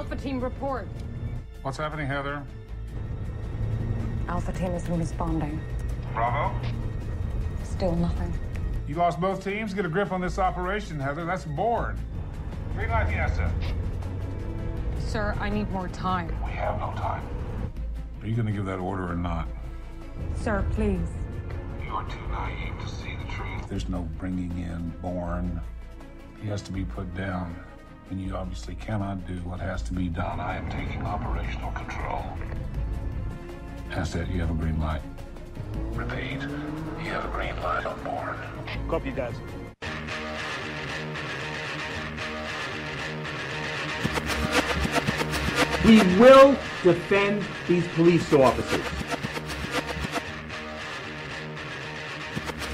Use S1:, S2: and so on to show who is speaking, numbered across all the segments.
S1: Alpha Team report.
S2: What's happening, Heather?
S1: Alpha Team isn't responding.
S2: Bravo?
S1: Still nothing.
S2: You lost both teams? Get a grip on this operation, Heather. That's Bourne. Green light the.
S1: Sir, I need more time.
S2: We have no time. Are you going to give that order or not?
S1: Sir, please.
S2: You're too naive to see the truth. There's no bringing in Bourne. He has to be put down. And you obviously cannot do what has to be done. I am taking operational control. Asset, you have a green light. Repeat, you have a green light on Bourne.
S3: Copy, guys.
S4: We will defend these police officers.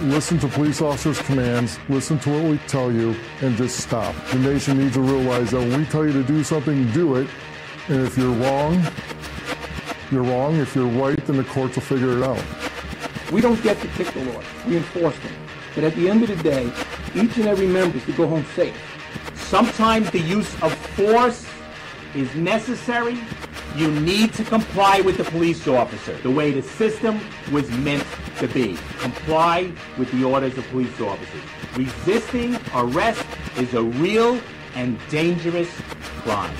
S5: Listen to police officers' commands, listen to what we tell you, and just stop. The nation needs to realize that when we tell you to do something, do it. And if you're wrong, you're wrong. If you're right, then the courts will figure it out.
S4: We don't get to pick the laws. We enforce them. But at the end of the day, each and every member is to go home safe. Sometimes the use of force is necessary. You need to comply with the police officer the way the system was meant to be. Comply with the orders of police officers. Resisting arrest is a real and dangerous crime.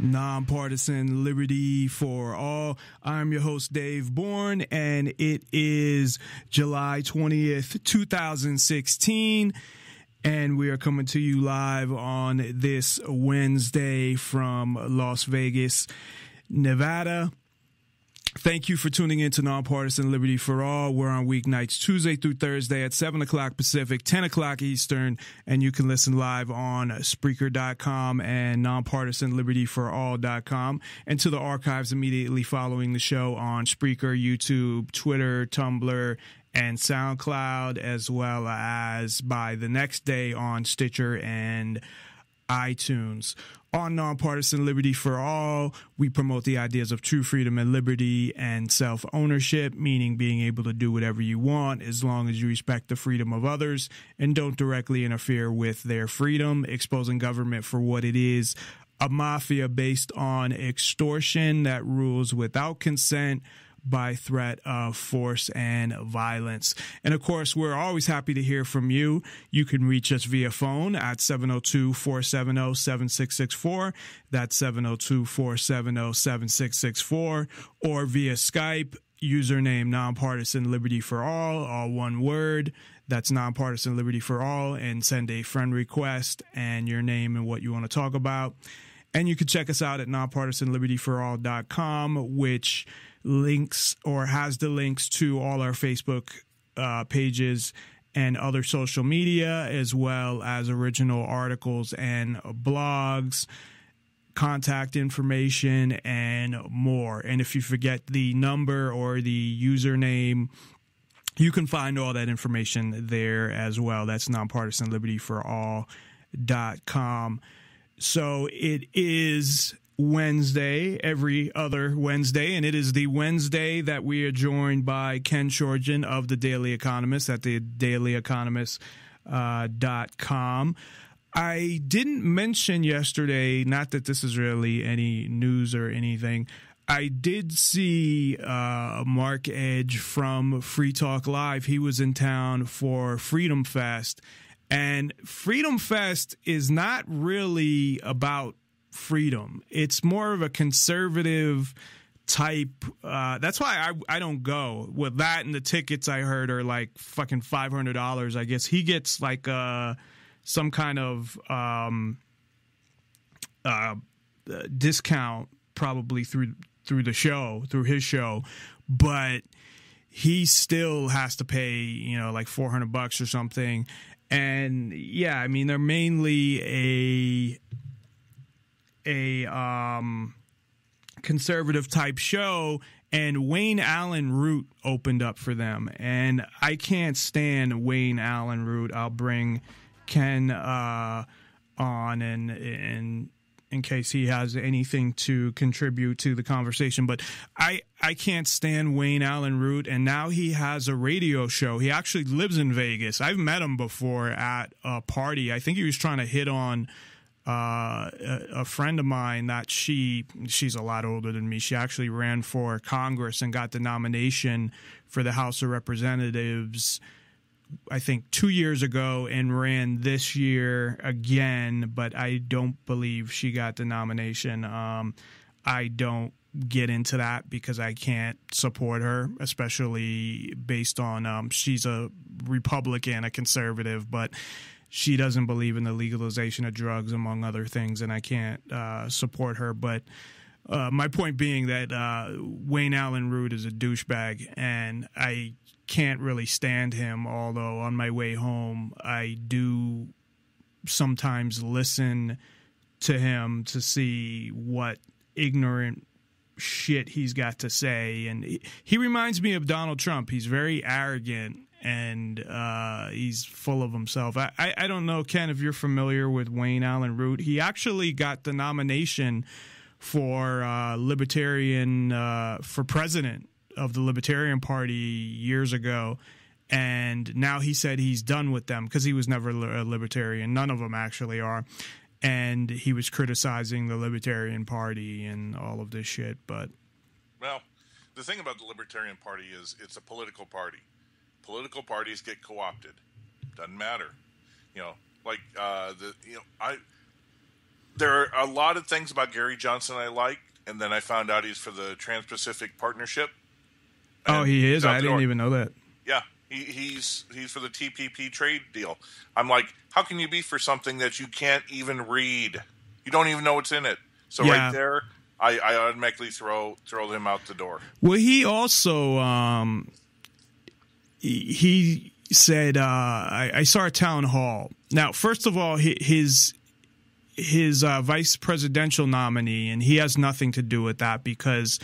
S6: Nonpartisan Liberty for All. I'm your host, Dave Bourne, and it is July 20th, 2016. And we are coming to you live on this Wednesday from Las Vegas, Nevada. Thank you for tuning in to Nonpartisan Liberty for All. We're on weeknights Tuesday through Thursday at 7 o'clock Pacific, 10 o'clock Eastern, and you can listen live on Spreaker.com and NonpartisanLibertyForAll.com and to the archives immediately following the show on Spreaker, YouTube, Twitter, Tumblr, and SoundCloud, as well as by the next day on Stitcher and iTunes. On Nonpartisan Liberty for All, we promote the ideas of true freedom and liberty and self ownership, meaning being able to do whatever you want as long as you respect the freedom of others and don't directly interfere with their freedom, exposing government for what it is a mafia based on extortion that rules without consent by threat of force and violence. And of course, we're always happy to hear from you. You can reach us via phone at 702 470 7664. That's 702 470 7664. Or via Skype, username nonpartisan liberty for all, all one word. That's nonpartisan liberty for all, and send a friend request and your name and what you want to talk about. And you can check us out at nonpartisanlibertyforall.com, which links or has the links to all our Facebook uh, pages and other social media, as well as original articles and blogs, contact information, and more. And if you forget the number or the username, you can find all that information there as well. That's nonpartisanlibertyforall.com. So it is Wednesday, every other Wednesday, and it is the Wednesday that we are joined by Ken Schortgen of the Daily Economist at the dailyeconomist.com. Uh, I didn't mention yesterday, not that this is really any news or anything. I did see uh, Mark Edge from Free Talk Live. He was in town for Freedom Fest. And Freedom Fest is not really about freedom. It's more of a conservative type. Uh, that's why I I don't go with that. And the tickets I heard are like fucking five hundred dollars. I guess he gets like uh some kind of um uh discount probably through through the show through his show, but he still has to pay you know like 400 bucks or something and yeah i mean they're mainly a a um, conservative type show and Wayne Allyn Root opened up for them. And I can't stand Wayne Allyn Root. I'll bring Ken uh, on and and in case he has anything to contribute to the conversation. But I I can't stand Wayne Allyn Root, and now he has a radio show. He actually lives in Vegas. I've met him before at a party. I think he was trying to hit on uh, a, a friend of mine that she she's a lot older than me. She actually ran for Congress and got the nomination for the House of Representatives. I think two years ago and ran this year again, but I don't believe she got the nomination. Um, I don't get into that because I can't support her, especially based on um, she's a Republican, a conservative, but she doesn't believe in the legalization of drugs, among other things, and I can't uh, support her. But uh, my point being that uh, Wayne Allyn Root is a douchebag, and I can't really stand him. Although on my way home, I do sometimes listen to him to see what ignorant shit he's got to say and he, he reminds me of Donald Trump he's very arrogant and uh, he's full of himself. I, I, I, don't know, Ken, if you're familiar with Wayne Allyn Root. He actually got the nomination for uh, Libertarian uh, for president of the Libertarian Party years ago. And now he said he's done with them because he was never a libertarian. None of them actually are. And he was criticizing the Libertarian Party and all of this shit. But
S3: well, the thing about the Libertarian Party is it's a political party political parties get co-opted. Doesn't matter, you know. Like uh, the you know I there are a lot of things about Gary Johnson I like, and then I found out he's for the Trans-Pacific Partnership.
S6: Oh, he is. I didn't even know that.
S3: Yeah, he, he's he's for the TPP trade deal. I'm like, how can you be for something that you can't even read? You don't even know what's in it. So yeah. right there, I, I automatically throw throw him out the door.
S6: Well, he also um, he said, uh, I, I, saw a town hall. Now, first of all, his his uh, vice presidential nominee, and he has nothing to do with that because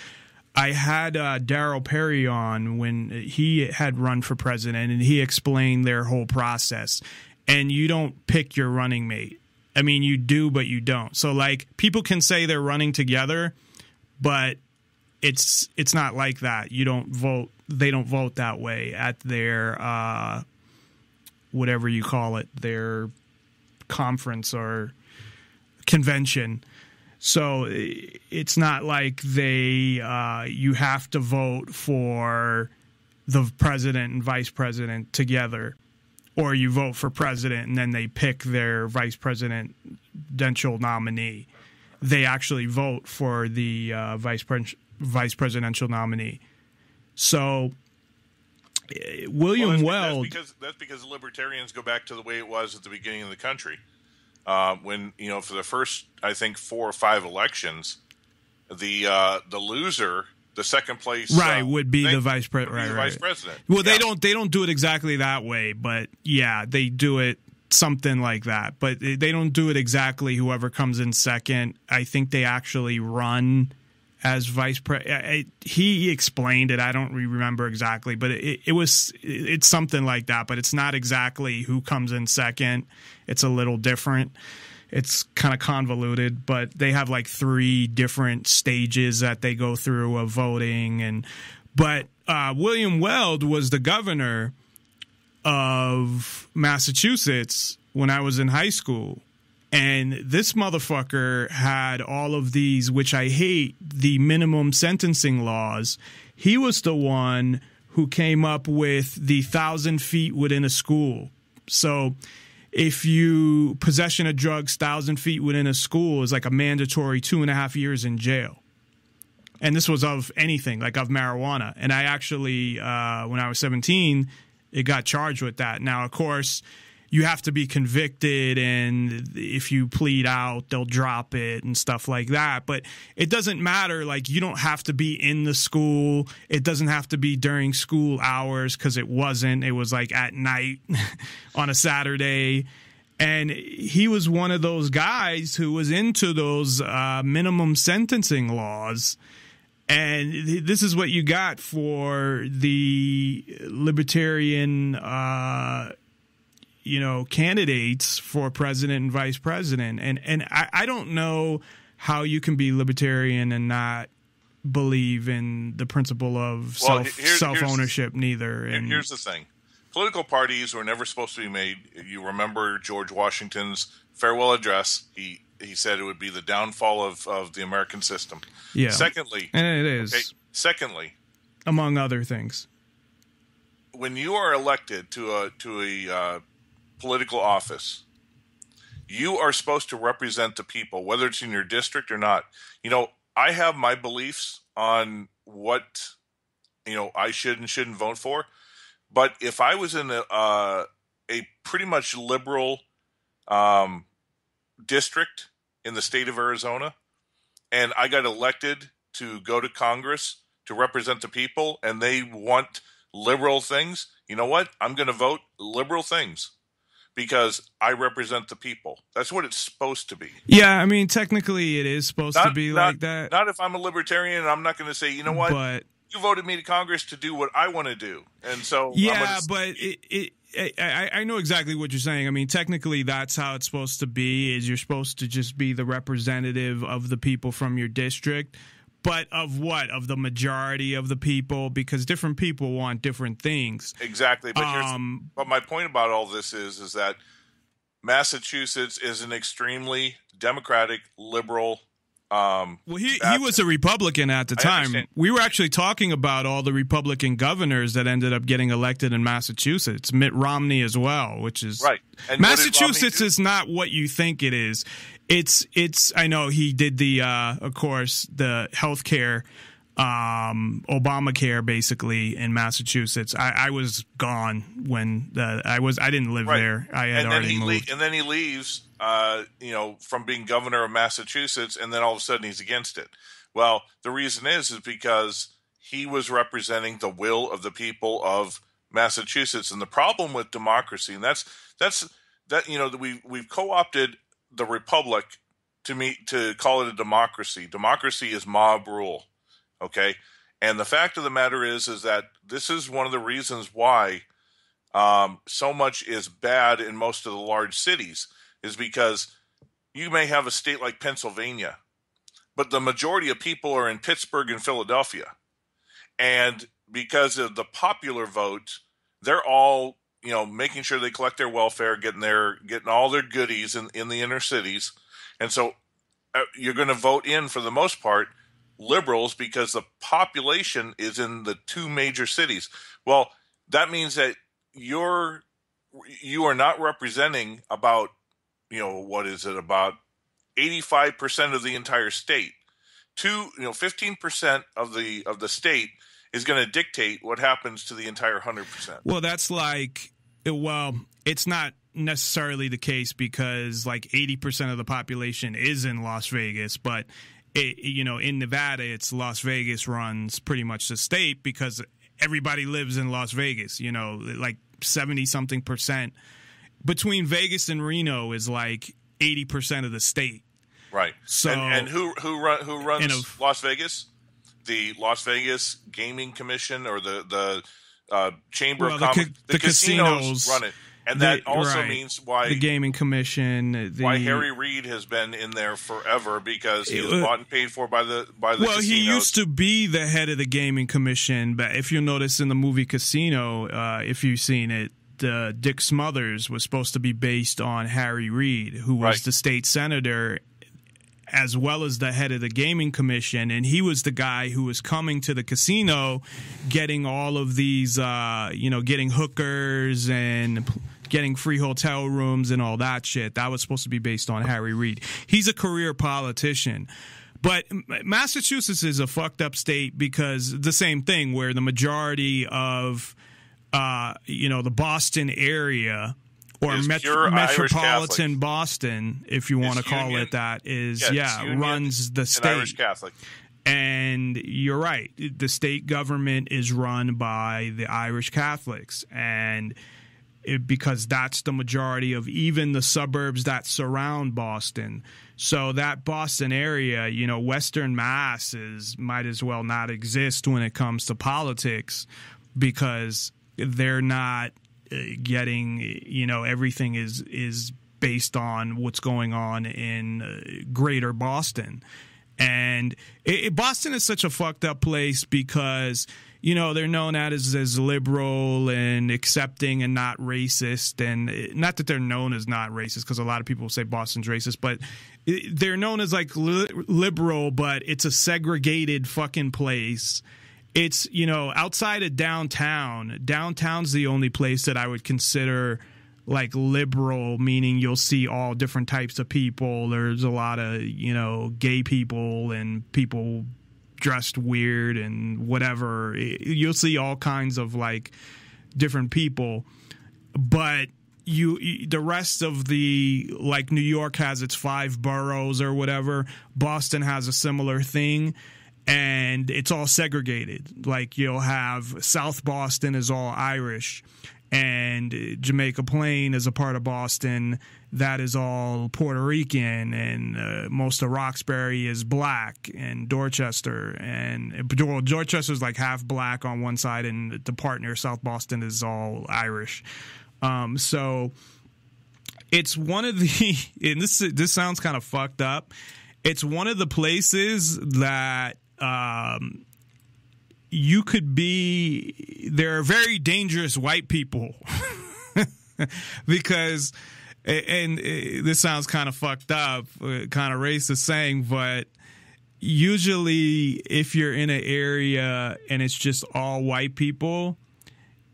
S6: I had uh, Darryl Perry on when he had run for president, and he explained their whole process. And you don't pick your running mate. I mean, you do, but you don't. So, like, people can say they're running together, but it's it's not like that. You don't vote. They don't vote that way at their uh, whatever you call it, their conference or convention. So it's not like they uh, you have to vote for the president and vice president together, or you vote for president and then they pick their vice presidential nominee. They actually vote for the uh, vice president vice presidential nominee. So William
S3: well, that's, Weld. That's because, that's because libertarians go back to the way it was at the beginning of the country. Uh, when you know, for the first, I think four or five elections, the uh, the loser, the second place,
S6: right, uh, would be the vice president. Right,
S3: right. vice president.
S6: Well, yeah. they don't they don't do it exactly that way, but yeah, they do it something like that. But they don't do it exactly. Whoever comes in second, I think they actually run as vice president. He explained it. I don't remember exactly, but it, it was it's something like that. But it's not exactly who comes in second. It's a little different. It's kind of convoluted, but they have like three different stages that they go through of voting. And but uh, William Weld was the governor of Massachusetts when I was in high school and this motherfucker had all of these, which I hate, the minimum sentencing laws. He was the one who came up with the thousand feet within a school. So if you possession of drugs thousand feet within a school is like a mandatory two and a half years in jail. And this was of anything, like of marijuana. And I actually, uh, when I was 17, it got charged with that. Now, of course, you have to be convicted and if you plead out they'll drop it and stuff like that. But it doesn't matter. Like you don't have to be in the school. It doesn't have to be during school hours cuz it wasn't. It was like at night on a Saturday. And he was one of those guys who was into those uh, minimum sentencing laws. And this is what you got for the libertarian uh, you know, candidates for president and vice president. And and I, I don't know how you can be libertarian and not believe in the principle of well, self self ownership neither. And
S3: here's the thing. Political parties were never supposed to be made. You remember George Washington's farewell address. He he said it would be the downfall of, of the American system.
S6: Yeah.
S3: Secondly,
S6: and it is,
S3: okay, secondly,
S6: among other things.
S3: when you are elected to a to a uh, political office, you are supposed to represent the people, whether it's in your district or not. You know, I have my beliefs on what you know I should and shouldn't vote for, but if I was in a uh, a pretty much liberal um, district in the state of Arizona, and I got elected to go to Congress to represent the people, and they want liberal things, you know what? I'm going to vote liberal things because I represent the people. That's what it's supposed to be.
S6: Yeah, I mean, technically, it is supposed to be
S3: not-
S6: like that.
S3: Not if I'm a libertarian, and I'm not going to say, you know what?
S6: but
S3: you voted me to Congress to do what I want to do, and so I'm
S6: yeah, but it, it, I, I know exactly what you're saying. I mean, technically, that's how it's supposed to be. Is you're supposed to just be the representative of the people from your district, but of what? Of the majority of the people, because different people want different things.
S3: exactly. But
S6: Um,
S3: but my point about all this is, is that Massachusetts is an extremely democratic, liberal. Um,
S6: Well, he, he was a Republican at the
S3: I
S6: time.
S3: understand.
S6: We were actually talking about all the Republican governors that ended up getting elected in Massachusetts. Mitt Romney as well, which is
S3: Right. And
S6: Massachusetts is not what you think it is. It's it's. I know he did the, uh, of course, the healthcare, um, Obamacare, basically in Massachusetts. I, I was gone when the, I was. I didn't live
S3: Right.
S6: there. I had
S3: and then
S6: already
S3: he
S6: moved.
S3: le- and then he leaves, uh, you know, from being governor of Massachusetts, and then all of a sudden he's against it. Well, the reason is is because he was representing the will of the people of Massachusetts, and the problem with democracy, and that's that's that you know that we we've co-opted the republic to meet to call it a democracy. Democracy is mob rule, okay. And the fact of the matter is, is that this is one of the reasons why um, so much is bad in most of the large cities is because you may have a state like Pennsylvania, but the majority of people are in Pittsburgh and Philadelphia. And because of the popular vote, they're all, you know, making sure they collect their welfare, getting their getting all their goodies in, in the inner cities. And so uh, you're going to vote in for the most part liberals because the population is in the two major cities. Well, that means that you're you are not representing about you know what is it about 85% of the entire state two you know 15% of the of the state is going to dictate what happens to the entire 100%
S6: Well, that's like, well, it's not necessarily the case because like 80% of the population is in Las Vegas, but it, you know, in Nevada, it's Las Vegas runs pretty much the state because everybody lives in Las Vegas, you know, like 70 something percent. Between Vegas and Reno is like 80% of the state.
S3: right.
S6: So-
S3: and, and who who run who runs Las Vegas? The Las Vegas Gaming Commission or the the uh, Chamber
S6: Well,
S3: of
S6: the ca- the casinos,
S3: run it and that
S6: the-
S3: also
S6: right.
S3: means why
S6: The Gaming Commission, the,
S3: why Harry Reid has been in there forever because he was
S6: Uh,
S3: bought and paid for by the by the
S6: well, he used to be the head of the gaming commission, but if you'll notice in the movie Casino, uh, if you've seen it, uh, Dick Smothers was supposed to be based on Harry Reid, who was
S3: Right.
S6: the state senator as well as the head of the gaming commission and he was the guy who was coming to the casino getting all of these uh, you know getting hookers and getting free hotel rooms and all that shit. That was supposed to be based on harry reid. He's a career politician. But massachusetts is a fucked up state because the same thing where the majority of uh, you know the boston area or met- metropolitan. Boston, if you want to call
S3: Union-
S6: it that, is
S3: Yeah,
S6: yeah,
S3: Union
S6: runs the state.
S3: Irish Catholic.
S6: And you're right. The state government is run by the Irish Catholics. And it, because that's the majority of even the suburbs that surround Boston. So that Boston area, you know, Western Mass is might as well not exist when it comes to politics because they're not getting, you know, everything is is based on what's going on in uh, greater Boston. And it, it- Boston is such a fucked up place because you know they're known as as liberal and accepting and not racist and not that they're known as not racist because a lot of people say boston's racist but they're known as like li- liberal but it's a segregated fucking place it's you know outside of downtown downtown's the only place that i would consider like liberal meaning you'll see all different types of people. There's a lot of you know gay people and people dressed weird and whatever. You'll see all kinds of like different people. But you the rest of the like New York has its five boroughs or whatever. Boston has a similar thing and it's all segregated like you'll have South Boston is all Irish and Jamaica Plain is a part of Boston that is all Puerto Rican, and uh, most of Roxbury is black, and Dorchester, and well, Dorchester is like half black on one side, and the partner South Boston is all Irish. Um, so it's one of the, and this this sounds kind of fucked up. It's one of the places that um, you could be there are very dangerous white people. Because and this sounds kind of fucked up uh, kind of racist saying but usually if you're in an area and it's just all white people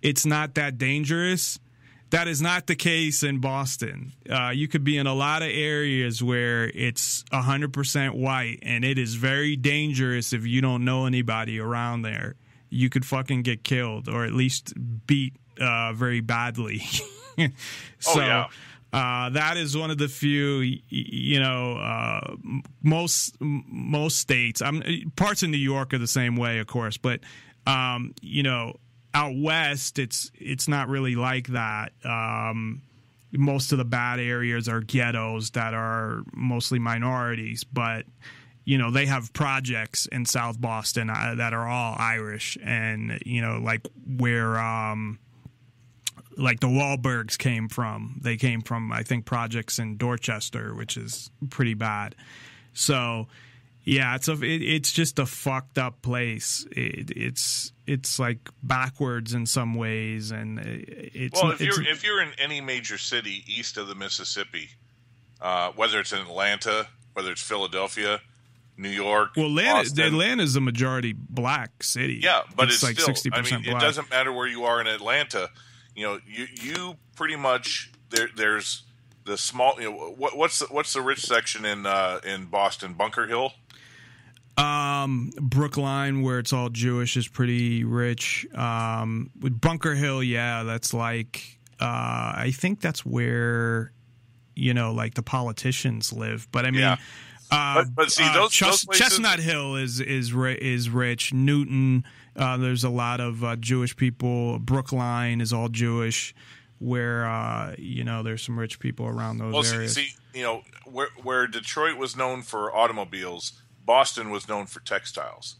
S6: it's not that dangerous that is not the case in Boston. Uh, you could be in a lot of areas where it's 100% white, and it is very dangerous if you don't know anybody around there. You could fucking get killed or at least beat uh, very badly. so, oh, yeah. Uh, that is one of the few, you know, uh, most most states. I'm parts of New York are the same way, of course, but um, you know, out west, it's it's not really like that. Um, most of the bad areas are ghettos that are mostly minorities, but you know they have projects in South Boston uh, that are all Irish, and you know like where um, like the Wahlbergs came from. They came from I think projects in Dorchester, which is pretty bad. So yeah, it's a it, it's just a fucked up place. It, it's it's like backwards in some ways, and it's
S3: well. If you're if you're in any major city east of the Mississippi, uh, whether it's in Atlanta, whether it's Philadelphia, New York,
S6: well, Atlanta, Atlanta is a majority black city.
S3: Yeah, but it's, it's like sixty percent. I mean, black. it doesn't matter where you are in Atlanta. You know, you you pretty much there. There's the small. You know, what, what's the, what's the rich section in uh, in Boston? Bunker Hill.
S6: Um, Brookline, where it's all Jewish, is pretty rich. Um, with Bunker Hill, yeah, that's like uh, I think that's where you know, like the politicians live. But I mean. Yeah. Uh,
S3: but, but, see, uh, those, Chus- those
S6: Chestnut Hill is is is rich. Newton, uh, there's a lot of uh, Jewish people. Brookline is all Jewish, where uh, you know there's some rich people around those well, areas.
S3: See, see, you know where where Detroit was known for automobiles, Boston was known for textiles,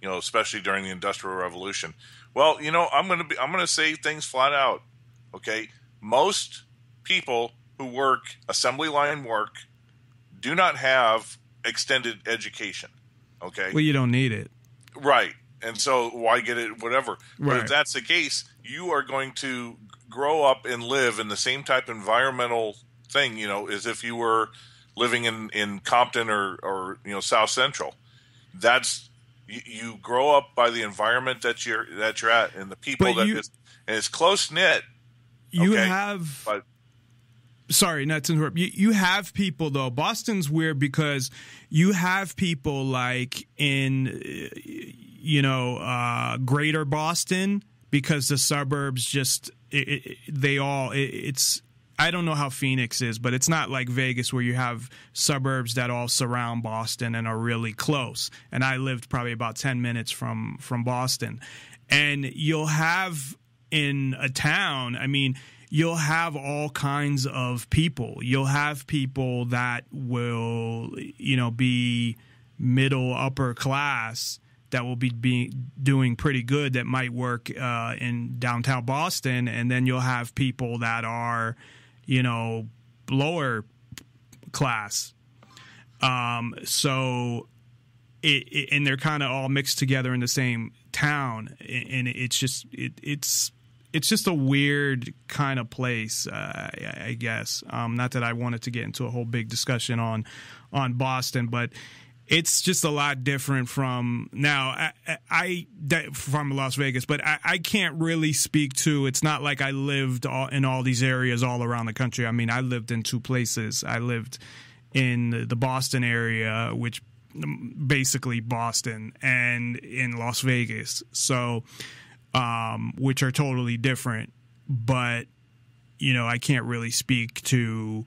S3: you know, especially during the Industrial Revolution. Well, you know, I'm going to be I'm going to say things flat out. Okay, most people who work assembly line work do not have extended education. Okay.
S6: Well, you don't need it.
S3: Right. And so why get it whatever. Right. But if that's the case, you are going to grow up and live in the same type of environmental thing, you know, as if you were living in, in Compton or, or you know South Central. That's you, you grow up by the environment that you're that you're at and the people but that you, is, and it's close knit.
S6: You okay, have but, sorry not to interrupt you, you have people though boston's weird because you have people like in you know uh, greater boston because the suburbs just it, it, they all it, it's I don't know how Phoenix is, but it's not like Vegas where you have suburbs that all surround Boston and are really close. And I lived probably about 10 minutes from from Boston. And you'll have in a town, I mean, you'll have all kinds of people. You'll have people that will, you know, be middle upper class that will be, be doing pretty good that might work uh, in downtown Boston, and then you'll have people that are you know, lower class. Um, so it, it and they're kind of all mixed together in the same town, and it's just it, it's it's just a weird kind of place, uh, I, guess. Um, not that I wanted to get into a whole big discussion on on Boston, but it's just a lot different from now. I, I from Las Vegas, but I, I, can't really speak to. It's not like I lived all, in all these areas all around the country. I mean, I lived in two places. I lived in the Boston area, which basically Boston, and in Las Vegas. So, um, which are totally different. But you know, I can't really speak to.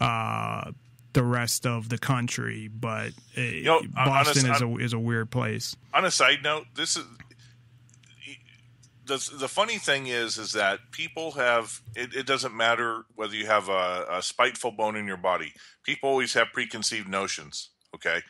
S6: Uh, the rest of the country, but uh, you know, Boston a, is a is a weird place.
S3: On a side note, this is the the funny thing is is that people have it, it doesn't matter whether you have a, a, spiteful bone in your body. People always have preconceived notions. Okay,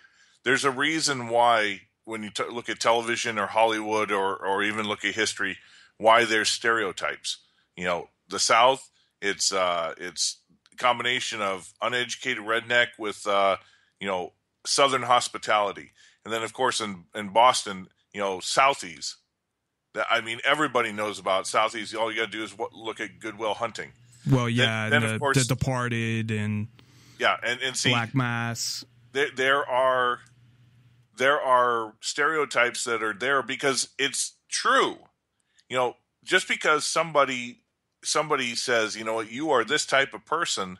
S3: there's a reason why when you t- look at television or Hollywood or or even look at history, why there's stereotypes. You know, the South, it's uh, it's combination of uneducated redneck with uh, you know southern hospitality, and then of course in in Boston, you know Southies. That I mean, everybody knows about Southies. All you got to do is look at Good Will Hunting.
S6: Well, yeah, then, then the, course, the, Departed and
S3: yeah, and, and see
S6: Black Mass.
S3: There, there are there are stereotypes that are there because it's true. You know, just because somebody somebody says, you know what, you are this type of person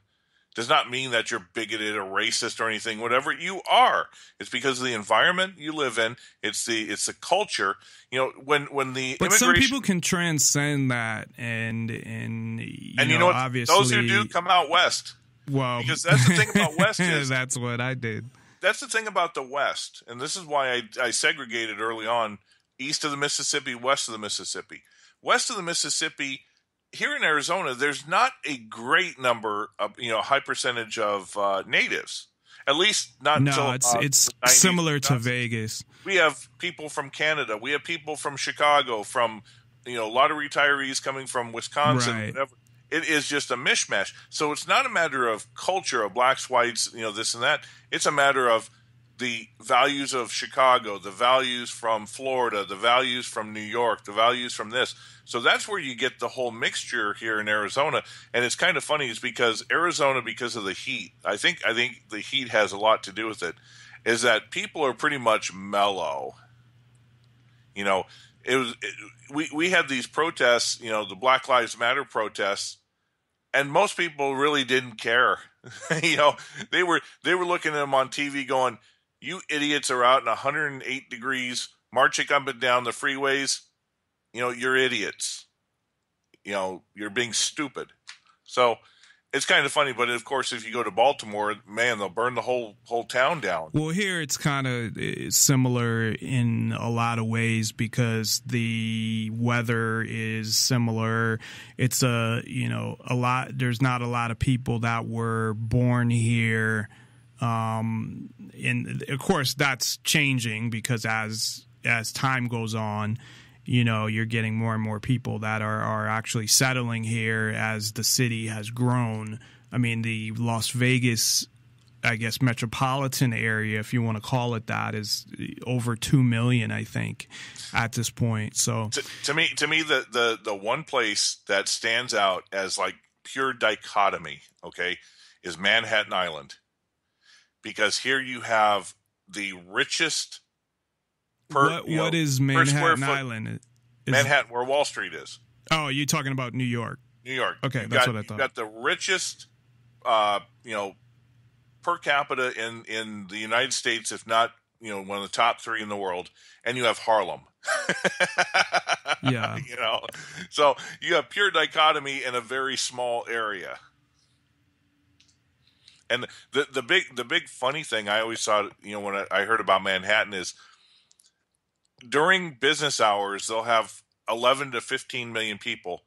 S3: does not mean that you're bigoted or racist or anything. Whatever you are it's because of the environment you live in. It's the it's the culture. You know when when the
S6: but some people can transcend that and and you and know, you know what?
S3: Obviously those who do come out west.
S6: Well
S3: because that's the thing about west is
S6: that's what i did.
S3: that's the thing about the west. And this is why I, I segregated early on east of the mississippi west of the mississippi. West of the mississippi here in Arizona, there's not a great number of you know high percentage of uh, natives. At least not
S6: no,
S3: until
S6: it's
S3: uh,
S6: it's similar to Vegas.
S3: We have people from Canada. We have people from Chicago. From you know a lot of retirees coming from Wisconsin. Right. Whatever. It is just a mishmash. So it's not a matter of culture of blacks, whites, you know this and that. It's a matter of the values of Chicago, the values from Florida, the values from New York, the values from this. So that's where you get the whole mixture here in Arizona. And it's kind of funny is because Arizona, because of the heat, I think I think the heat has a lot to do with it, is that people are pretty much mellow. You know, it was it, we we had these protests, you know, the Black Lives Matter protests, and most people really didn't care. you know, they were they were looking at them on TV going, you idiots are out in 108 degrees marching up and down the freeways. You know, you're idiots. You know, you're being stupid. So it's kind of funny, but of course, if you go to Baltimore, man, they'll burn the whole whole town down.
S6: Well, here it's kind of similar in a lot of ways because the weather is similar. It's a you know a lot. There's not a lot of people that were born here um, and of course, that's changing because as as time goes on, you know, you're getting more and more people that are are actually settling here as the city has grown. I mean, the Las Vegas I guess metropolitan area, if you want to call it that, is over two million, I think, at this point. So
S3: to, to, me, to me, the, the the one place that stands out as like pure dichotomy, okay, is Manhattan Island because here you have the richest.
S6: Per, what, what know, is Manhattan Island? Is,
S3: Manhattan, where Wall Street is.
S6: Oh, you're talking about New York.
S3: New York.
S6: Okay, you've that's
S3: got,
S6: what I thought.
S3: You've got the richest, uh, you know, per capita in in the United States, if not you know one of the top three in the world, and you have Harlem.
S6: yeah,
S3: you know, so you have pure dichotomy in a very small area. And the the big the big funny thing I always thought, you know, when I heard about Manhattan is during business hours they'll have 11 to 15 million people,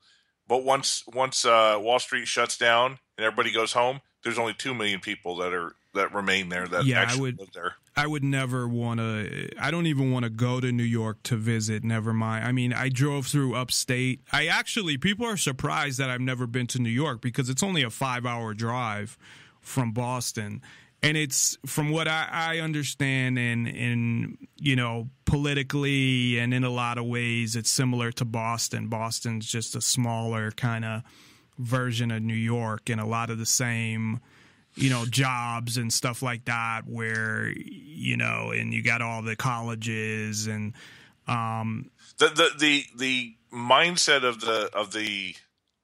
S3: but once once uh, Wall Street shuts down and everybody goes home, there's only two million people that are that remain there that yeah, actually I
S6: would,
S3: live there.
S6: I would never want to. I don't even want to go to New York to visit. Never mind. I mean, I drove through upstate. I actually people are surprised that I've never been to New York because it's only a five hour drive from Boston. and it's from what I, I understand and you know politically and in a lot of ways it's similar to Boston. Boston's just a smaller kind of version of New York and a lot of the same you know jobs and stuff like that where you know and you got all the colleges and um
S3: the the the, the mindset of the of the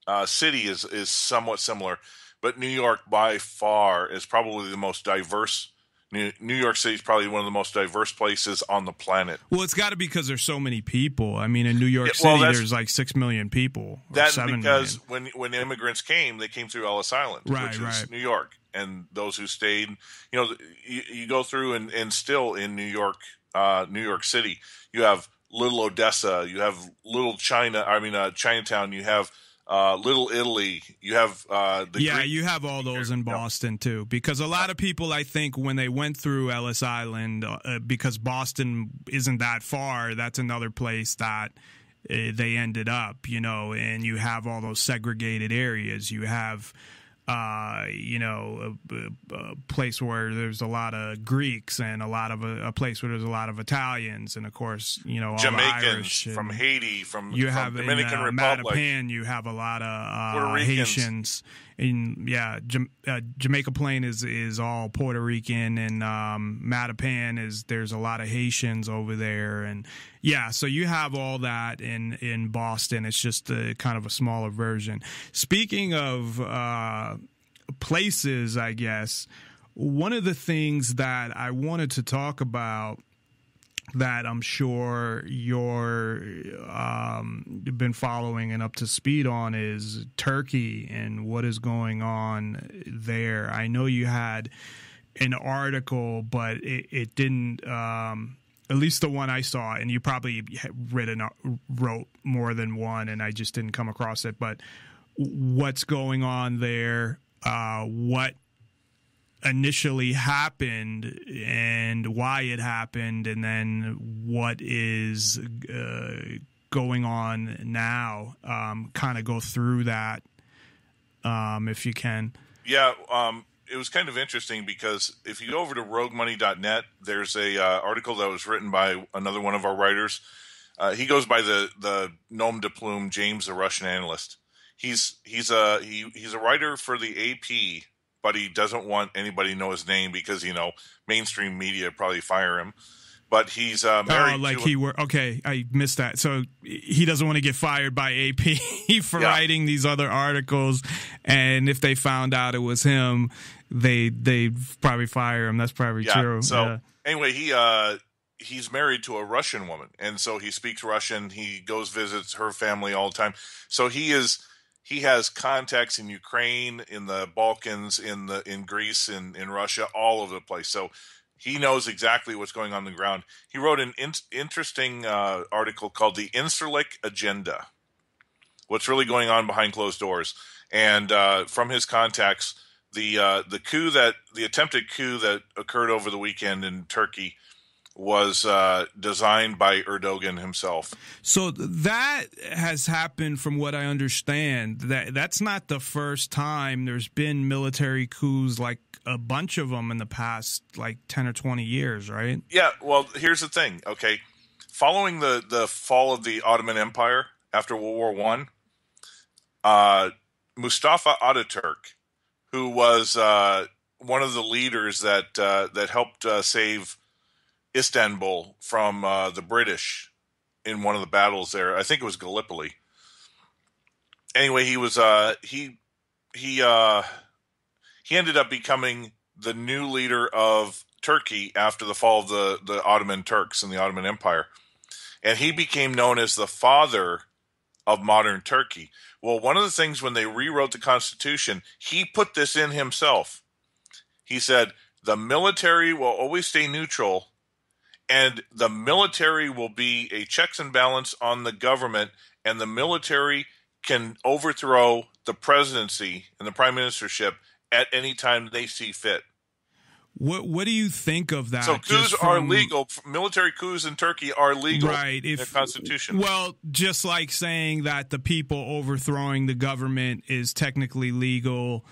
S3: uh, city is is somewhat similar but New York by far is probably the most diverse. New, New York City is probably one of the most diverse places on the planet.
S6: Well, it's got to be because there's so many people. I mean, in New York yeah, well, City, there's like six million people.
S3: That's because million. when when immigrants came, they came through Ellis Island,
S6: right,
S3: which
S6: right.
S3: is New York, and those who stayed, you know, you, you go through and, and still in New York, uh, New York City, you have Little Odessa, you have Little China. I mean, uh, Chinatown. You have uh, Little Italy. You have uh, the
S6: yeah,
S3: Greek-
S6: you have all those in Boston too. Because a lot of people, I think, when they went through Ellis Island, uh, because Boston isn't that far, that's another place that uh, they ended up. You know, and you have all those segregated areas. You have uh, you know, a, a, place where there's a lot of Greeks and a lot of a, a, place where there's a lot of Italians and of course, you know, all
S3: Jamaicans
S6: from
S3: Haiti, from
S6: you
S3: from
S6: have
S3: Dominican
S6: in, uh,
S3: Republic,
S6: Mattapan, you have a lot of uh, Haitians. In yeah, uh, Jamaica Plain is is all Puerto Rican, and um, Mattapan is there's a lot of Haitians over there, and yeah, so you have all that in in Boston. It's just a kind of a smaller version. Speaking of uh, places, I guess one of the things that I wanted to talk about that I'm sure you're um, been following and up to speed on is Turkey and what is going on there. I know you had an article, but it, it didn't. Um, at least the one I saw, and you probably wrote more than one, and I just didn't come across it. But what's going on there? Uh, what initially happened and why it happened, and then what is uh, going on now. Um, kind of go through that um, if you can.
S3: Yeah, um, it was kind of interesting because if you go over to roguemoney.net, there's a uh, article that was written by another one of our writers. Uh, he goes by the the nom de plume James, the Russian analyst. He's he's a he, he's a writer for the AP but he doesn't want anybody to know his name because you know mainstream media probably fire him. But he's uh, married.
S6: Oh, like he were okay. I missed that. So he doesn't want to get fired by AP for yeah. writing these other articles, and if they found out it was him, they they probably fire him. That's probably
S3: yeah.
S6: true.
S3: So
S6: yeah.
S3: anyway, he uh he's married to a Russian woman, and so he speaks Russian. He goes visits her family all the time. So he is he has contacts in Ukraine, in the Balkans, in the in Greece, in in Russia, all over the place. So he knows exactly what's going on, on the ground. He wrote an in- interesting uh, article called "The Incirlik Agenda." What's really going on behind closed doors? And uh, from his contacts, the uh, the coup that the attempted coup that occurred over the weekend in Turkey was uh, designed by Erdogan himself.
S6: So that has happened, from what I understand. That that's not the first time there's been military coups, like a bunch of them in the past, like ten or twenty years, right?
S3: Yeah. Well, here's the thing. Okay, following the the fall of the Ottoman Empire after World War One, uh, Mustafa Ataturk, who was uh, one of the leaders that uh, that helped uh, save Istanbul from uh, the British in one of the battles there. I think it was Gallipoli. Anyway, he was uh, he he uh, he ended up becoming the new leader of Turkey after the fall of the the Ottoman Turks and the Ottoman Empire, and he became known as the father of modern Turkey. Well, one of the things when they rewrote the Constitution, he put this in himself. He said the military will always stay neutral and the military will be a checks and balance on the government, and the military can overthrow the presidency and the prime ministership at any time they see fit.
S6: What What do you think of that?
S3: So coups from, are legal. Military coups in Turkey are legal,
S6: right?
S3: If, the Constitution.
S6: Well, just like saying that the people overthrowing the government is technically legal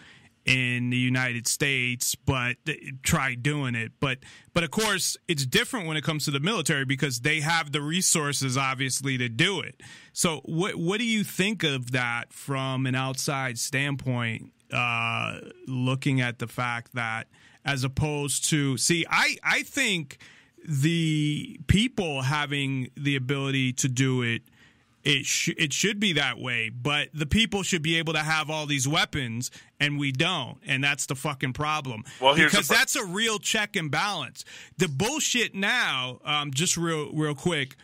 S6: in the United States, but try doing it. But but of course, it's different when it comes to the military because they have the resources, obviously, to do it. So what what do you think of that from an outside standpoint? Uh, looking at the fact that, as opposed to see, I I think the people having the ability to do it it sh- it should be that way, but the people should be able to have all these weapons, and we don't, and that's the fucking problem.
S3: Well, here's
S6: because
S3: pro-
S6: that's a real check and balance. The bullshit now, um, just real real quick,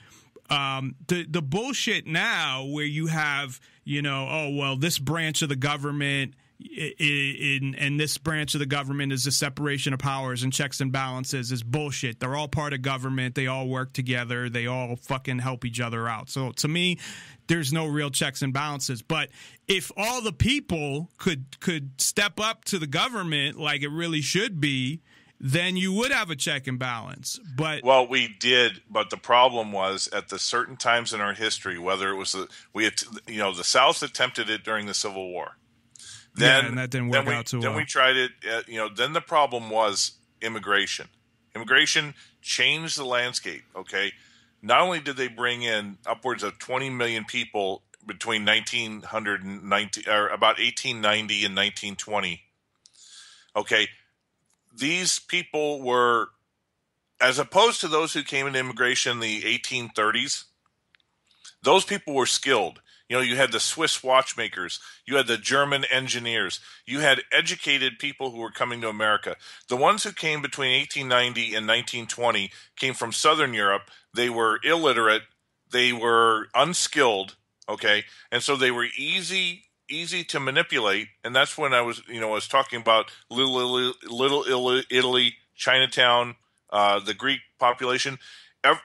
S6: um, the the bullshit now where you have you know, oh well, this branch of the government in, in this branch of the government is the separation of powers and checks and balances is bullshit. They're all part of government. They all work together. They all fucking help each other out. So to me, there's no real checks and balances. But if all the people could could step up to the government like it really should be, then you would have a check and balance. But
S3: well, we did, but the problem was at the certain times in our history, whether it was the we had, you know the South attempted it during the Civil War. Then
S6: yeah, and that didn't work
S3: we,
S6: out too
S3: then
S6: well.
S3: we tried it. Uh, you know, then the problem was immigration. Immigration changed the landscape. Okay, not only did they bring in upwards of 20 million people between 1900 and 19, or about 1890 and 1920. Okay, these people were, as opposed to those who came into immigration in the 1830s, those people were skilled. You know, you had the Swiss watchmakers, you had the German engineers, you had educated people who were coming to America. The ones who came between 1890 and 1920 came from Southern Europe. They were illiterate, they were unskilled, okay? And so they were easy easy to manipulate, and that's when I was, you know, I was talking about little little Italy, Chinatown, uh, the Greek population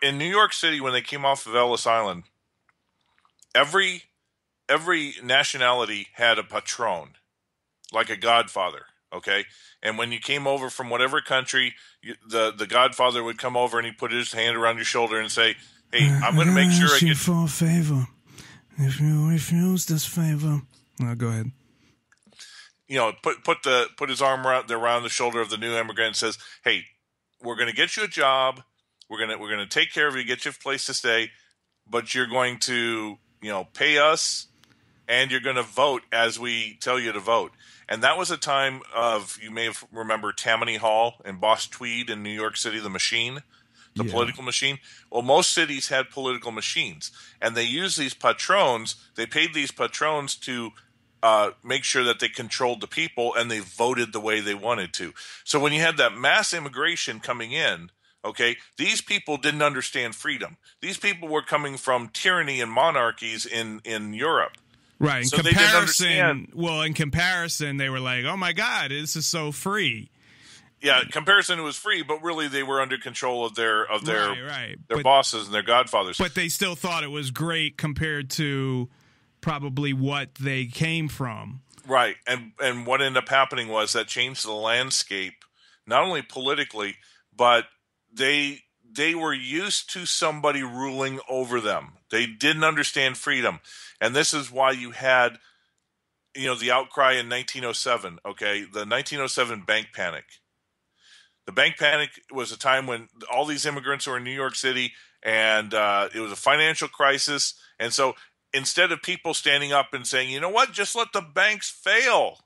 S3: in New York City when they came off of Ellis Island. Every every nationality had a patron, like a godfather. Okay, and when you came over from whatever country, you, the the godfather would come over and he put his hand around your shoulder and say, "Hey, uh, I'm going to make sure I get
S6: for a favor. If you refuse this favor, no, go ahead."
S3: You know, put put the put his arm around, around the shoulder of the new immigrant and says, "Hey, we're going to get you a job. We're gonna we're gonna take care of you, get you a place to stay, but you're going to you know pay us and you're going to vote as we tell you to vote. And that was a time of, you may remember Tammany Hall and Boss Tweed in New York City, the machine, the
S6: Yeah.
S3: political machine. Well, most cities had political machines, and they used these patrons. They paid these patrons to uh, make sure that they controlled the people and they voted the way they wanted to. So when you had that mass immigration coming in, okay, these people didn't understand freedom. These people were coming from tyranny and monarchies in in Europe.
S6: Right. In
S3: So
S6: comparison, well, in comparison, they were like, "Oh my god, this is so free."
S3: Yeah, comparison it was free, but really they were under control of their of their
S6: Right, right.
S3: their
S6: But-
S3: bosses and their godfathers.
S6: But they still thought it was great compared to probably what they came from.
S3: Right, and and what ended up happening was that changed the landscape, not only politically, but they they were used to somebody ruling over them. They didn't understand freedom, and this is why you had, you know, the outcry in 1907. Okay, the 1907 bank panic. The bank panic was a time when all these immigrants were in New York City, and uh, it was a financial crisis, and so instead of people standing up and saying, you know what, just let the banks fail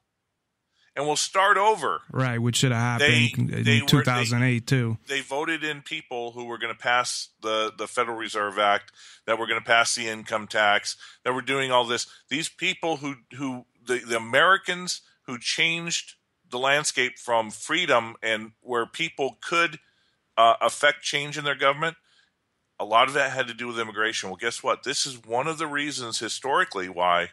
S3: and we'll start over,
S6: Right, which should have
S3: They-
S6: happened in
S3: they were-
S6: 2008 too.
S3: they voted in people who were going to pass the, the Federal Reserve Act, that were going to pass the income tax, that were doing all this. These people who, who the, the Americans who changed the landscape from freedom and where people could uh, affect change in their government, a lot of that had to do with immigration. Well, guess what? This is one of the reasons historically why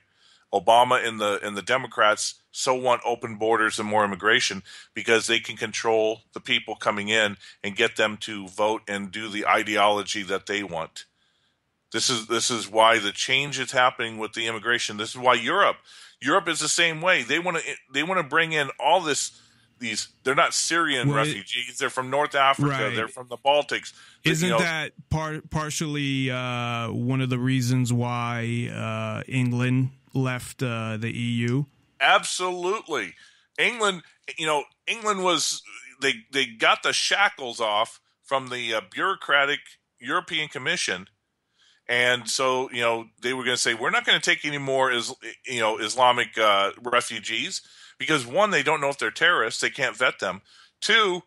S3: Obama and the and the Democrats so want open borders and more immigration because they can control the people coming in and get them to vote and do the ideology that they want. This is this is why the change is happening with the immigration. This is why Europe Europe is the same way. They want to they want to bring in all this these they're not Syrian
S6: Well, it-
S3: refugees. They're from North Africa.
S6: Right.
S3: They're from the Baltics.
S6: Isn't
S3: know,
S6: that par- partially uh, one of the reasons why uh, England left uh, the EU?
S3: Absolutely. England, you know, England was they they got the shackles off from the uh, bureaucratic European Commission, and so you know they were going to say we're not going to take any more is you know Islamic uh, refugees because one they don't know if they're terrorists they can't vet them. Two,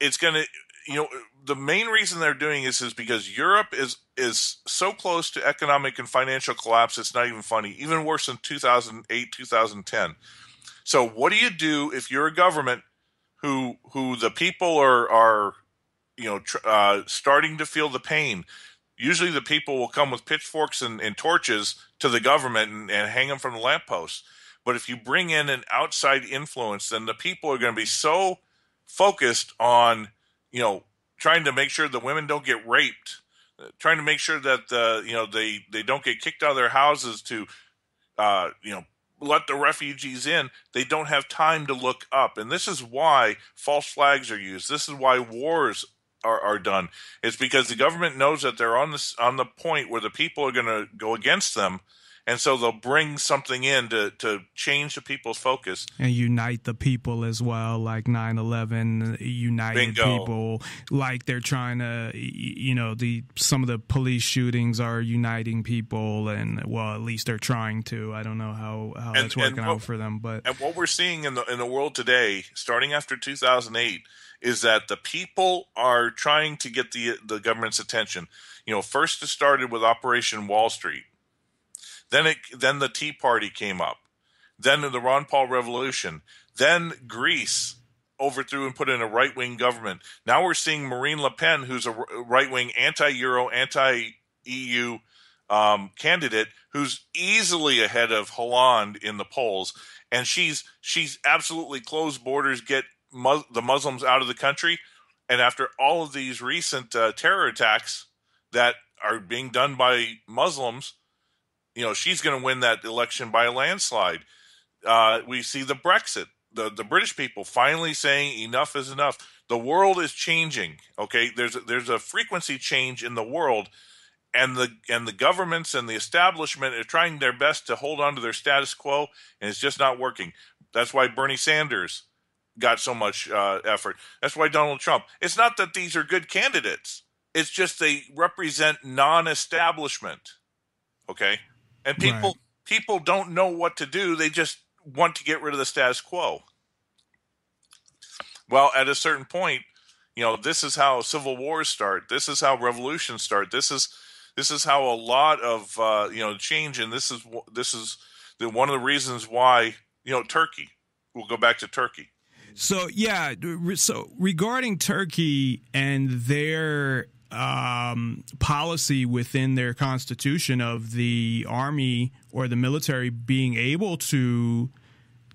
S3: it's going to you know the main reason they're doing this is because Europe is is so close to economic and financial collapse it's not even funny even worse than 2008 2010 so what do you do if you're a government who who the people are are you know tr- uh, starting to feel the pain? Usually the people will come with pitchforks and, and torches to the government and, and hang them from the lampposts. But if you bring in an outside influence then the people are going to be so focused on you know trying to make sure the women don't get raped, uh, trying to make sure that the you know they they don't get kicked out of their houses to uh, you know let the refugees in. They don't have time to look up, and this is why false flags are used. This is why wars are, are done. It's because the government knows that they're on this on the point where the people are going to go against them and so they'll bring something in to, to change the people's focus
S6: and unite the people as well like 9-11 united
S3: Bingo.
S6: people like they're trying to you know the some of the police shootings are uniting people and well at least they're trying to i don't know how how
S3: And-
S6: that's working
S3: what-
S6: out for them but
S3: And what we're seeing in the in the world today, starting after 2008, is that the people are trying to get the the government's attention. You know, first it started with Operation Wall Street. Then it then the Tea Party came up. Then the Ron Paul Revolution. Then Greece overthrew and put in a right wing government. Now we're seeing Marine Le Pen, who's a right wing anti Euro, anti EU um, candidate, who's easily ahead of Hollande in the polls, and she's she's absolutely closed borders, get mus- the Muslims out of the country, and after all of these recent uh, terror attacks that are being done by Muslims, you know she's going to win that election by a landslide. Uh, we see the Brexit, the the British people finally saying enough is enough. The world is changing. Okay, there's a, there's a frequency change in the world, and the and the governments and the establishment are trying their best to hold on to their status quo, and it's just not working. That's why Bernie Sanders got so much uh, effort. That's why Donald Trump. It's not that these are good candidates. It's just they represent non-establishment. Okay, and people
S6: Right.
S3: people don't know what to do. They just want to get rid of the status quo. Well, at a certain point, you know, this is how civil wars start. This is how revolutions start. This is this is how a lot of uh, you know change, and this is this is the one of the reasons why you know Turkey. We'll go back to Turkey.
S6: So yeah, so regarding Turkey and their um, policy within their constitution of the army or the military being able to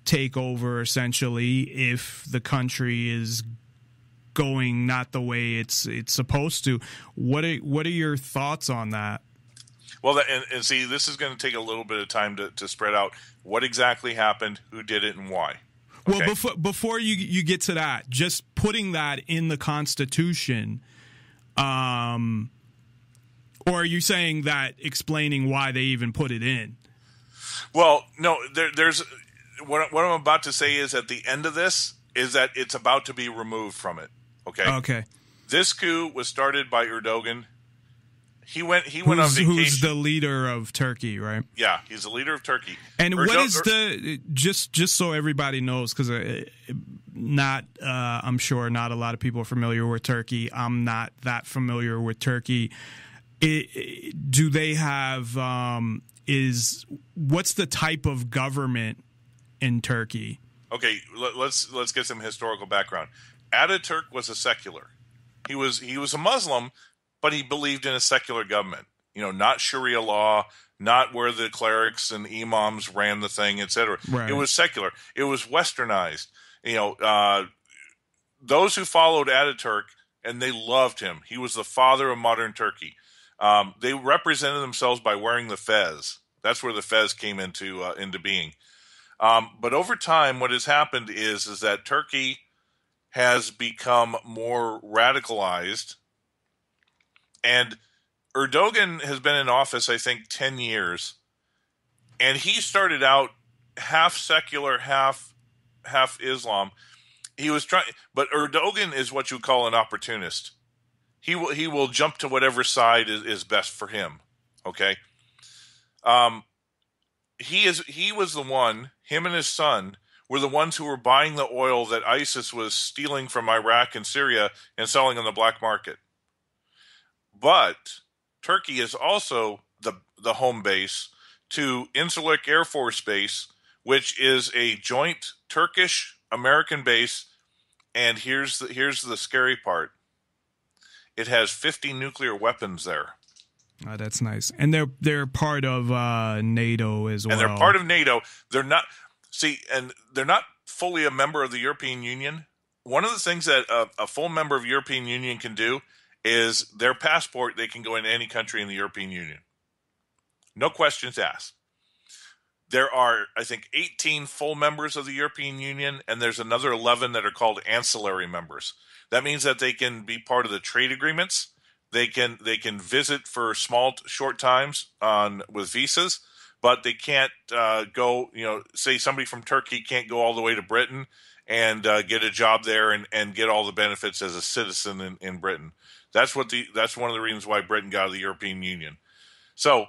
S6: take over essentially if the country is going not the way it's it's supposed to. What are what are your thoughts on that?
S3: Well, that, and, and see, this is going to take a little bit of time to, to spread out what exactly happened, who did it, and why.
S6: Well, before before you you get to that, just putting that in the Constitution, um, or are you saying that explaining why they even put it in?
S3: Well, no, there, there's what, what I'm about to say is at the end of this is that it's about to be removed from it. Okay.
S6: Okay,
S3: This coup was started by Erdogan. He went. He went
S6: who's,
S3: on vacation.
S6: who's the leader of Turkey, right?
S3: yeah, he's the leader of Turkey.
S6: And
S3: Erdo-
S6: what is
S3: Er-
S6: the just just so everybody knows because not uh, I'm sure not a lot of people are familiar with Turkey. I'm not that familiar with Turkey. It, it- do they have um, is what's the type of government in Turkey?
S3: Okay, let, let's let's get some historical background. Ataturk was a secular. He was he was a Muslim, but he believed in a secular government. You know, not Sharia law, not where the clerics and imams ran the thing, etc.
S6: Right.
S3: It was secular. It was westernized. You know, uh, those who followed Ataturk and they loved him. He was the father of modern Turkey. Um, they represented themselves by wearing the fez. That's where the fez came into uh, into being. Um, but over time, what has happened is is that Turkey has become more radicalized, and Erdogan has been in office, I think, ten years, and he started out half secular, half half Islam. He was trying, but Erdogan is what you call an opportunist. He will he will jump to whatever side is, is best for him. Okay. Um, he is he was the one. Him and his son were the ones who were buying the oil that ISIS was stealing from Iraq and Syria and selling on the black market. But Turkey is also the the home base to Incirlik Air Force Base, which is a joint Turkish American base. And here's the here's the scary part. It has 50 nuclear weapons there.
S6: Oh, that's nice, and they're they're part of uh, NATO as well.
S3: And they're part of NATO. They're not see, and they're not fully a member of the European Union. One of the things that a, a full member of European Union can do is their passport. They can go into any country in the European Union, no questions asked. There are, I think, 18 full members of the European Union, and there's another 11 that are called ancillary members. That means that they can be part of the trade agreements they can they can visit for small short times on with visas, but they can't uh, go. You know, say somebody from Turkey can't go all the way to Britain and uh, get a job there and, and get all the benefits as a citizen in, in Britain. That's what the that's one of the reasons why Britain got out of the European Union. So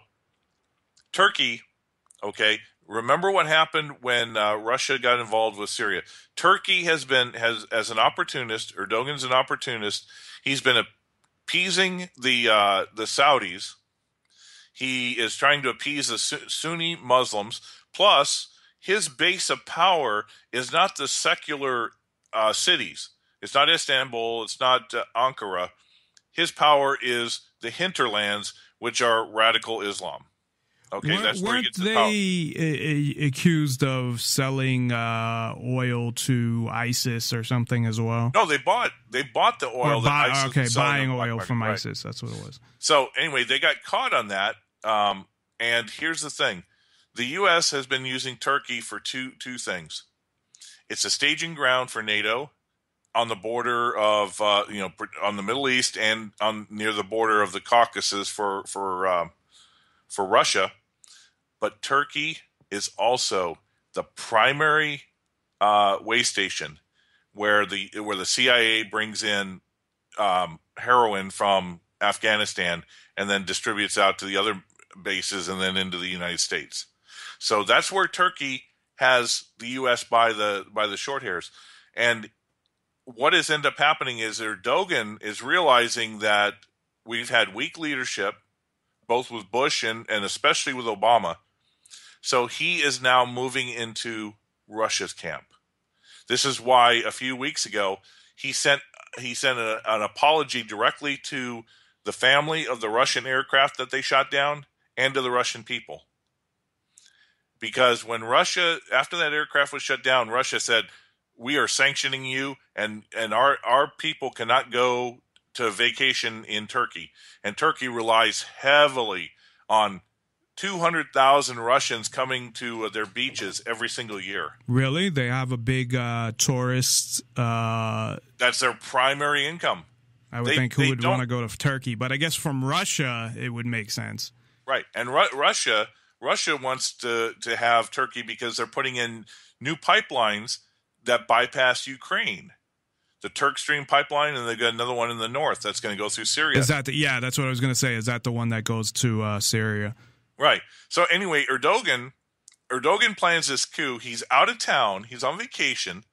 S3: Turkey, okay, remember what happened when uh, Russia got involved with Syria. Turkey has been has as an opportunist. Erdogan's an opportunist. He's been appeasing the uh, the Saudis. He is trying to appease the Sunni Muslims. Plus, his base of power is not the secular uh, cities. It's not Istanbul. It's not uh, Ankara. His power is the hinterlands, which are radical Islam. Okay, that's where
S6: weren't they a- accused of selling uh, oil to ISIS or something as well?
S3: No, they bought they bought the oil. Buy,
S6: okay, buying oil from right. ISIS. That's what it was.
S3: So anyway, they got caught on that. Um, and here's the thing: the U.S. has been using Turkey for two two things. It's a staging ground for NATO on the border of uh, you know on the Middle East and on near the border of the Caucasus for for uh, for Russia but Turkey is also the primary uh, way station where the where the CIA brings in um, heroin from Afghanistan and then distributes out to the other bases and then into the United States. So that's where Turkey has the U.S. by the by the short hairs, and what has ended up happening is Erdogan is realizing that we've had weak leadership, both with Bush and, and especially with Obama, so he is now moving into Russia's camp. This is why a few weeks ago he sent he sent a, an apology directly to the family of the Russian aircraft that they shot down and to the Russian people. Because when Russia after that aircraft was shut down, Russia said, "We are sanctioning you and and our our people cannot go to vacation in Turkey." And Turkey relies heavily on 200,000 Russians coming to uh, their beaches every single year.
S6: Really? They have a big uh, tourist. Uh,
S3: That's their primary income.
S6: I would they, think who would want to go to Turkey, but I guess from Russia it would make sense.
S3: Right, and Ru- Russia, Russia wants to to have Turkey because they're putting in new pipelines that bypass Ukraine. The Turk Stream pipeline, and they've got another one in the north that's going to go through Syria.
S6: Is that the, yeah? That's what I was going to say. Is that the one that goes to uh, Syria?
S3: Right. So anyway, Erdogan Erdogan plans this coup. He's out of town. He's on vacation.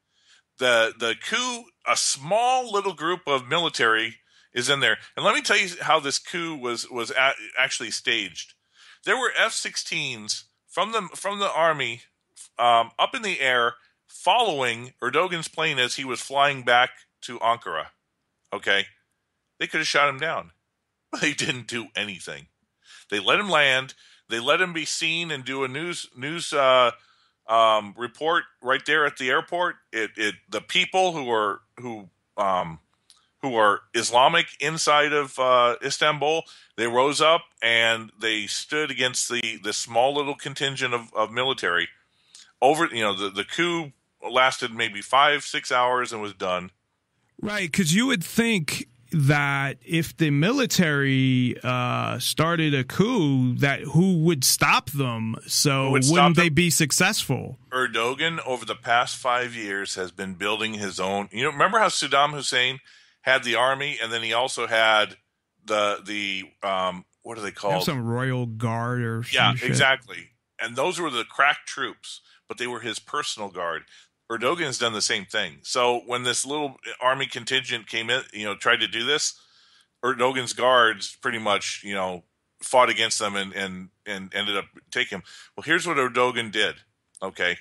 S3: The the coup, a small little group of military is in there. And let me tell you how this coup was was actually staged. There were F-16s from the from the army um, up in the air following Erdogan's plane as he was flying back to Ankara. Okay, they could have shot him down, but they didn't do anything. They let him land. They let him be seen and do a news news uh, um, report right there at the airport. It, it the people who are who um, who are Islamic inside of uh, Istanbul, they rose up and they stood against the the small little contingent of, of military. Over, you know, the the coup lasted maybe five six hours and was done.
S6: Right, because you would think that if the military uh, started a coup, that who would stop them? So
S3: would
S6: wouldn't
S3: them?
S6: they be successful?
S3: Erdogan over the past five years has been building his own. You know, remember how Saddam Hussein had the army, and then he also had the the um, what are they called?
S6: some royal guard or
S3: yeah,
S6: shit.
S3: exactly. And those were the crack troops, but they were his personal guard. Erdogan has done the same thing. So when this little army contingent came in, you know, tried to do this, Erdogan's guards pretty much, you know, fought against them and and and ended up taking him. Well, here's what Erdogan did. Okay,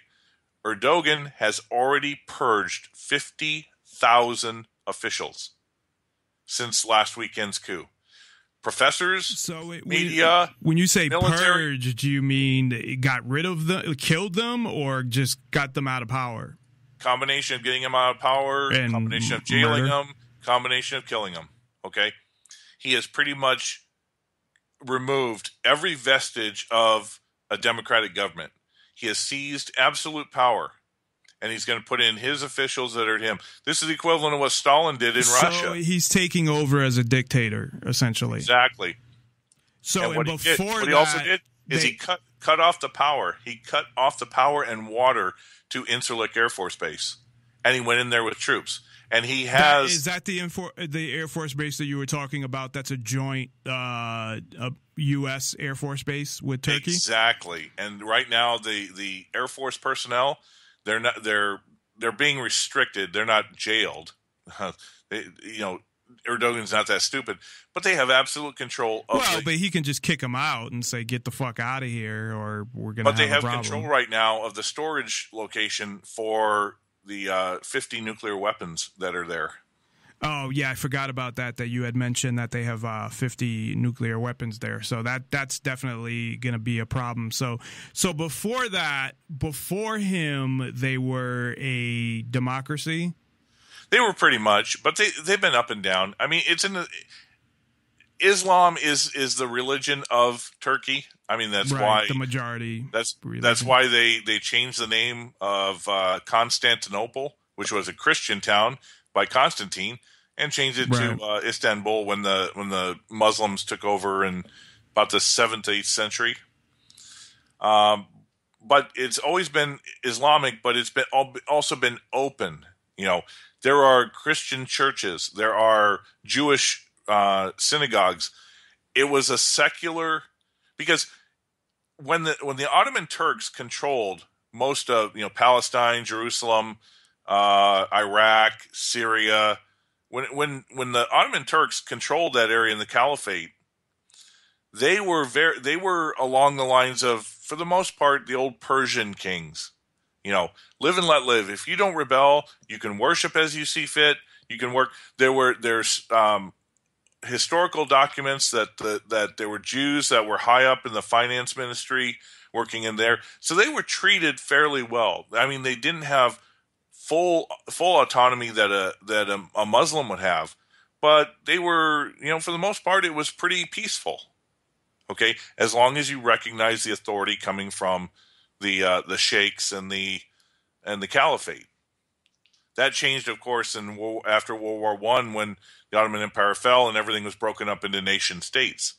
S3: Erdogan has already purged fifty thousand officials since last weekend's coup. Professors,
S6: So it,
S3: Media,
S6: when, when you say
S3: military-
S6: purge, do you mean got rid of them, killed them, or just got them out of power?
S3: Combination of getting him out of power,
S6: And
S3: combination of jailing
S6: murder.
S3: him, combination of killing him. Okay, he has pretty much removed every vestige of a democratic government. He has seized absolute power, and he's going to put in his officials that are him. This is equivalent of what Stalin did in
S6: so
S3: Russia.
S6: he's taking over as a dictator, essentially.
S3: Exactly.
S6: So
S3: and
S6: and,
S3: what he did,
S6: before
S3: what
S6: that,
S3: he also did is
S6: they-
S3: he cut cut off the power. He cut off the power and water to Incirlik Air Force Base, and he went in there with troops. And he has
S6: is that the infor- the Air Force base that you were talking about? That's a joint uh, a U.S. Air Force base with Turkey.
S3: Exactly. And right now, the the Air Force personnel they're not they're they're being restricted. They're not jailed. they, you know, Erdogan's not that stupid, but they have absolute control of.
S6: Well,
S3: the,
S6: but he can just kick them out and say, "Get the fuck out of here," or we're gonna.
S3: but they have control right now of the storage location for the uh, 50 nuclear weapons that are there.
S6: Oh yeah, I forgot about that. That you had mentioned that they have uh, 50 nuclear weapons there. So that that's definitely going to be a problem. So so before that, before him, they were a democracy.
S3: They were pretty much, but they they've been up and down. I mean, it's in the Islam is is the religion of Turkey. I mean, that's
S6: right,
S3: why
S6: the majority.
S3: That's
S6: religion.
S3: that's why they they changed the name of uh, Constantinople, which was a Christian town by Constantine, and changed it
S6: Right.
S3: to uh, Istanbul when the when the Muslims took over in about the seventh eighth century. Um, but it's always been Islamic, but it's been also been open. You know, there are Christian churches, there are Jewish uh, synagogues. It was a secular because when the when the Ottoman Turks controlled most of you know Palestine, Jerusalem, uh, Iraq, Syria, when when when the Ottoman Turks controlled that area in the Caliphate, they were very they were along the lines of for the most part the old Persian kings. You know, live and let live. If you don't rebel, you can worship as you see fit. You can work. There were there's um, historical documents that the, that there were Jews that were high up in the finance ministry working in there, so they were treated fairly well. I mean, they didn't have full full autonomy that a that a, a Muslim would have, but they were you know for the most part it was pretty peaceful. Okay, as long as you recognize the authority coming from the uh, the sheikhs and the and the caliphate. That changed, of course, in after World War One when the Ottoman Empire fell and everything was broken up into nation states.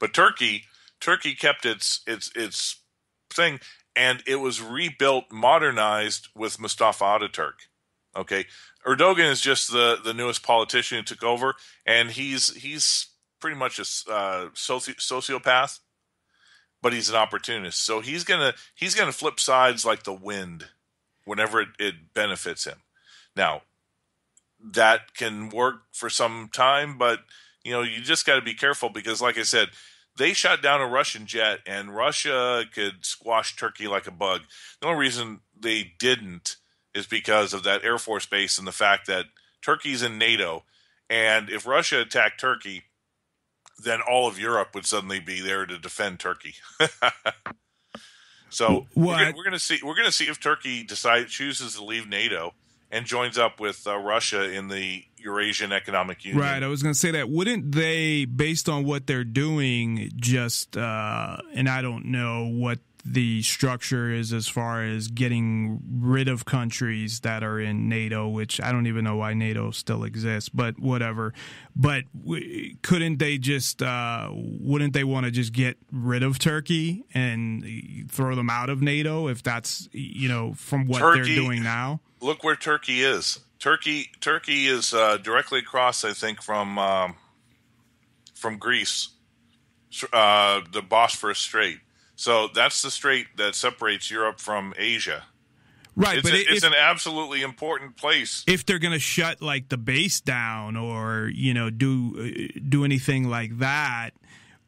S3: But Turkey, Turkey kept its its its thing, and it was rebuilt, modernized with Mustafa Ataturk. Okay, Erdogan is just the the newest politician who took over, and he's he's pretty much a uh, soci- sociopath, but he's an opportunist. So he's gonna he's gonna flip sides like the wind whenever it, it benefits him. Now, that can work for some time, but you know you just got to be careful because, like I said, they shot down a Russian jet, and Russia could squash Turkey like a bug. The only reason they didn't is because of that Air Force base and the fact that Turkey's in NATO, and if Russia attacked Turkey, then all of Europe would suddenly be there to defend Turkey. so we're
S6: What-
S3: we're going to see we're going to see if Turkey decides chooses to leave NATO and joins up with uh, Russia in the Eurasian Economic Union.
S6: Right, I was going to say that. Wouldn't they, based on what they're doing, just uh, and I don't know what the structure is as far as getting rid of countries that are in NATO, which I don't even know why NATO still exists, but whatever. But w- couldn't they just, uh, wouldn't they want to just get rid of Turkey and throw them out of NATO if that's, you know, from what Turkey, they're doing now?
S3: Look where Turkey is. Turkey, Turkey is uh, directly across, I think, from um, from Greece, uh, the Bosphorus Strait so that's the strait that separates Europe from Asia.
S6: Right,
S3: it's
S6: but
S3: a,
S6: if,
S3: it's an absolutely important place.
S6: If they're going to shut like the base down or you know do do anything like that,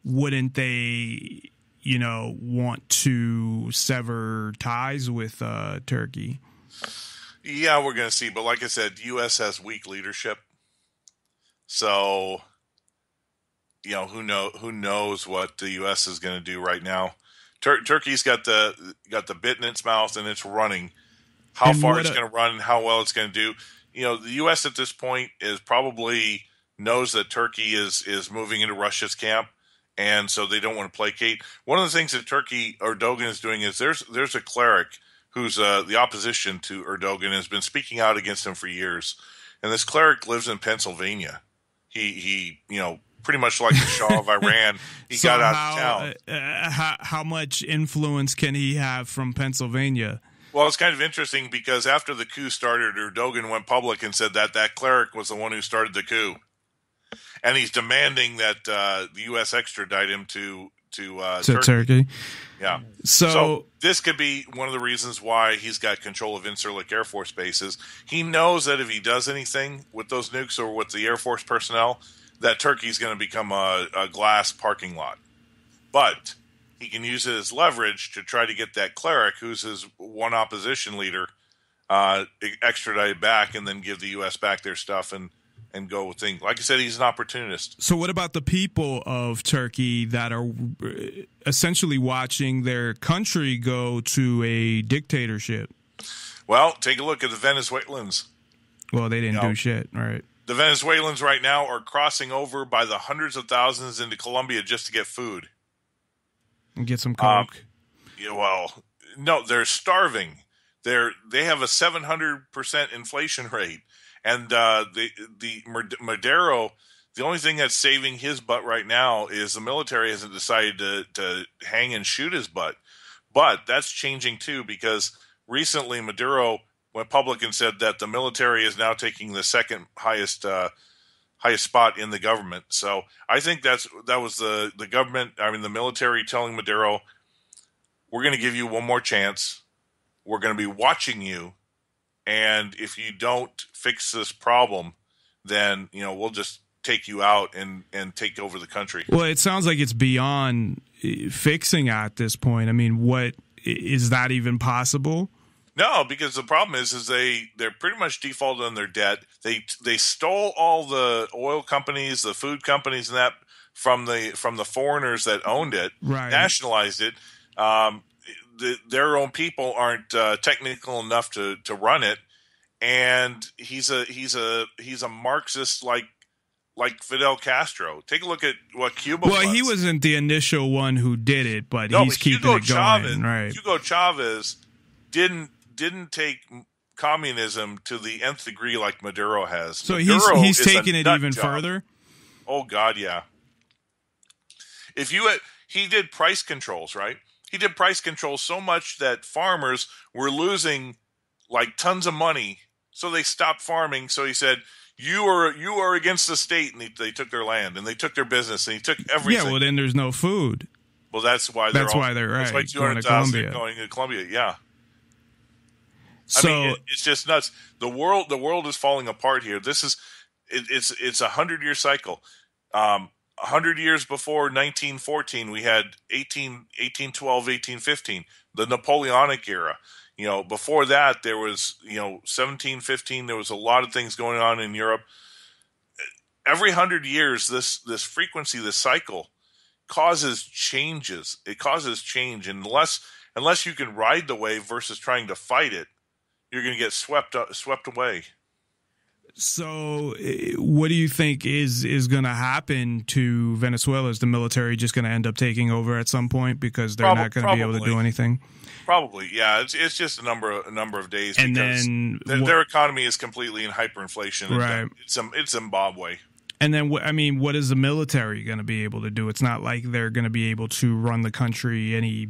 S6: wouldn't they you know want to sever ties with uh, Turkey?
S3: Yeah, we're going to see, but like I said, U.S. has weak leadership, so you know who know who knows what the U.S. is going to do right now. Tur- Turkey's got the got the bit in its mouth and it's running. How and far it's going to run and how well it's going to do. You know, the U.S. at this point is probably knows that Turkey is is moving into Russia's camp, and so they don't want to placate. One of the things that Turkey Erdogan is doing is there's there's a cleric who's uh, the opposition to Erdogan has been speaking out against him for years, and this cleric lives in Pennsylvania. He he you know pretty much like the Shah of Iran. He so got out how, of town.
S6: Uh, uh, how, how much influence can he have from Pennsylvania?
S3: Well, it's kind of interesting because after the coup started, Erdogan went public and said that that cleric was the one who started the coup, and he's demanding that uh, the U.S. extradite him to to, uh,
S6: to Turkey. Turkey.
S3: Yeah.
S6: So,
S3: so, this could be one of the reasons why he's got control of Incirlik Air Force bases. He knows that if he does anything with those nukes or with the Air Force personnel, that Turkey's going to become a, a glass parking lot. But he can use it as leverage to try to get that cleric, who's his one opposition leader, uh, extradited back, and then give the U.S. back their stuff and and go with things. Like I said, he's an opportunist.
S6: So, what about the people of Turkey that are uh, essentially watching their country go to a dictatorship?
S3: Well, take a look at the Venezuelans.
S6: Well, they didn't you know, do shit, right?
S3: The Venezuelans right now are crossing over by the hundreds of thousands into Colombia just to get food.
S6: And get some um, coke.
S3: Um, yeah, well, no, they're starving. They're they have a seven hundred percent inflation rate, and uh, the the Maduro. The only thing that's saving his butt right now is the military hasn't decided to to hang and shoot his butt, but that's changing too because recently Maduro went public and said that the military is now taking the second highest uh, highest spot in the government. So I think that's that was the the government. I mean, the military telling Maduro, "We're going to give you one more chance. We're going to be watching you, and if you don't fix this problem, then you know we'll just." take you out and and take over the country.
S6: Well, it sounds like it's beyond eh, fixing at this point. I mean, what is that even possible?
S3: No, because the problem is, is they they're pretty much defaulted on their debt. They they stole all the oil companies, the food companies, and that from the from the foreigners that owned it,
S6: right.
S3: nationalized it. Um, the, their own people aren't uh, technical enough to to run it, and he's a he's a he's a Marxist like like Fidel Castro. Take a look at what Cuba.
S6: Well,
S3: was.
S6: he wasn't the initial one who did it, but no, he's but keeping Hugo it going.
S3: Chavez,
S6: right.
S3: Hugo Chavez didn't didn't take communism to the nth degree like Maduro has.
S6: So
S3: Maduro
S6: he's he's taking it even
S3: job.
S6: further.
S3: Oh God, yeah. If you had, he did price controls, right? He did price controls so much that farmers were losing like tons of money, so they stopped farming. So he said, "You are you are against the state," and they, they took their land and they took their business and he took everything.
S6: Yeah, well then there's no food.
S3: Well, that's why. They're
S6: that's
S3: all,
S6: why they're right.
S3: That's why two hundred thousand going to Colombia. Yeah.
S6: So
S3: I mean, it, it's just nuts. The world, the world is falling apart here. This is, it, it's it's a hundred year cycle. Um, a hundred years before 1914, we had 18, 1812, 1815, the Napoleonic era. You know, before that, there was you know 1715. There was a lot of things going on in Europe. Every hundred years, this this frequency, this cycle, causes changes. It causes change, unless unless you can ride the wave versus trying to fight it you're going to get swept up, swept away.
S6: So, eh, what do you think is is going to happen to Venezuela? Is the military just going to end up taking over at some point because they're
S3: Prob-
S6: not going to be able to do anything?
S3: Probably, yeah. It's it's just a number of, a number of days
S6: And
S3: because
S6: then
S3: their, their economy is completely in hyperinflation.
S6: Right.
S3: It's Zim- it's Zimbabwe.
S6: And then, I mean, what is the military going to be able to do? It's not like they're going to be able to run the country any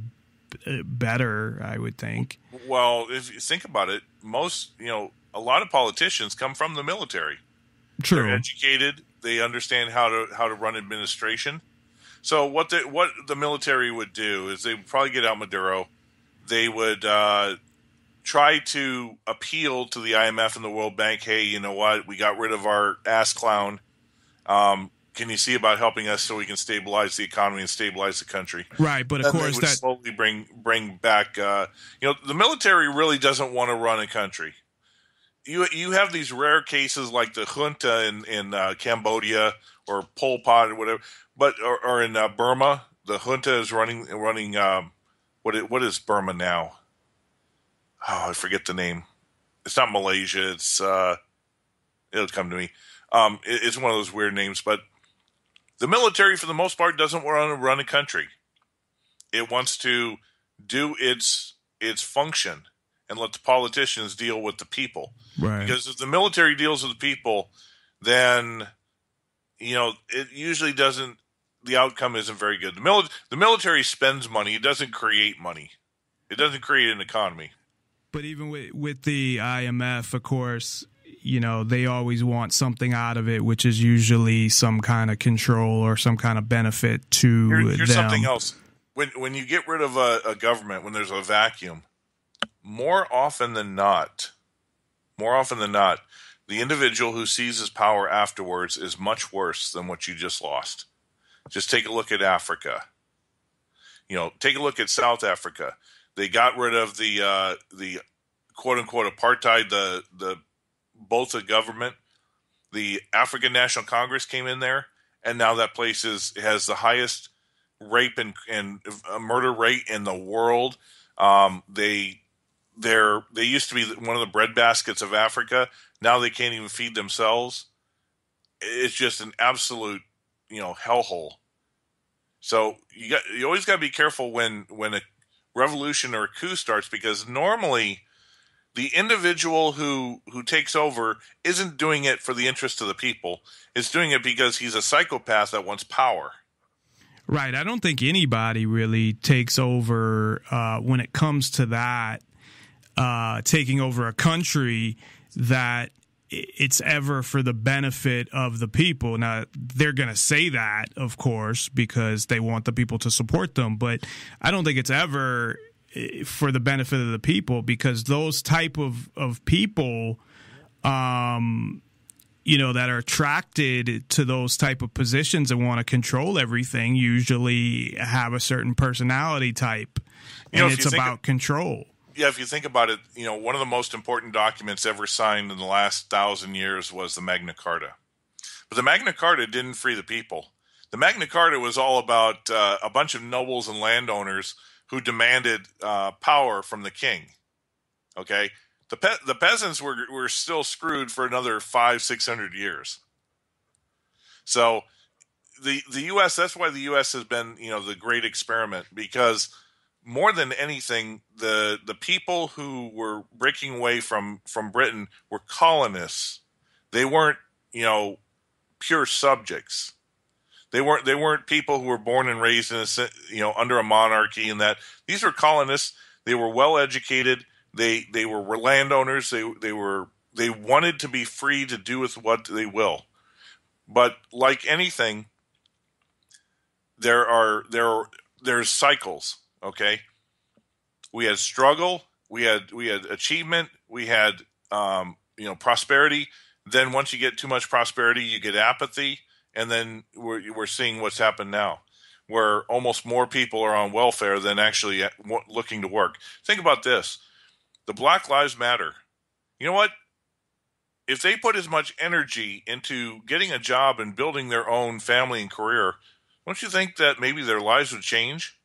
S6: uh, better. I would think.
S3: Well, if you think about it, most you know, a lot of politicians come from the military.
S6: True.
S3: They're educated. They understand how to how to run administration. So what the what the military would do is they would probably get out Maduro. They would uh, try to appeal to the IMF and the World Bank. Hey, you know what? We got rid of our ass clown. Um, can you see about helping us so we can stabilize the economy and stabilize the country?
S6: Right, but of
S3: they
S6: course
S3: would
S6: that
S3: slowly bring bring back. Uh, you know, the military really doesn't want to run a country. You you have these rare cases like the junta in in uh, Cambodia or Pol Pot or whatever, but or, or in uh, Burma, the junta is running running. Um, what it, what is Burma now? Oh, I forget the name. It's not Malaysia. It's uh, it'll come to me. Um, it, it's one of those weird names, but the military, for the most part, doesn't want to run a country. It wants to do its its function and let the politicians deal with the people.
S6: right.
S3: Because if the military deals with the people, then you know it usually doesn't. The outcome isn't very good. The mili- the military spends money; it doesn't create money. It doesn't create an economy.
S6: But even with with the IMF, of course, you know they always want something out of it, which is usually some kind of control or some kind of benefit to
S3: Here- here's
S6: them.
S3: something else. When when you get rid of a, a government, when there's a vacuum, more often than not, more often than not, the individual who seizes power afterwards is much worse than what you just lost. Just take a look at Africa. You know, take a look at South Africa. They got rid of the uh, the quote unquote apartheid, the the both the government, the African National Congress came in there, and now that place is has the highest rape and, and uh, murder rate in the world. Um, they they're they used to be one of the bread baskets of Africa. Now they can't even feed themselves. It's just an absolute you know hellhole. So you got you always got to be careful when when a revolution or a coup starts because normally the individual who who takes over isn't doing it for the interest of the people. It's doing it because he's a psychopath that wants power.
S6: Right. I don't think anybody really takes over uh, when it comes to that, uh, taking over a country that it's ever for the benefit of the people. Now, they're going to say that, of course, because they want the people to support them, but I don't think it's ever for the benefit of the people because those type of, of people um, you know that are attracted to those type of positions and want to control everything usually have a certain personality type
S3: You know,
S6: and it's about control
S3: Yeah, if you think about it, you know, one of the most important documents ever signed in the last thousand years was the Magna Carta. But the Magna Carta didn't free the people. The Magna Carta was all about uh, a bunch of nobles and landowners who demanded uh, power from the king. Okay, the pe- the peasants were were still screwed for another five six hundred years. So the the U.S. That's why the U.S. has been you know the great experiment because more than anything, the the people who were breaking away from from Britain were colonists. They weren't, you know, pure subjects. They weren't they weren't people who were born and raised in a you know under a monarchy and that these were colonists. They were well educated. They they were landowners. They they were they wanted to be free to do with what they will. But like anything, there are there are, there's cycles okay we had struggle we had we had achievement we had um, you know prosperity then once you get too much prosperity you get apathy and then we're, we're seeing what's happened now where almost more people are on welfare than actually looking to work. Think about this. The black lives matter. You know what? If they put as much energy into getting a job and building their own family and career don't you think that maybe their lives would change?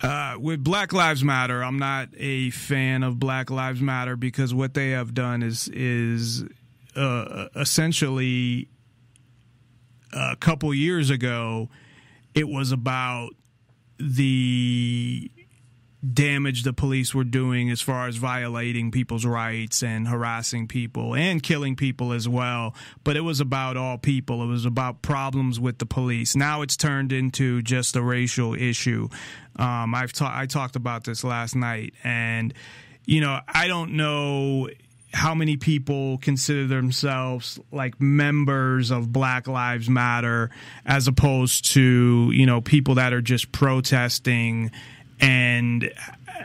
S6: Uh, with Black Lives Matter, I'm not a fan of Black Lives Matter because what they have done is is uh, essentially a couple years ago, it was about the damage the police were doing as far as violating people's rights and harassing people and killing people as well. But it was about all people. It was about problems with the police. Now it's turned into just a racial issue. Um, I've ta- I talked about this last night, and you know I don't know how many people consider themselves like members of Black Lives Matter as opposed to you know people that are just protesting? And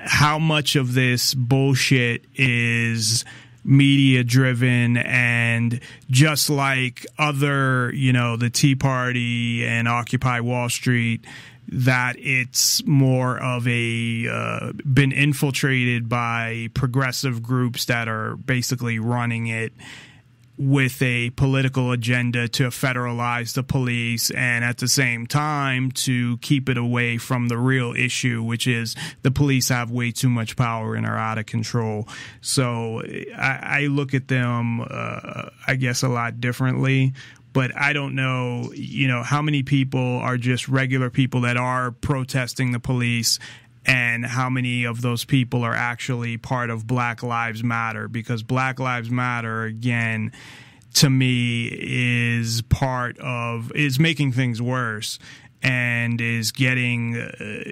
S6: how much of this bullshit is media driven and just like other, you know, the Tea Party and Occupy Wall Street, that it's more of a uh, been infiltrated by progressive groups that are basically running it with a political agenda to federalize the police and at the same time to keep it away from the real issue, which is the police have way too much power and are out of control. So I, I look at them, uh, I guess, a lot differently. But I don't know, you know, how many people are just regular people that are protesting the police and how many of those people are actually part of Black Lives Matter because Black Lives Matter again to me is part of is making things worse and is getting uh,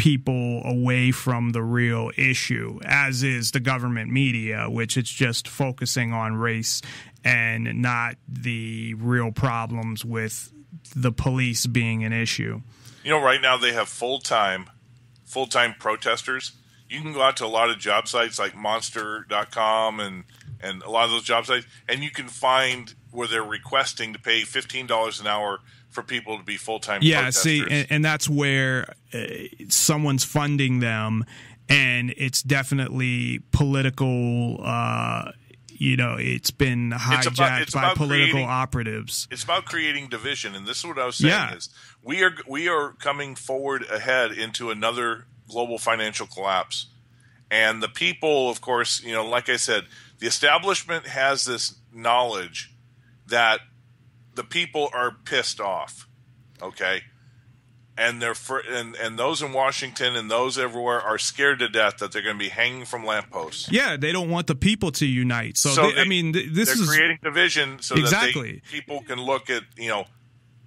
S6: people away from the real issue as is the government media which it's just focusing on race and not the real problems with the police being an issue
S3: you know right now they have full-time full time protesters. You can go out to a lot of job sites like monster.com and, and a lot of those job sites, and you can find where they're requesting to pay $15 an hour for people to be full time
S6: yeah, see, and, and that's where uh, someone's funding them, and it's definitely political. Uh, you know, it's been hijacked it's about, it's by political creating, operatives.
S3: It's about creating division, and this is what I was saying yeah. is we are we are coming forward ahead into another global financial collapse. And the people, of course, you know, like I said, the establishment has this knowledge that the people are pissed off. Okay. And they're for, and, and those in Washington and those everywhere are scared to death that they're going to be hanging from lampposts.
S6: Yeah, they don't want the people to unite. So, so they, they, I mean, this
S3: they're
S6: is
S3: creating division so exactly. that they, people can look at you know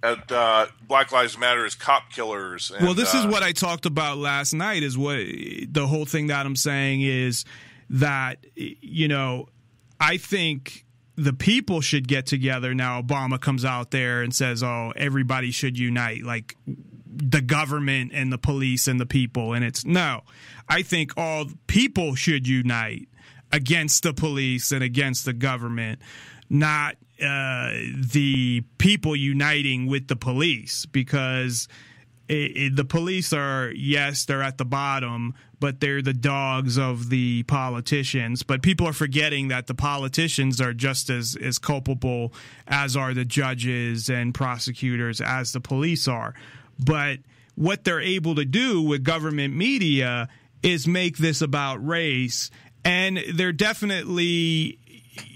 S3: at uh, Black Lives Matter as cop killers.
S6: And, well, this uh, is what I talked about last night. Is what the whole thing that I'm saying is that you know I think the people should get together. Now Obama comes out there and says, "Oh, everybody should unite," like the government and the police and the people. And it's no, I think all people should unite against the police and against the government, not uh, the people uniting with the police because it, it, the police are yes they're at the bottom but they're the dogs of the politicians. But people are forgetting that the politicians are just as as culpable as are the judges and prosecutors as the police are. But what they're able to do with government media is make this about race. And they're definitely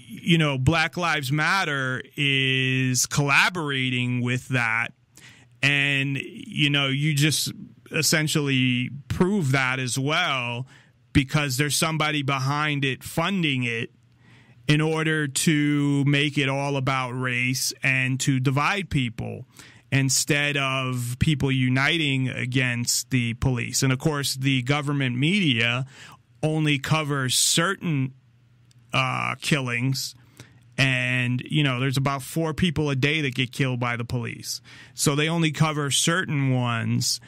S6: you know, Black Lives Matter is collaborating with that. And, you know, you just essentially prove that as well because there's somebody behind it funding it in order to make it all about race and to divide people instead of people uniting against the police. And of course, the government media only covers certain uh, killings and you know there's about four people a day that get killed by the police. So they only cover certain ones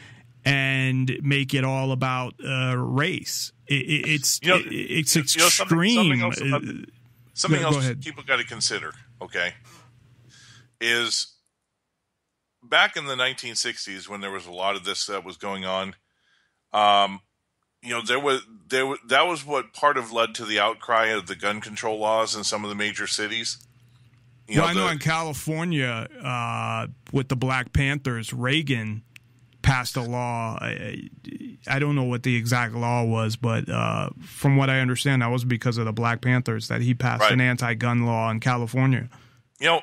S6: and make it all about uh, race. It, it, it's you know, it, it's you know, extreme
S3: something, something else, uh, something else people got to consider okay is back in the 1960s when there was a lot of this that was going on um, you know there was there was, that was what part of led to the outcry of the gun control laws in some of the major cities.
S6: You well, know, I know the, in California uh, with the Black Panthers, Reagan passed a law. I, I don't know what the exact law was, but uh, from what I understand, that was because of the Black Panthers that he passed
S3: Right.
S6: an anti-gun law in California.
S3: you know,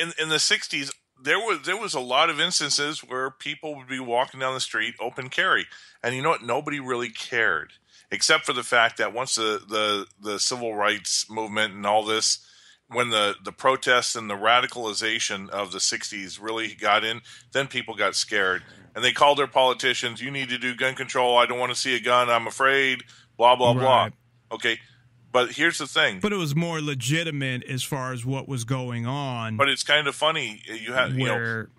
S3: in in the '60s, there was there was a lot of instances where people would be walking down the street open carry, and you know what? Nobody really cared, except for the fact that once the the the civil rights movement and all this, when the the protests and the radicalization of the '60s really got in, then people got scared, and they called their politicians. You need to do gun control. I don't want to see a gun. I'm afraid. Blah blah blah. Okay. But here's the thing.
S6: But it was more legitimate as far as what was going on.
S3: but it's kind of funny. You have you know
S6: where,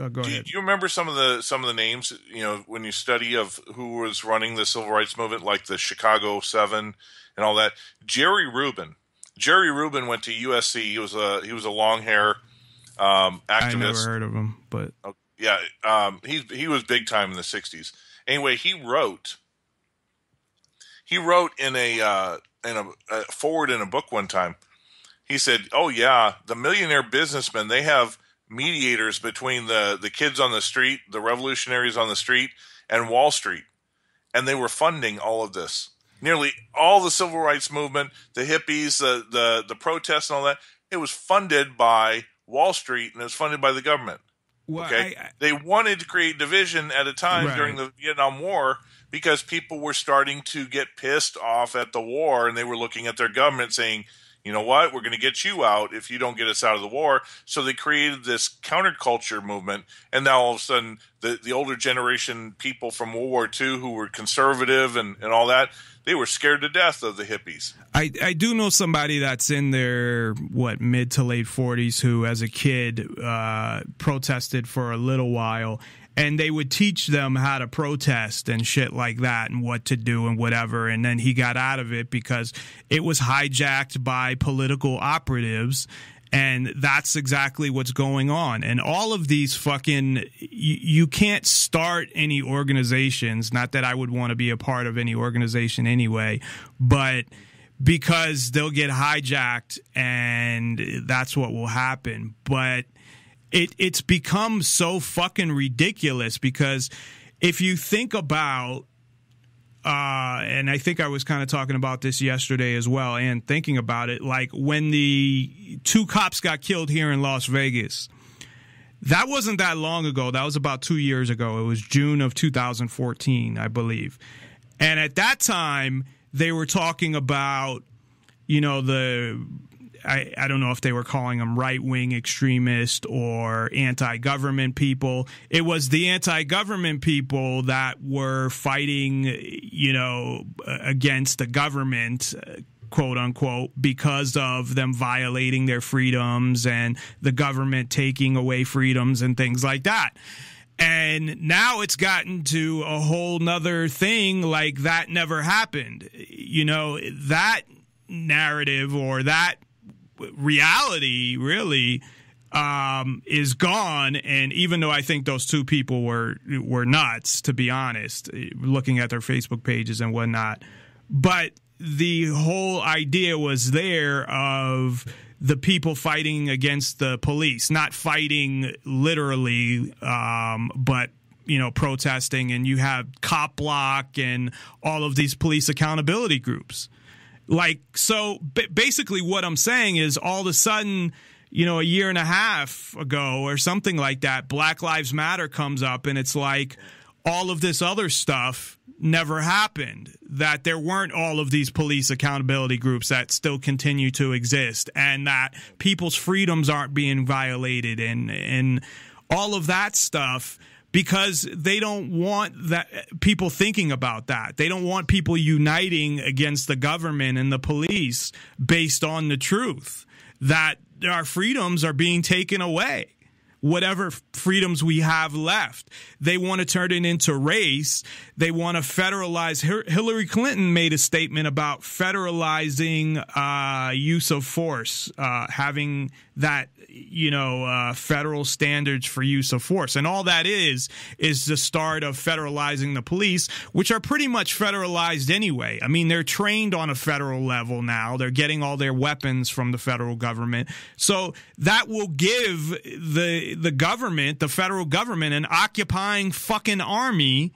S6: oh, go
S3: Do you,
S6: ahead.
S3: do you remember some of the some of the names? You know, when you study of who was running the civil rights movement, like the Chicago Seven and all that. Jerry Rubin. Jerry Rubin went to USC. He was a he was a long hair um,
S6: I never heard of him, but
S3: Oh, yeah, um, he he was big time in the '60s. Anyway, he wrote. He wrote in a uh, in a, a forward in a book one time. He said, "Oh yeah, the millionaire businessmen they have mediators between the the kids on the street, the revolutionaries on the street, and Wall Street, and they were funding all of this. Nearly all the civil rights movement, the hippies, the the the protests, and all that. It was funded by Wall Street and it was funded by the government."
S6: well,
S3: Okay,
S6: I, I,
S3: they wanted to create division at a time
S6: Right.
S3: during the Vietnam War because people were starting to get pissed off at the war, and they were looking at their government saying, "You know what? We're going to get you out if you don't get us out of the war." So they created this counterculture movement, and now all of a sudden, the the older generation people from World War II who were conservative and and all that, they were scared to death of the hippies.
S6: I, I do know somebody that's in their what mid to late forties who, as a kid, uh, protested for a little while, and they would teach them how to protest and shit like that, and what to do and whatever. And then he got out of it because it was hijacked by political operatives. And that's exactly what's going on. And all of these fucking, you, you can't start any organizations. Not that I would want to be a part of any organization anyway, but because they'll get hijacked and that's what will happen. But it it's become so fucking ridiculous because if you think about uh, and I think I was kind of talking about this yesterday as well, and thinking about it, like when the two cops got killed here in Las Vegas, that wasn't that long ago. That was about two years ago. It was June of 2014, I believe. And at that time, they were talking about, you know, the I, I don't know if they were calling them right wing extremist or anti government people. It was the anti government people that were fighting, you know, against the government. uh, Quote unquote, because of them violating their freedoms and the government taking away freedoms and things like that. And now it's gotten to a whole nother thing like that never happened. You know, that narrative or that reality really um, is gone. And even though I think those two people were were nuts, to be honest, looking at their Facebook pages and whatnot, but the whole idea was there of the people fighting against the police, not fighting literally, um, but you know, protesting, and you have cop block and all of these police accountability groups like so basically what i'm saying is all of a sudden you know a year and a half ago or something like that black lives matter comes up and it's like all of this other stuff never happened that there weren't all of these police accountability groups that still continue to exist and that people's freedoms aren't being violated and and all of that stuff because they don't want that people thinking about that. They don't want people uniting against the government and the police based on the truth that our freedoms are being taken away. Whatever freedoms we have left, they want to turn it into race. They want to federalize. Hillary Clinton made a statement about federalizing uh, use of force, uh, having that you know uh, federal standards for use of force. And all that is is the start of federalizing the police which are pretty much federalized anyway. I mean they're trained on a federal level now. They're getting all their weapons from the federal government. So that will give the the government, the federal government, an occupying fucking army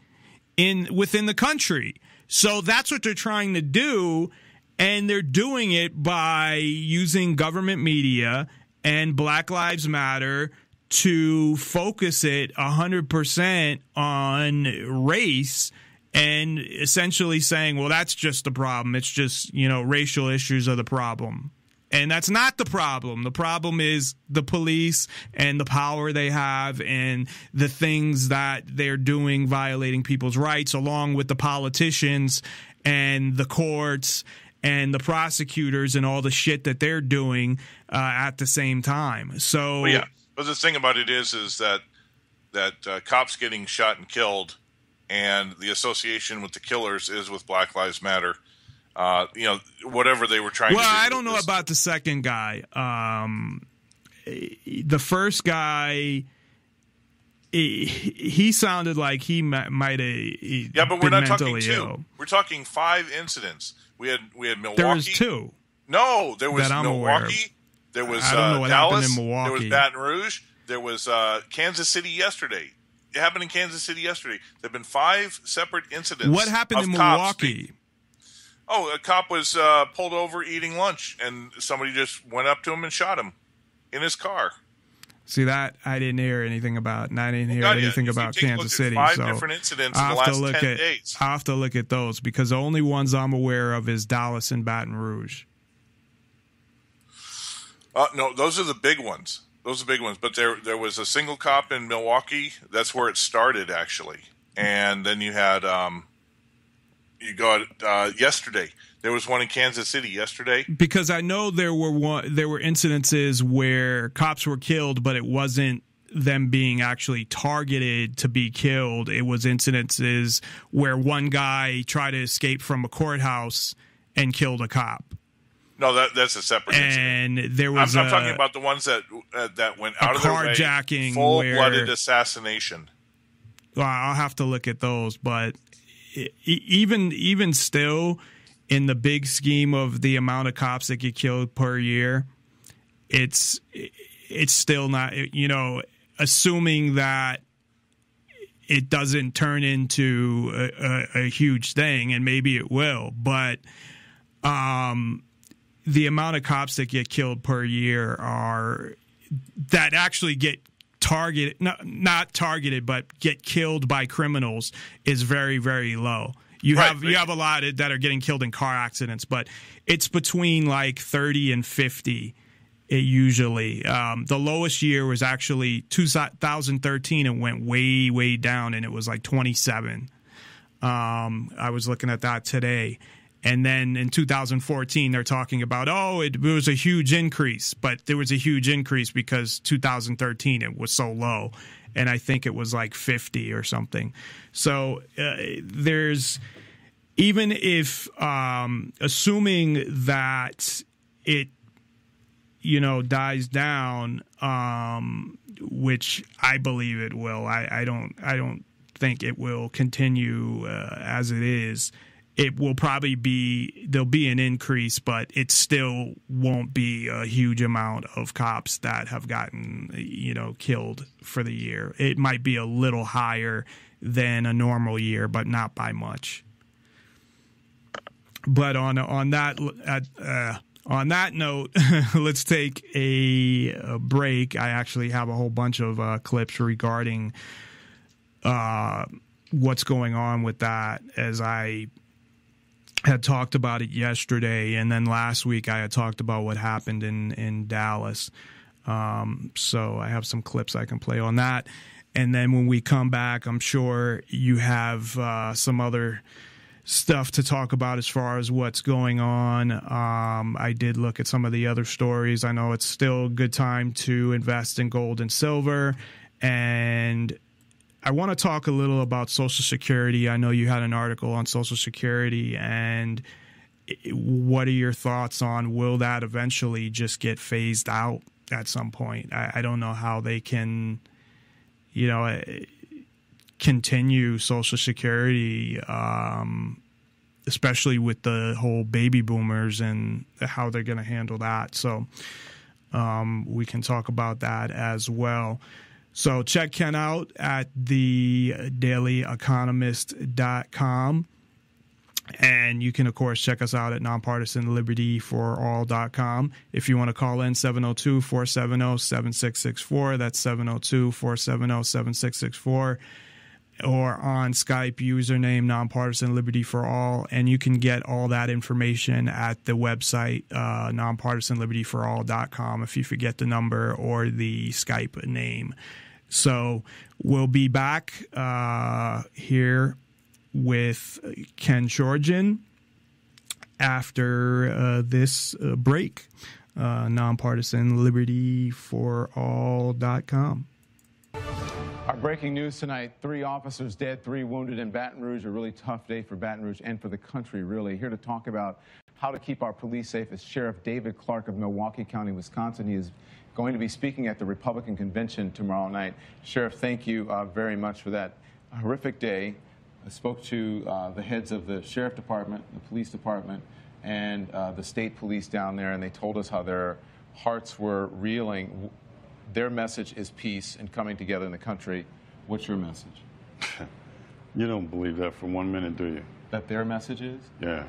S6: in within the country. So that's what they're trying to do, and they're doing it by using government media and Black Lives Matter to focus it 100% on race and essentially saying, well, that's just the problem. It's just, you know, racial issues are the problem. And that's not the problem. The problem is the police and the power they have and the things that they're doing violating people's rights, along with the politicians and the courts and the prosecutors and all the shit that they're doing uh, at the same time. So,
S3: well, yeah. But the thing about it is, is that that uh, cops getting shot and killed, and the association with the killers is with Black Lives Matter. Uh, you know, whatever they were trying.
S6: Well,
S3: do
S6: I don't know about the second guy. Um, the first guy. He, he sounded like he might have.
S3: Yeah, but we're not talking two. Ill. We're talking five incidents. We had we had Milwaukee.
S6: There was two.
S3: No, there was Milwaukee. There was uh, Dallas. There was Baton Rouge. There was uh, Kansas City yesterday. It happened in Kansas City yesterday. There have been five separate incidents.
S6: What happened in Milwaukee?
S3: Oh, a cop was uh, pulled over eating lunch, and somebody just went up to him and shot him in his car.
S6: See that I didn't hear anything about, and I didn't hear anything
S3: you.
S6: about Kansas City.
S3: Five
S6: so
S3: different incidents in the last
S6: look
S3: ten
S6: at,
S3: days.
S6: I have to look at those because the only ones I'm aware of is Dallas and Baton Rouge.
S3: Uh, no, those are the big ones. Those are the big ones. But there, there was a single cop in Milwaukee. That's where it started, actually. And then you had, um, you got uh, yesterday. There was one in Kansas City yesterday.
S6: Because I know there were one, there were incidences where cops were killed, but it wasn't them being actually targeted to be killed. It was incidences where one guy tried to escape from a courthouse and killed a cop.
S3: No, that that's a separate
S6: and
S3: incident.
S6: there was.
S3: I'm, I'm talking about the ones that uh, that went out of their way,
S6: carjacking,
S3: full blooded assassination.
S6: Well, I'll have to look at those, but even even still, in the big scheme of the amount of cops that get killed per year, it's it's still not. You know, assuming that it doesn't turn into a, a, a huge thing, and maybe it will, but um the amount of cops that get killed per year are that actually get targeted not, not targeted but get killed by criminals is very very low you
S3: right.
S6: have you have a lot that are getting killed in car accidents but it's between like 30 and 50 it usually um, the lowest year was actually 2013 and went way way down and it was like 27 um, i was looking at that today and then in 2014, they're talking about, oh, it, it, was a huge increase, but there was a huge increase because 2013 it was so low, and I think it was like 50 or something. So uh, there's even if um, assuming that it you know dies down, um, which I believe it will. I, I don't I don't think it will continue uh, as it is it will probably be there'll be an increase, but it still won't be a huge amount of cops that have gotten you know killed for the year. It might be a little higher than a normal year, but not by much. But on on that uh, on that note, let's take a, a, break. I actually have a whole bunch of uh, clips regarding uh, what's going on with that as I had talked about it yesterday, and then last week I had talked about what happened in in Dallas. Um, so I have some clips I can play on that, and then when we come back, I'm sure you have uh, some other stuff to talk about as far as what's going on. Um, I did look at some of the other stories. I know it's still a good time to invest in gold and silver, and I want to talk a little about Social Security. I know you had an article on Social Security, and what are your thoughts on will that eventually just get phased out at some point? I, I don't know how they can, you know, eh, continue Social Security, um, especially with the whole baby boomers and how they're going to handle that. So um, we can talk about that as well. So check Ken out at the dailyeconomist.com. And you can, of course, check us out at nonpartisanlibertyforall.com. If you want to call in, 702 470 7664. That's 702 470 7664. Or on Skype, username Nonpartisan Liberty for All. And you can get all that information at the website, uh, nonpartisanlibertyforall.com, if you forget the number or the Skype name. So we'll be back uh, here with Ken Schortgen after uh, this uh, break. Uh, nonpartisan liberty for all.com.
S7: Our breaking news tonight three officers dead, three wounded in Baton Rouge. A really tough day for Baton Rouge and for the country, really. Here to talk about how to keep our police safe is Sheriff David Clarke of Milwaukee County, Wisconsin. He is going to be speaking at the Republican convention tomorrow night. Sheriff, thank you uh, very much for that horrific day. I spoke to uh, the heads of the sheriff department, the police department, and uh, the state police down there, and they told us how their hearts were reeling. Their message is peace and coming together in the country. What's your message?
S8: you don't believe that for one minute, do you?
S7: That their message is?
S8: Yeah.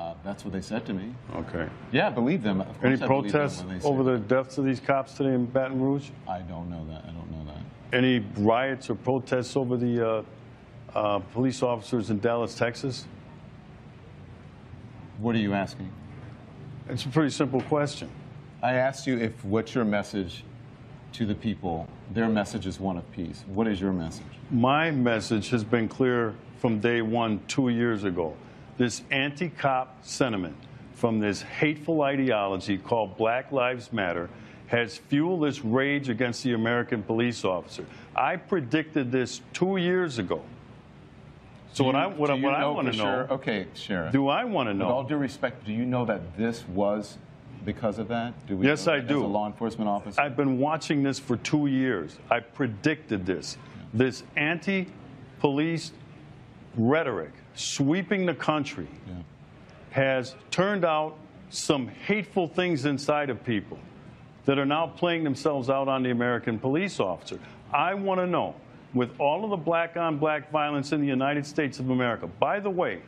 S7: Uh, that's what they said to me.
S8: Okay.
S7: Yeah, I believe them. Of
S8: Any
S7: course I believe them
S8: protests
S7: when they say
S8: over
S7: that.
S8: the deaths of these cops today in Baton Rouge?
S7: I don't know that. I don't know that.
S8: Any riots or protests over the uh, uh, police officers in Dallas, Texas?
S7: What are you asking?
S8: It's a pretty simple question.
S7: I asked you if what's your message to the people. Their message is one of peace. What is your message?
S8: My message has been clear from day one, two years ago. This anti cop sentiment from this hateful ideology called Black Lives Matter has fueled this rage against the American police officer. I predicted this two years ago. So,
S7: Do
S8: what
S7: you-
S8: I, what, I- what I want to know
S7: sure- Okay, Sharon.
S8: do I want to know?
S7: With all due respect, do you know that this was because of that? Do we
S8: Yes, I do.
S7: As a law enforcement officer.
S8: I've been watching this for two years. I predicted this. This anti police rhetoric sweeping the country has turned out some hateful things inside of people that are now playing themselves out on the American police officer. I want to know, with all of the black on black violence in the United States of America, by the way,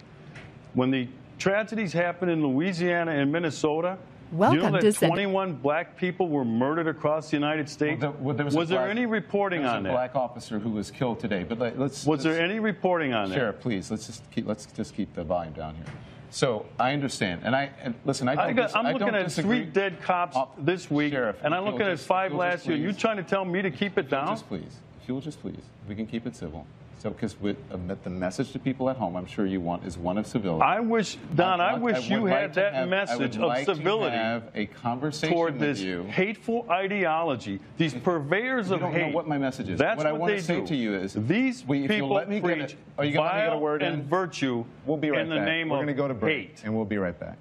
S8: when the tragedies happened in Louisiana and Minnesota, you know that
S9: Cent-
S8: 21 black people were murdered across the United States?
S7: Well, there- well, there was,
S8: was there
S7: black-
S8: any reporting
S7: there was
S8: on
S7: a
S8: that?
S7: black officer who was killed today. But let, let's.
S8: Was there
S7: let's-
S8: any reporting on that?
S7: Sheriff, please let's just keep let's just keep the volume down here. So I understand, and I and listen. I don't.
S8: I got,
S7: dis-
S8: I'm
S7: I
S8: looking
S7: don't
S8: at
S7: disagree.
S8: three dead cops
S7: Uh,
S8: this week,
S7: Sheriff,
S8: and I'm
S7: if you'll
S8: looking at five last
S7: just
S8: year. You
S7: please-
S8: trying to tell me to keep it down?
S7: Just please, if you'll just please, we can keep it civil. So, because with uh, the message to people at home, I'm sure you want is one of civility.
S8: I wish, Don, I,
S7: want-
S8: wish
S7: would
S8: you
S7: like
S8: had
S7: to
S8: that
S7: have- I
S8: message of
S7: like to
S8: civility
S7: have a conversation
S8: toward this
S7: you.
S8: hateful ideology, these purveyors
S7: You
S8: of
S7: don't know what my message is.
S8: That's
S7: What I
S8: what
S7: wanna say
S8: do.
S7: to you is,
S8: these
S7: we- if you'll
S8: people
S7: let me get
S8: preach
S7: it- are you gonna me get a
S8: vile
S7: word in?
S8: and virtue
S7: We'll be right
S8: in the
S7: back.
S8: name
S7: We're
S8: of
S7: going to go to break,
S8: hate.
S7: and we'll be right back.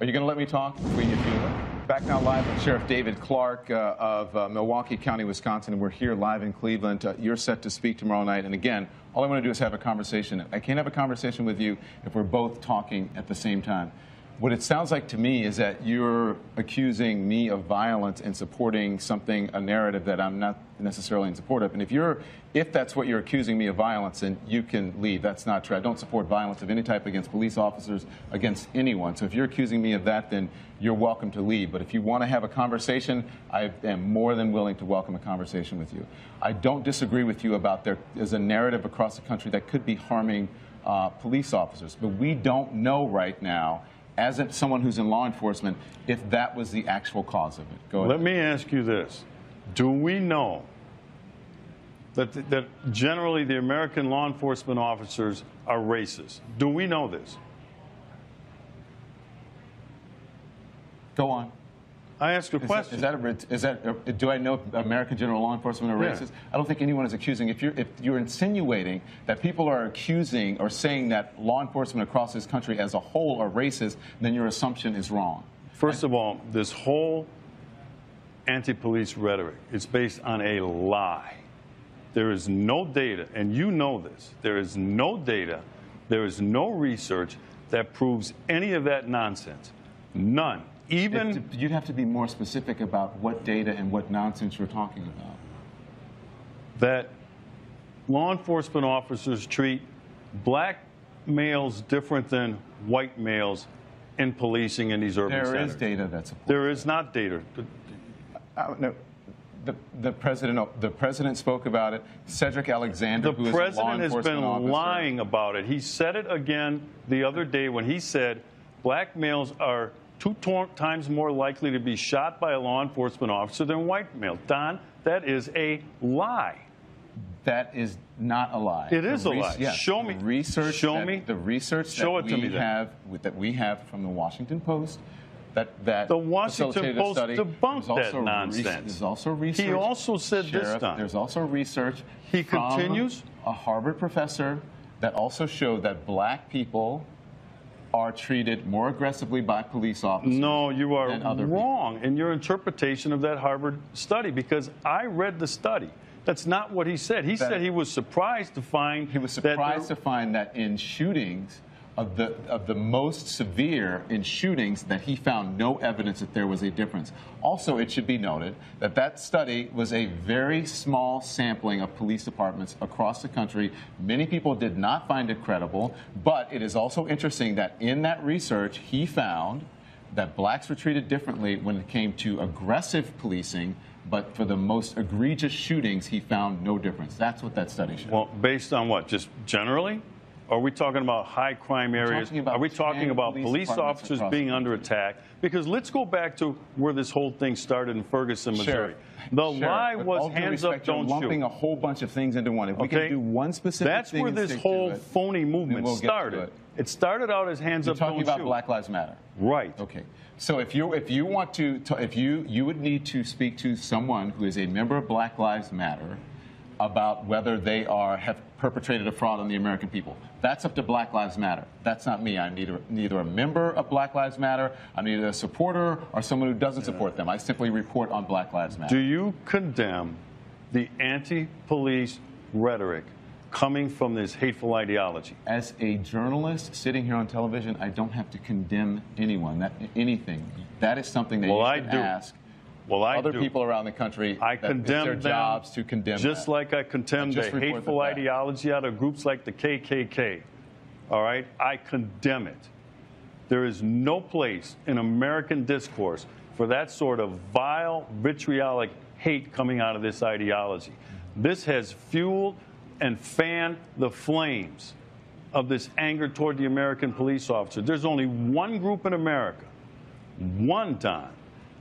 S7: Are you going to let me talk before you feel it? Back now live with Sheriff David Clarke uh, of uh, Milwaukee County, Wisconsin, and we're here live in Cleveland. Uh, you're set to speak tomorrow night, and again, all I want to do is have a conversation. I can't have a conversation with you if we're both talking at the same time. What it sounds like to me is that you're accusing me of violence and supporting something, a narrative that I'm not necessarily in support of. And if you're, if that's what you're accusing me of violence, then you can leave. That's not true. I don't support violence of any type against police officers, against anyone. So if you're accusing me of that, then you're welcome to leave. But if you want to have a conversation, I am more than willing to welcome a conversation with you. I don't disagree with you about there is a narrative across the country that could be harming uh, police officers, but we don't know right now as someone who's in law enforcement, if that was the actual cause of it. Go ahead.
S8: Let me ask you this. Do we know that, that generally the American law enforcement officers are racist? Do we know this?
S7: Go on.
S8: I ask a
S7: Is
S8: question.
S7: is that, a, is that a, do I know American general law enforcement are
S8: Yeah.
S7: racist? I don't think anyone is accusing. If you're, if you're insinuating that people are accusing or saying that law enforcement across this country as a whole are racist, then your assumption is wrong.
S8: First of all, this whole anti police rhetoric is based on a lie. There is no data, and you know this. There is no data, there is no research that proves any of that nonsense. None.
S7: Even you'd have to be more specific about what data and what nonsense you're talking about.
S8: That law enforcement officers treat black males different than white males in policing in these urban
S7: there
S8: centers.
S7: There is data that supports.
S8: There is not data.
S7: Uh, no, the, the president the president spoke about it. Cedric Alexander,
S8: the president has been
S7: officer.
S8: lying about it. He said it again the other day when he said black males are two times more likely to be shot by a law enforcement officer than white males. Don, that is a lie.
S7: That is not a lie.
S8: It is a lie.
S7: Yes,
S8: Show me.
S7: Research.
S8: Show
S7: that,
S8: me.
S7: The research
S8: Show
S7: that
S8: it to me
S7: have that we have from the Washington Post. That, that
S8: the Washington Post
S7: study.
S8: debunked that nonsense.
S7: Re- there's also research.
S8: He also said
S7: Sheriff,
S8: this time.
S7: There's also research.
S8: He continues.
S7: A Harvard professor that also showed that black people are treated more aggressively by police officers.
S8: No, you are wrong
S7: people.
S8: in your interpretation of that Harvard study because I read the study. That's not what he said. He
S7: that
S8: said he was surprised to find
S7: he was surprised to find that in shootings of the of the most severe in shootings that he found no evidence that there was a difference. Also, it should be noted that that study was a very small sampling of police departments across the country. Many people did not find it credible, but it is also interesting that in that research he found that blacks were treated differently when it came to aggressive policing but for the most egregious shootings, he found no difference. That's what that study showed.
S8: Well, based on what? Just generally? Are we talking about high crime areas? Are we talking about police, police officers being under attack? Because let's go back to where this whole thing started in Ferguson, Missouri. The sure. lie was hands
S7: respect,
S8: up, don't
S7: lumping
S8: shoot.
S7: a whole bunch of things into one. If we
S8: okay?
S7: can do one specific thing,
S8: That's where this whole
S7: it,
S8: phony movement
S7: we'll
S8: started.
S7: It.
S8: it. started out as hands
S7: You're
S8: up,
S7: talking
S8: don't
S7: about
S8: shoot.
S7: Black Lives Matter.
S8: Right.
S7: Okay. So if you if you want to, to if you you would need to speak to someone who is a member of Black Lives Matter about whether they are have perpetrated a fraud on the American people. That's up to Black Lives Matter. That's not me. I'm neither, neither a member of Black Lives Matter, I'm neither a supporter or someone who doesn't support them. I simply report on Black Lives Matter.
S8: Do you condemn the anti-police rhetoric coming from this hateful ideology?
S7: As a journalist sitting here on television, I don't have to condemn anyone, that, anything. That is something that
S8: well,
S7: you
S8: I
S7: should
S8: do.
S7: ask
S8: well, I
S7: other
S8: do.
S7: people around the country.
S8: I
S7: that
S8: condemn
S7: their
S8: them
S7: jobs to condemn
S8: just
S7: that.
S8: like I condemn
S7: I
S8: the hateful ideology out of groups like the KKK. All right, I condemn it. There is no place in American discourse for that sort of vile, vitriolic hate coming out of this ideology. This has fueled and fanned the flames of this anger toward the American police officer. There's only one group in America, one time,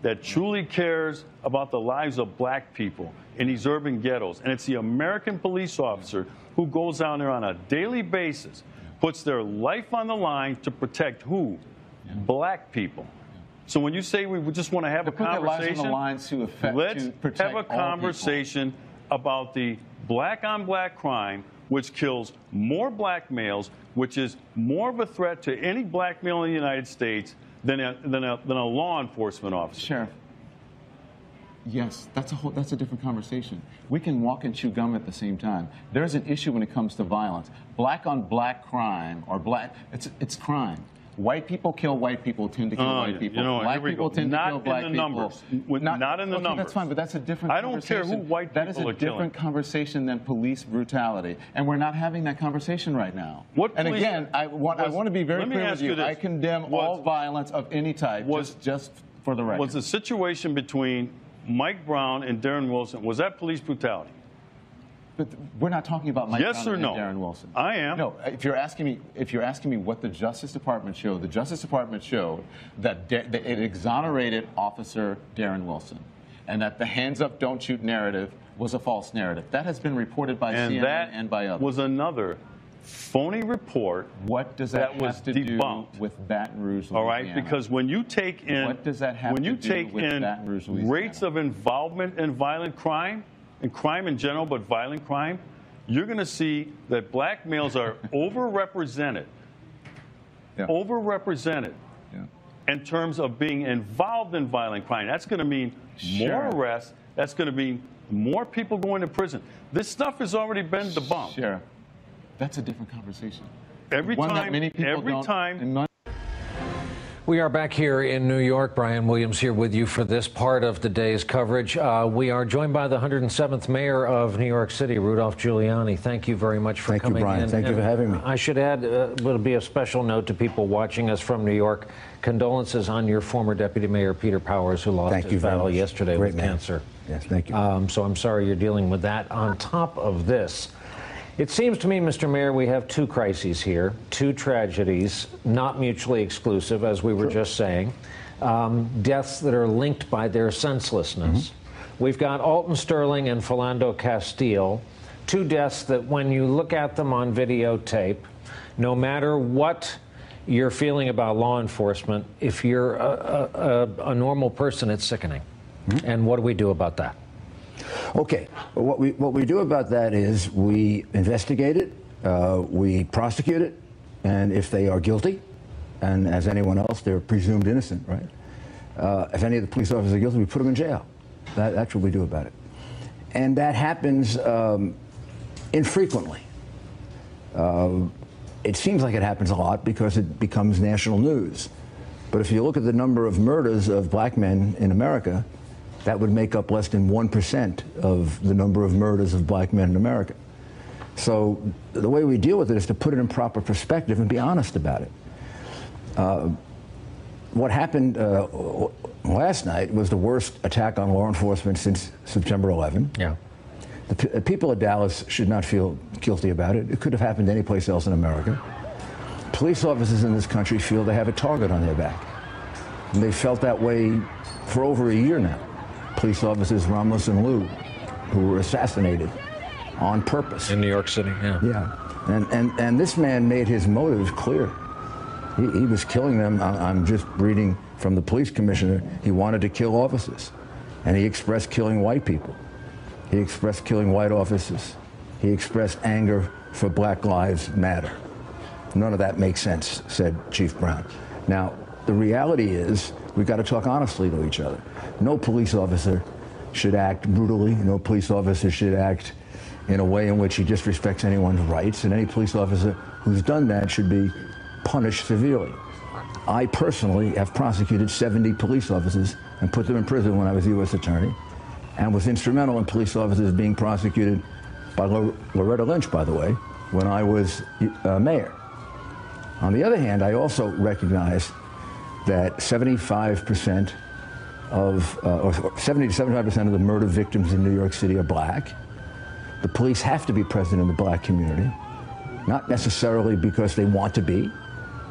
S8: that truly cares about the lives of black people in these urban ghettos. And it's the American police officer who goes down there on a daily basis, puts their life on the line to protect who? Yeah. Black people. So when you say we just want to have a conversation,
S7: to affect,
S8: let's
S7: to
S8: have a conversation about the black on black crime, which kills more black males, which is more of a threat to any black male in the United States than a, than a, than a law enforcement officer.
S7: Sheriff. Yes, that's a whole, that's a different conversation. We can walk and chew gum at the same time. There's an issue when it comes to violence. Black on black crime or black it's it's crime. White people kill white people tend to kill
S8: oh,
S7: white people.
S8: You know,
S7: black people tend
S8: not
S7: to kill black
S8: in the
S7: people.
S8: Numbers. Not, not in the
S7: okay,
S8: numbers.
S7: That's fine, but that's a different. Conversation.
S8: I don't care who white people
S7: That is a different
S8: killing.
S7: conversation than police brutality, and we're not having that conversation right now.
S8: What
S7: and again, I want,
S8: was,
S7: I want to be very clear with you.
S8: you
S7: I condemn
S8: was,
S7: all violence of any type.
S8: Was,
S7: just, just for the record.
S8: Was the situation between Mike Brown and Darren Wilson was that police brutality?
S7: But we're not talking about Mike
S8: yes
S7: Brown
S8: or no?
S7: Darren Wilson.
S8: I am.
S7: No, uh, if you're asking me, if you're asking me what the Justice Department showed, the Justice Department showed that, that it exonerated Officer Darren Wilson, and that the "hands up, don't shoot" narrative was a false narrative. That has been reported by
S8: and
S7: CNN
S8: that
S7: and by others.
S8: Was another phony report.
S7: What does that,
S8: that
S7: have to
S8: debunked.
S7: do with Baton Rouge? Louisiana?
S8: All right, because when you take in
S7: what does that have
S8: when you
S7: to
S8: take in rates of involvement in violent crime and crime in general, but violent crime, you're going to see that black males are overrepresented.
S7: Yeah.
S8: Overrepresented
S7: yeah.
S8: in terms of being involved in violent crime. That's going to mean
S7: sure.
S8: more arrests. That's going to mean more people going to prison. This stuff has already been debunked.
S7: Sure. That's a different conversation.
S8: Every
S7: One
S8: time,
S7: many people
S8: every time.
S9: We are back here in New York. Brian Williams here with you for this part of the day's coverage. Uh, we are joined by the 107th Mayor of New York City, Rudolph Giuliani. Thank you very much for
S10: Thank
S9: coming
S10: you, Brian.
S9: in.
S10: Thank you for having me.
S9: I should add, uh, will be a special note to people watching us from New York. Condolences on your former Deputy Mayor Peter Powers, who lost
S10: Thank
S9: his
S10: you
S9: battle
S10: much.
S9: yesterday
S10: Great
S9: with
S10: man.
S9: cancer.
S10: Yes, thank you.
S9: Um, so I'm sorry you're dealing with that. On top of this, it seems to me, Mr. Mayor, we have two crises here, two tragedies, not mutually exclusive, as we were just saying, um, deaths that are linked by their senselessness.
S10: Mm-hmm.
S9: We've got Alton Sterling and Philando Castile, two deaths that, when you look at them on videotape, no matter what you're feeling about law enforcement, if you're a, a, a, normal person, it's sickening.
S10: Mm-hmm.
S9: And what do we do about that?
S10: Okay, what we what we do about that is we investigate it, uh, we prosecute it, and if they are guilty, and as anyone else, they're presumed innocent, right? Uh, if any of the police officers are guilty, we put them in jail. That, that's what we do about it, and that happens um, infrequently. Uh, it seems like it happens a lot because it becomes national news. But if you look at the number of murders of black men in America, that would make up less than 1% of the number of murders of black men in America. So the way we deal with it is to put it in proper perspective and be honest about it. Uh, what happened uh, last night was the worst attack on law enforcement since September 11.
S9: Yeah.
S10: The p- people of Dallas should not feel guilty about it. It could have happened anyplace else in America. Police officers in this country feel they have a target on their back. And they felt that way for over a year now. Police officers Ramos and Liu, who were assassinated on purpose.
S9: In New York City, yeah.
S10: Yeah. And, and, and this man made his motives clear. He, he was killing them. I- I'm just reading from the police commissioner. He wanted to kill officers. And he expressed killing white people. He expressed killing white officers. He expressed anger for Black Lives Matter. None of that makes sense, said Chief Brown. Now, the reality is we've got to talk honestly to each other. No police officer should act brutally. No police officer should act in a way in which he disrespects anyone's rights. And any police officer who's done that should be punished severely. I personally have prosecuted 70 police officers and put them in prison when I was U.S. Attorney and was instrumental in police officers being prosecuted by Lor- Loretta Lynch, by the way, when I was uh, mayor. On the other hand, I also recognize that 75% of, uh, or 70 to 75% of the murder victims in New York City are black. The police have to be present in the black community, not necessarily because they want to be,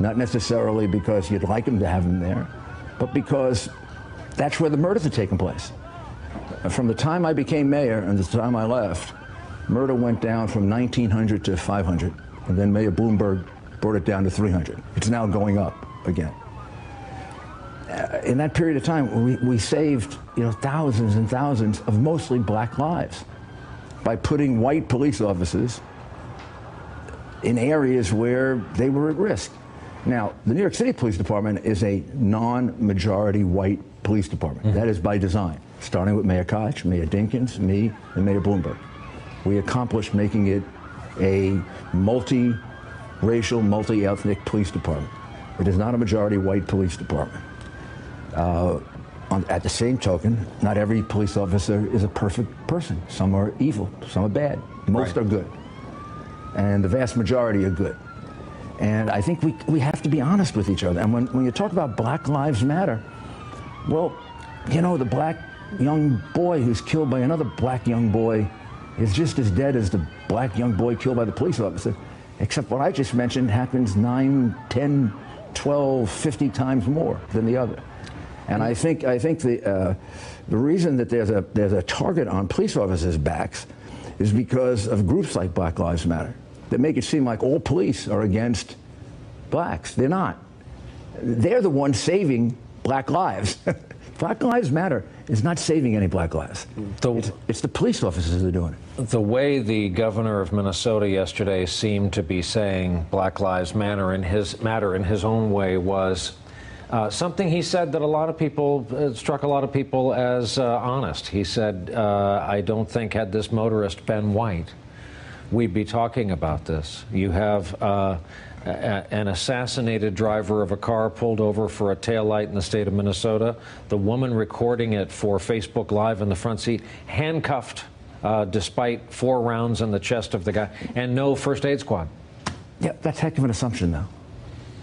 S10: not necessarily because you'd like them to have them there, but because that's where the murders are taking place. From the time I became mayor and the time I left, murder went down from 1,900 to 500, and then Mayor Bloomberg brought it down to 300. It's now going up again. Uh, in that period of time, we, we saved you know thousands and thousands of mostly black lives by putting white police officers in areas where they were at risk. Now, the New York City Police Department is a non-majority white police department. That is by design, starting with Mayor Koch, Mayor Dinkins, me, and Mayor Bloomberg. We accomplished making it a multi-racial, multi-ethnic police department. It is not a majority white police department. Uh, on, at the same token, not every police officer is a perfect person. Some are evil, some are bad. Most
S9: Right.
S10: are good. And the vast majority are good. And I think we, we have to be honest with each other. And when, when you talk about Black Lives Matter, well, you know, the black young boy who's killed by another black young boy is just as dead as the black young boy killed by the police officer, except what I just mentioned happens 9, 10, 12, 50 times more than the other. And I think, I think the, uh, the reason that there's a, there's a target on police officers' backs is because of groups like Black Lives Matter that make it seem like all police are against blacks. They're not. They're the ones saving black lives. black Lives Matter is not saving any black lives. it's, it's the police officers that are doing it.
S9: The way the governor of Minnesota yesterday seemed to be saying Black Lives Matter in his matter in his own way was uh, something he said that a lot of people uh, struck a lot of people as uh, honest. He said, uh, "I don't think had this motorist been white, we'd be talking about this." You have uh, an assassinated driver of a car pulled over for a taillight in the state of Minnesota. The woman recording it for Facebook Live in the front seat, handcuffed uh, despite four rounds in the chest of the guy, and no first aid squad.
S10: Yeah, that's heck of an assumption, though,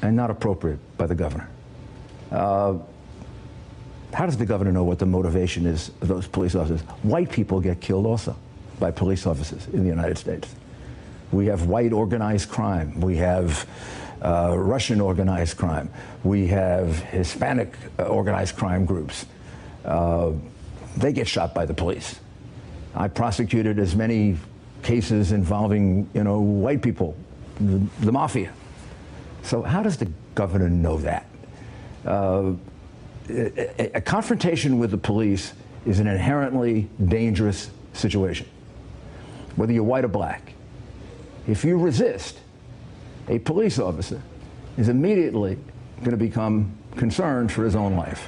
S10: and not appropriate by the governor. Uh, how does the governor know what the motivation is of those police officers? White people get killed also by police officers in the United States. We have white organized crime. We have uh, Russian organized crime. We have Hispanic uh, organized crime groups. Uh, they get shot by the police. I prosecuted as many cases involving, you know, white people, the, the mafia. So how does the governor know that? Uh, a, confrontation with the police is an inherently dangerous situation, whether you're white or black. If you resist, a police officer is immediately going to become concerned for his own life.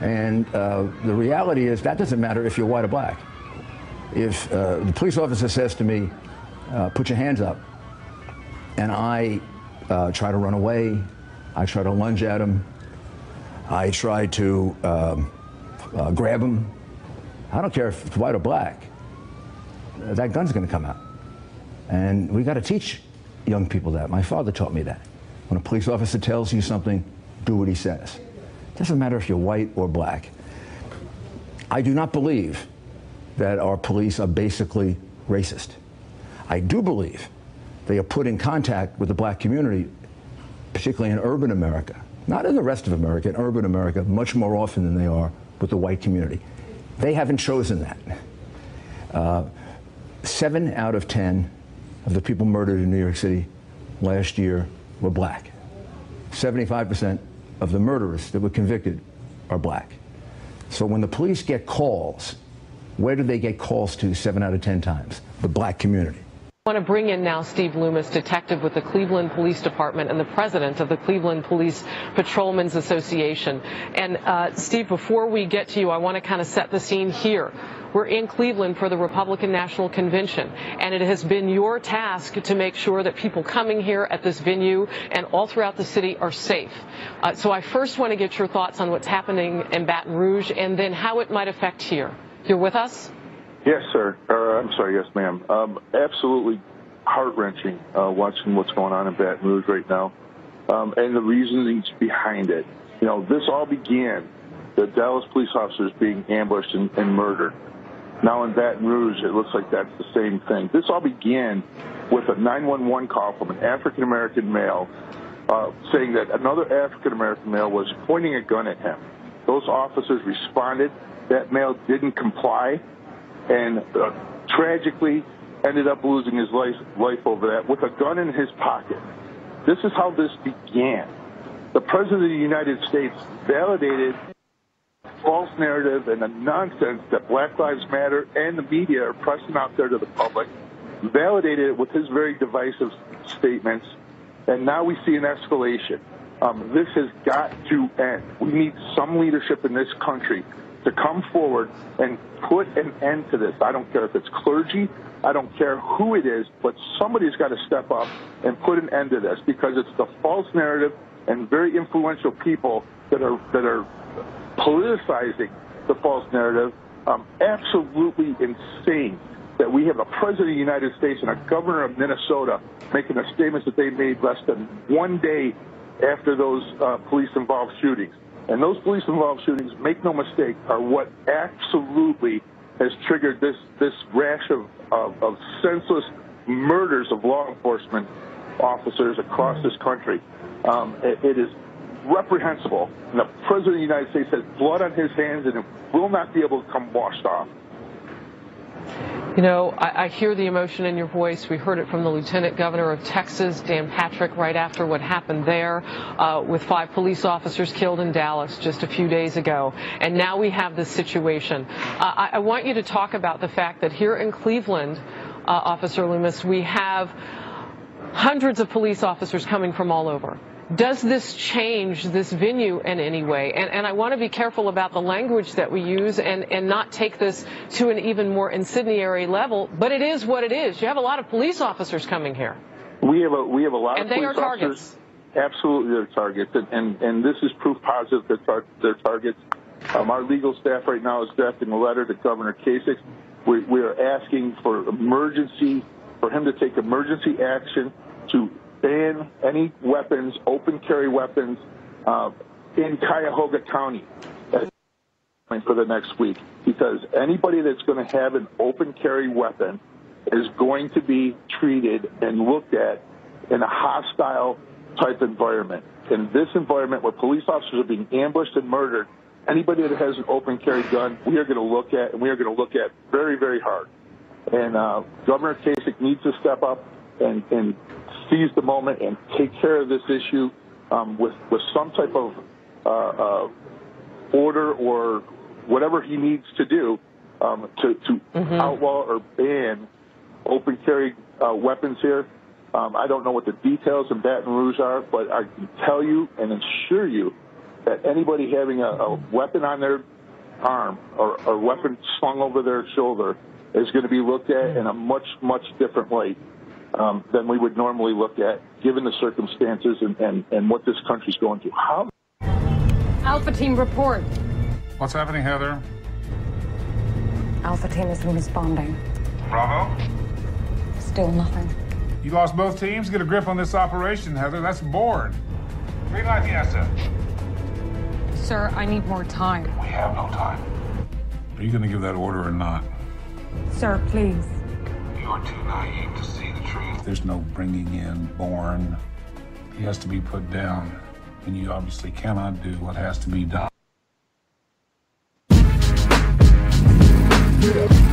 S10: And uh, the reality is that doesn't matter if you're white or black. If uh, the police officer says to me, uh, put your hands up, and I uh, try to run away, I try to lunge at him, I try to um, uh, grab him, I don't care if it's white or black, that gun's going to come out. And we got to teach young people that. My father taught me that. When a police officer tells you something, do what he says. Doesn't matter if you're white or black. I do not believe that our police are basically racist. I do believe they are put in contact with the black community, particularly in urban America, not in the rest of America, in urban America, much more often than they are with the white community. They haven't chosen that. Uh, seven out of ten of the people murdered in New York City last year were black. 75% of the murderers that were convicted are black. So when the police get calls, where do they get calls to seven out of 10 times? The black community.
S11: I want to bring in now Steve Loomis, detective with the Cleveland Police Department and the president of the Cleveland Police Patrolmen's Association. And uh, Steve, before we get to you, I want to kind of set the scene here. We're in Cleveland for the Republican National Convention, and it has been your task to make sure that people coming here at this venue and all throughout the city are safe. Uh, so I first want to get your thoughts on what's happening in Baton Rouge and then how it might affect here. You're with us?
S12: Yes, sir. Uh, I'm sorry, yes, ma'am. Um, absolutely heart wrenching uh, watching what's going on in Baton Rouge right now um, and the reasonings behind it. You know, this all began the Dallas police officers being ambushed and, and murdered. Now in Baton Rouge, it looks like that's the same thing. This all began with a 911 call from an African American male uh, saying that another African American male was pointing a gun at him. Those officers responded. That male didn't comply, and uh, tragically ended up losing his life, life over that with a gun in his pocket. This is how this began. The President of the United States validated false narrative and the nonsense that Black Lives Matter and the media are pressing out there to the public, validated it with his very divisive statements, and now we see an escalation. Um, this has got to end. We need some leadership in this country to come forward and put an end to this. I don't care if it's clergy, I don't care who it is, but somebody's got to step up and put an end to this because it's the false narrative and very influential people that are that are politicizing the false narrative. Um, absolutely insane that we have a president of the United States and a governor of Minnesota making the statements that they made less than one day after those uh, police-involved shootings. And those police-involved shootings, make no mistake, are what absolutely has triggered this this rash of, of, of senseless murders of law enforcement officers across this country. Um, it, it is reprehensible. And the President of the United States has blood on his hands and it will not be able to come washed off.
S11: You know, I, I, hear the emotion in your voice. We heard it from the Lieutenant Governor of Texas, Dan Patrick, right after what happened there uh, with five police officers killed in Dallas just a few days ago. And now we have this situation. Uh, I, I, want you to talk about the fact that here in Cleveland, uh, Officer Loomis, we have hundreds of police officers coming from all over does this change this venue in any way? And, and I want to be careful about the language that we use and, and not take this to an even more incendiary level, but it is what it is. You have a lot of police officers coming here.
S12: We have a we have a lot
S11: and
S12: of
S11: they are
S12: police
S11: targets.
S12: officers. Absolutely, they're targets, and and, and this is proof positive that tar- they're targets. Um, our legal staff right now is drafting a letter to Governor Kasich. We, we are asking for emergency for him to take emergency action to ban any weapons, open carry weapons, uh, in Cuyahoga County for the next week because anybody that's going to have an open carry weapon is going to be treated and looked at in a hostile type environment. In this environment where police officers are being ambushed and murdered, anybody that has an open carry gun, we are going to look at and we are going to look at very, very hard. And uh, Governor Kasich needs to step up and, and seize the moment and take care of this issue um, with with some type of uh, uh, order or whatever he needs to do um, to, to outlaw or ban open carry uh, weapons here. Um, I don't know what the details in Baton Rouge are, but I can tell you and assure you that anybody having a, a weapon on their arm or a weapon slung over their shoulder is going to be looked at in a much, much different light um, than we would normally look at, given the circumstances and, and, and what this country's going through. How
S1: Alpha team report.
S2: What's happening, Heather?
S1: Alpha team isn't responding.
S2: Bravo.
S1: Still nothing.
S2: You lost both teams. Get a grip on this operation, Heather. That's Bourne. Green light the asset.
S1: Sir, I need more time.
S2: We have no time. Are you going to give that order or not?
S1: Sir, please.
S2: You're too naive to see the truth. There's no bringing in Bourne. He has to be put down, and you obviously cannot do what has to be done.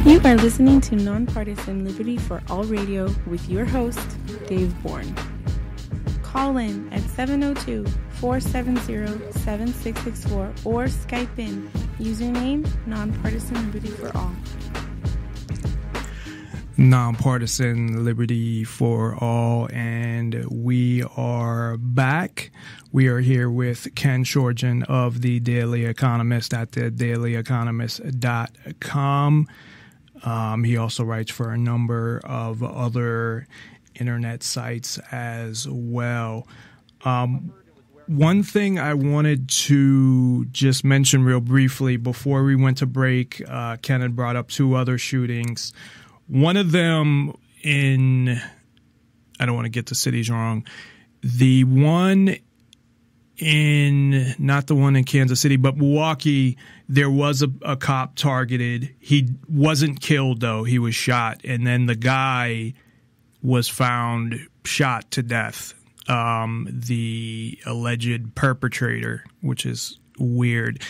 S13: You are listening to Nonpartisan Liberty for All Radio with your host, Dave Bourne. Call in at 702 470 7664 or Skype in username Nonpartisan Liberty for All.
S6: Nonpartisan liberty for all and we are back. We are here with Ken Schortgen of the daily economist at the dailyeconomist.com um, he also writes for a number of other internet sites as well. Um, one thing I wanted to just mention real briefly before we went to break, uh, Ken had brought up two other shootings. One of them in, I don't want to get the cities wrong. The one in, not the one in Kansas City, but Milwaukee, there was a, a cop targeted. He wasn't killed though, he was shot. And then the guy was found shot to death. Um, the alleged perpetrator, which is weird.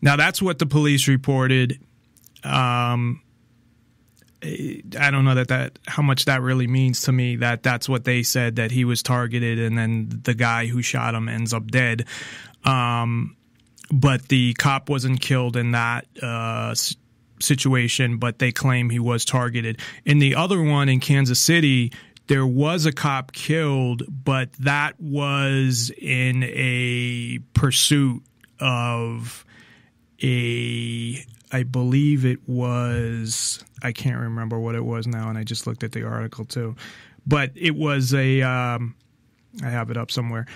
S6: Now, that's what the police reported. Um, I don't know that that how much that really means to me that that's what they said that he was targeted and then the guy who shot him ends up dead. Um, but the cop wasn't killed in that uh, situation, but they claim he was targeted. In the other one in Kansas City, there was a cop killed, but that was in a pursuit of a I believe it was I can't remember what it was now and I just looked at the article too. But it was a um, I have it up somewhere.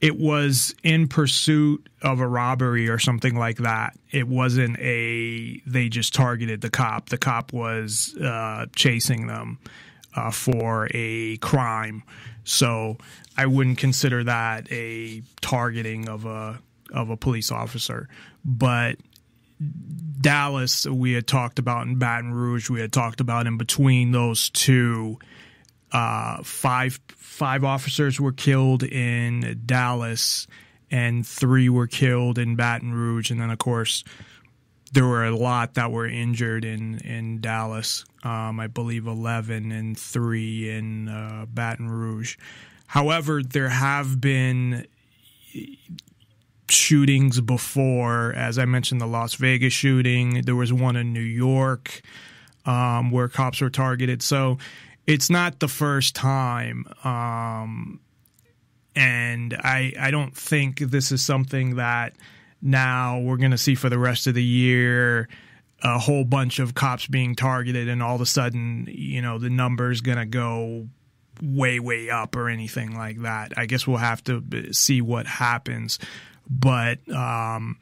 S6: It was in pursuit of a robbery or something like that. It wasn't a they just targeted the cop. The cop was uh, chasing them uh, for a crime. So I wouldn't consider that a targeting of a of a police officer. But Dallas, we had talked about in Baton Rouge, we had talked about in between those two. Uh, five five officers were killed in Dallas, and three were killed in Baton Rouge, and then of course there were a lot that were injured in in Dallas. Um, I believe eleven and three in uh, Baton Rouge. However, there have been shootings before, as I mentioned, the Las Vegas shooting. There was one in New York um, where cops were targeted. So it's not the first time. Um, and I I don't think this is something that now we're going to see for the rest of the year a whole bunch of cops being targeted and all of a sudden you know the number's going to go way way up or anything like that. I guess we'll have to see what happens, but um,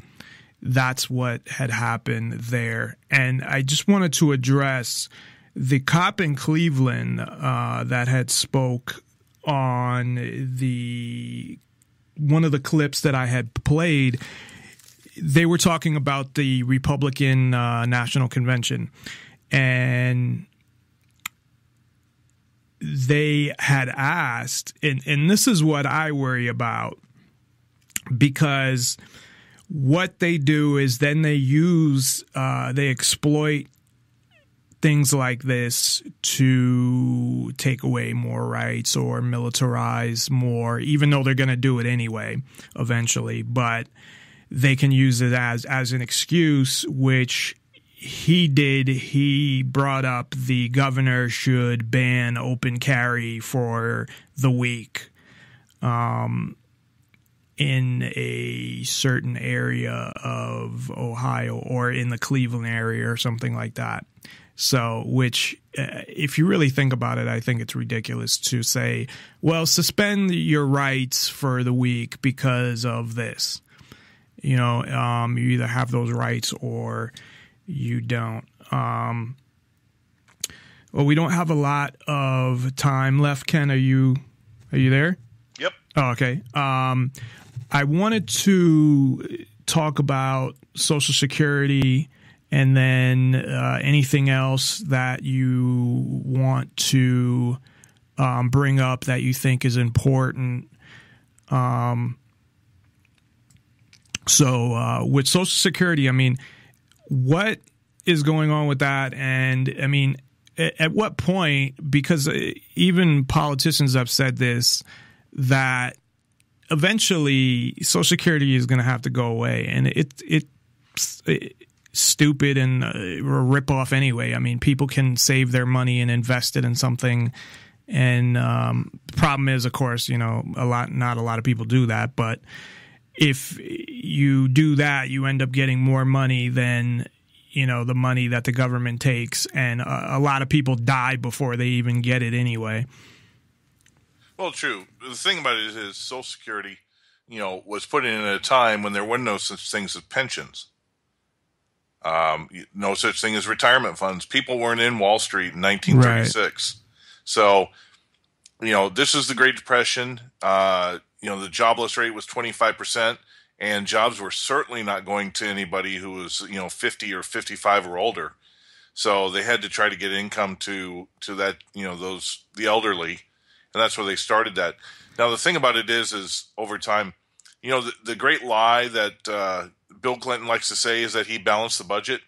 S6: that's what had happened there. And I just wanted to address the cop in Cleveland uh, that had spoke on the one of the clips that I had played. They were talking about the Republican uh, National Convention, and they had asked, and, and this is what I worry about because what they do is then they use, uh, they exploit things like this to take away more rights or militarize more, even though they're going to do it anyway eventually. But they can use it as as an excuse, which he did. He brought up the governor should ban open carry for the week. Um, in a certain area of Ohio or in the Cleveland area or something like that. So, which, uh, if you really think about it, I think it's ridiculous to say, well, suspend your rights for the week because of this. You know, um, you either have those rights or you don't. Um, well, we don't have a lot of time left. Ken, are you are you there?
S3: Yep.
S6: Oh, okay. Um, I wanted to talk about Social Security and then uh, anything else that you want to um, bring up that you think is important. Um, so, uh, with Social Security, I mean, what is going on with that? And I mean, at, at what point, because uh, even politicians have said this, that eventually Social Security is going to have to go away, and it it, stupid and uh, a rip off anyway. I mean, people can save their money and invest it in something. And um, the problem is, of course, you know, a lot not a lot of people do that, but if you do that, you end up getting more money than you know the money that the government takes, and a, a lot of people die before they even get it anyway.
S3: Well, true. The thing about it is, Social Security, you know, was put in at a time when there were no such things as pensions. Um, no such thing as retirement funds. People weren't in Wall Street in 1936. Right. So, you know, this is the Great Depression. Uh, you know, the jobless rate was 25%, and jobs were certainly not going to anybody who was, you know, 50 or 55 or older. So they had to try to get income to to that, you know, those the elderly, and that's where they started that. Now the thing about it is, is over time, you know, the, the great lie that uh, Bill Clinton likes to say is that he balanced the budget,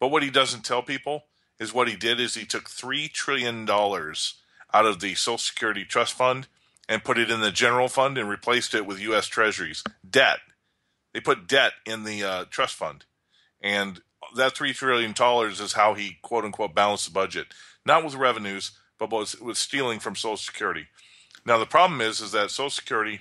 S3: but what he doesn't tell people is what he did is he took three trillion dollars out of the Social Security Trust Fund and put it in the general fund and replaced it with U.S. Treasuries debt. They put debt in the uh, trust fund, and that three trillion dollars is how he quote unquote balanced the budget, not with revenues, but with, with stealing from Social Security. Now the problem is, is that Social Security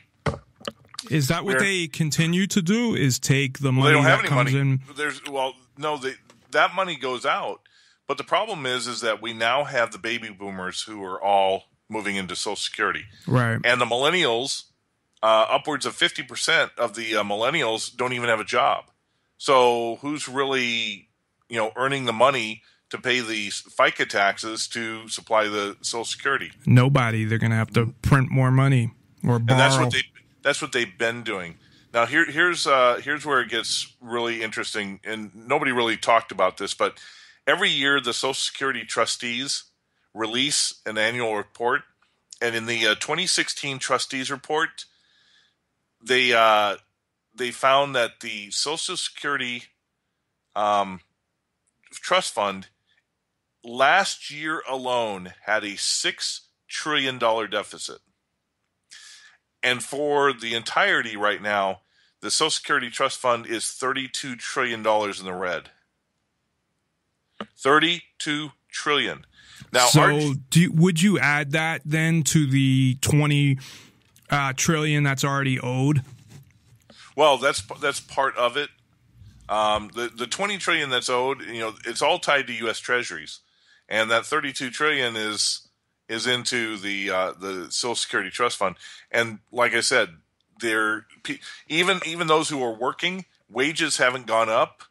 S6: is that what they continue to do? Is take the money well, that comes
S3: money.
S6: in?
S3: There's well, no, they, that money goes out, but the problem is, is that we now have the baby boomers who are all moving into Social Security.
S6: Right.
S3: And the millennials, uh, upwards of 50% of the uh, millennials don't even have a job. So who's really, you know, earning the money to pay the FICA taxes to supply the Social Security?
S6: Nobody. They're going to have to print more money or borrow.
S3: And that's what they that's what they've been doing. Now here here's uh, here's where it gets really interesting, and nobody really talked about this, but every year the Social Security trustees release an annual report, and in the uh, 2016 trustees report, they uh, they found that the Social Security um, trust fund last year alone had a six trillion dollar deficit, and for the entirety right now, the Social Security trust fund is 32 trillion dollars in the red. 32 trillion. Now,
S6: so our, do, would you add that then to the twenty uh, trillion that's already owed?
S3: Well, that's that's part of it. Um, the the twenty trillion that's owed, you know, it's all tied to U.S. Treasuries, and that thirty two trillion is is into the uh, the Social Security Trust Fund, and like I said, they're even even those who are working wages haven't gone up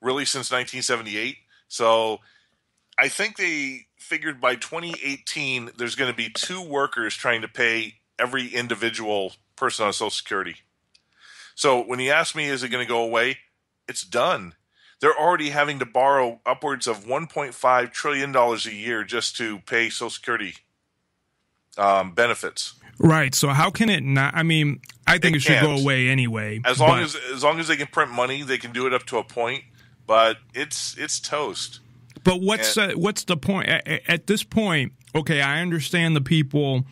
S3: really since 1978. So I think they figured by 2018 there's going to be two workers trying to pay every individual person on Social Security. So when you ask me, is it going to go away? It's done. They're already having to borrow upwards of 1.5 trillion dollars a year just to pay Social Security um, benefits.
S6: Right. So how can it not? I mean, I think
S3: It
S6: it, should go away anyway.
S3: As long as as long as they can print money, they can do it up to a point. But it's it's toast.
S6: But what's uh, what's the point at, at- at this point? Okay, I understand the people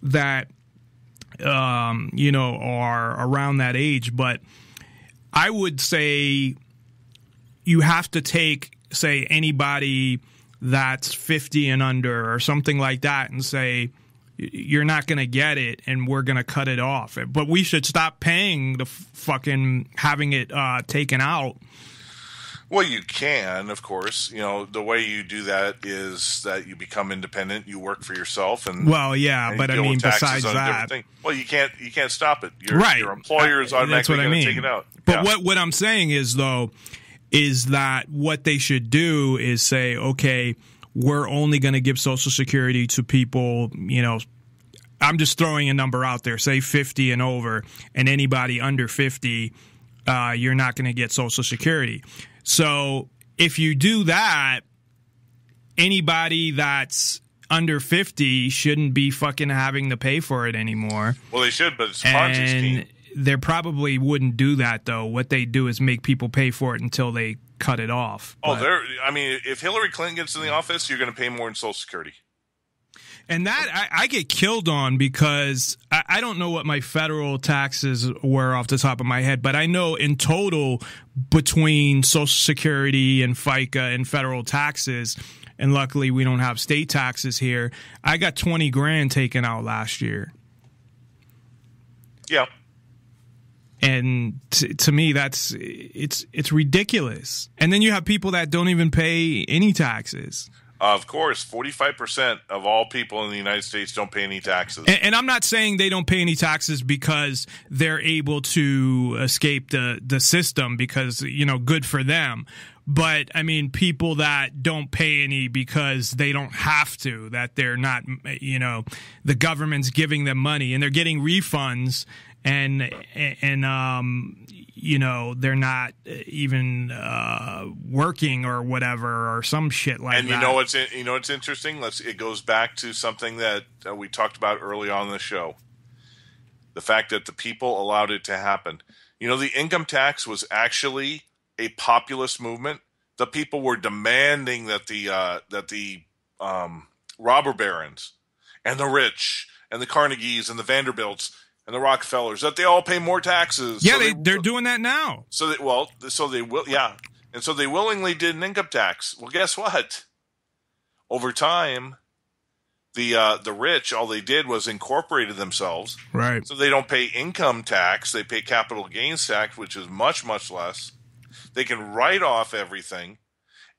S6: that um, you know are around that age, but I would say you have to take say anybody that's 50 and under or something like that and say you're not going to get it and we're going to cut it off but we should stop paying the fucking having it uh, taken out
S3: Well, you can, of course. You know, the way you do that is that you become independent. You work for yourself, and
S6: Well, yeah,
S3: and
S6: but I mean, besides
S3: on a different
S6: that-
S3: well, you can't you can't stop it. Your,
S6: right.
S3: Your employer is automatically
S6: I
S3: going to
S6: mean.
S3: take it out.
S6: But
S3: Yeah.
S6: what what I'm saying is though is that what they should do is say, okay, we're only going to give Social Security to people, you know. I'm just throwing a number out there, say 50 and over, and anybody under 50, uh, you're not going to get Social Security. So if you do that, anybody that's under 50 shouldn't be fucking having to pay for it anymore.
S3: Well, they should, but it's a Ponzi scheme.
S6: They probably wouldn't do that though. What they do is make people pay for it until they cut it off.
S3: Oh, there. I mean, if Hillary Clinton gets in the office, you're going to pay more in Social Security.
S6: And that I, I get killed on because I, I don't know what my federal taxes were off the top of my head, but I know in total between Social Security and FICA and federal taxes, and luckily we don't have state taxes here. I got twenty grand taken out last year.
S3: Yeah.
S6: And t- to me that's it's it's ridiculous. And then you have people that don't even pay any taxes.
S3: Of course, 45% of all people in the United States don't pay any taxes.
S6: and, and i'm not saying they don't pay any taxes because they're able to escape the the system because you know good for them. But i mean people that don't pay any because they don't have to that they're not you know the government's giving them money and they're getting refunds and and um you know they're not even uh working or whatever or some shit like
S3: and
S6: that
S3: you know what's in, you know what's interesting? Let's it goes back to something that uh, we talked about early on the show. The fact that the people allowed it to happen. You know, the income tax was actually a populist movement. The people were demanding that the uh, that the um, robber barons and the rich and the Carnegies and the Vanderbilts and the Rockefellers that they all pay more taxes.
S6: yeah
S3: So
S6: they, they're doing that now
S3: so they well, so they will, yeah, and so they willingly did an income tax. Well, guess what? Over time, the uh, the rich all they did was incorporated themselves,
S6: right
S3: so they don't pay income tax; they pay capital gains tax, which is much much less. They can write off everything,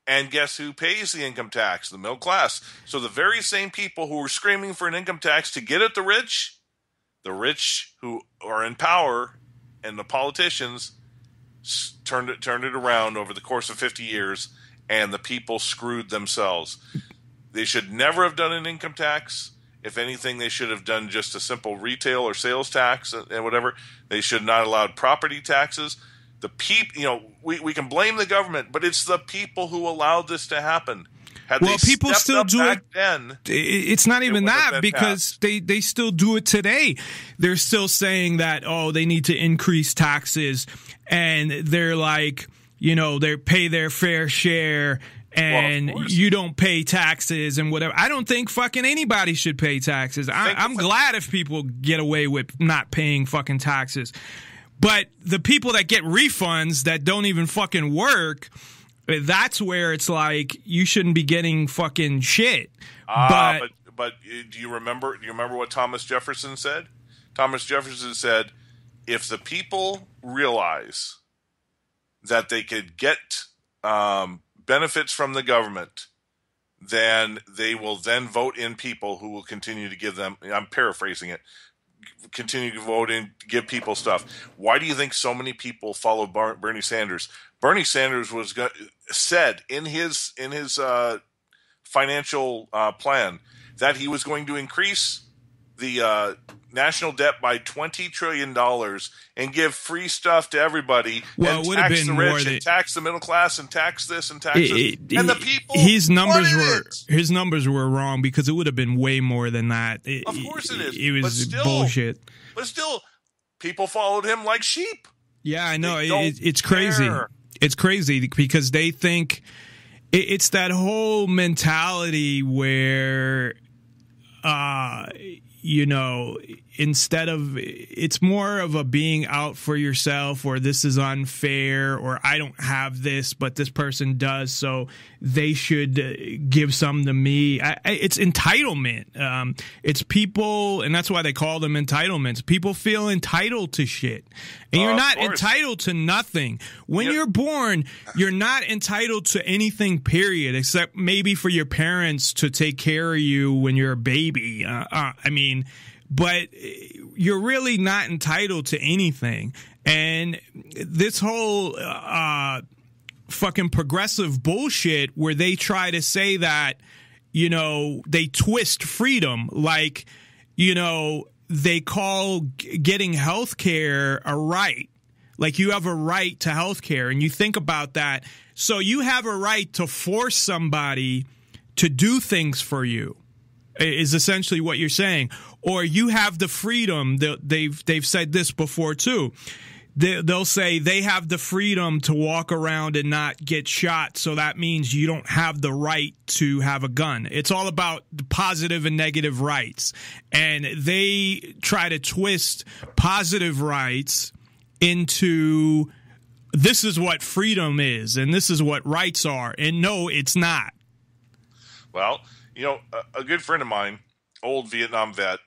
S3: and guess who pays the income tax? The middle class. So the very same people who were screaming for an income tax to get at the rich, the rich who are in power, and the politicians turned it turned it around over the course of 50 years and the people screwed themselves. They should never have done an income tax. If anything they should have done just a simple retail or sales tax and, whatever. They should not allowed property taxes. The peop you know we, we can blame the government but it's the people who allowed this to happen had
S6: Well, people still do
S3: back
S6: it-
S3: then
S6: it's not even
S3: wouldn't
S6: that because they they still do it today. They're still saying that oh they need to increase taxes and they're like you know they pay their fair share and you don't pay taxes and whatever. I don't think fucking anybody should pay taxes. I, I'm glad if people get away with not paying fucking taxes. But the people that get refunds that don't even fucking work, that's where it's like you shouldn't be getting fucking shit.
S3: Ah,
S6: but,
S3: but but uh, do you remember? Do you remember what Thomas Jefferson said? Thomas Jefferson said, "If the people realize that they could get um, benefits from the government, then they will then vote in people who will continue to give them. I'm paraphrasing it. Continue to vote in, give people stuff. Why do you think so many people follow Bar- Bernie Sanders? Bernie Sanders was go- said in his in his uh, financial uh, plan that he was going to increase the uh, national debt by twenty trillion dollars and give free stuff to everybody
S6: Well,
S3: and
S6: it would have
S3: tax
S6: been
S3: the rich
S6: more
S3: and
S6: than-
S3: tax the middle class and tax this and tax
S6: It-
S3: this. and the people
S6: his numbers were
S3: it.
S6: his numbers were wrong because it would have been way more than that. It,
S3: Of course it is.
S6: It was
S3: still,
S6: bullshit.
S3: But still, people followed him like sheep.
S6: Yeah, I know. It, it- it's crazy.
S3: care.
S6: It's crazy because they think it, it's that whole mentality where, uh, you know, instead of it's more of a being out for yourself or this is unfair or I don't have this but this person does so they should uh, give some to me. I, I, it's entitlement. Um, it's people and that's why they call them entitlements. People feel entitled to shit. And
S3: Uh,
S6: you're not entitled to nothing. When you're born you're not entitled to anything period except maybe for your parents to take care of you when you're a baby. Uh, uh, I mean but you're really not entitled to anything. And this whole uh, fucking progressive bullshit where they try to say that, you know, they twist freedom like, you know, they call getting health care a right. Like you have a right to health care. And you think about that. So you have a right to force somebody to do things for you is essentially what you're saying. Or you have the freedom they've they've said this before too. They, they'll say they have the freedom to walk around and not get shot so that means you don't have the right to have a gun. It's all about the positive and negative rights. And they try to twist positive rights into this is what freedom is and this is what rights are. And no it's not.
S3: Well, you know, a, a good friend of mine, old Vietnam vet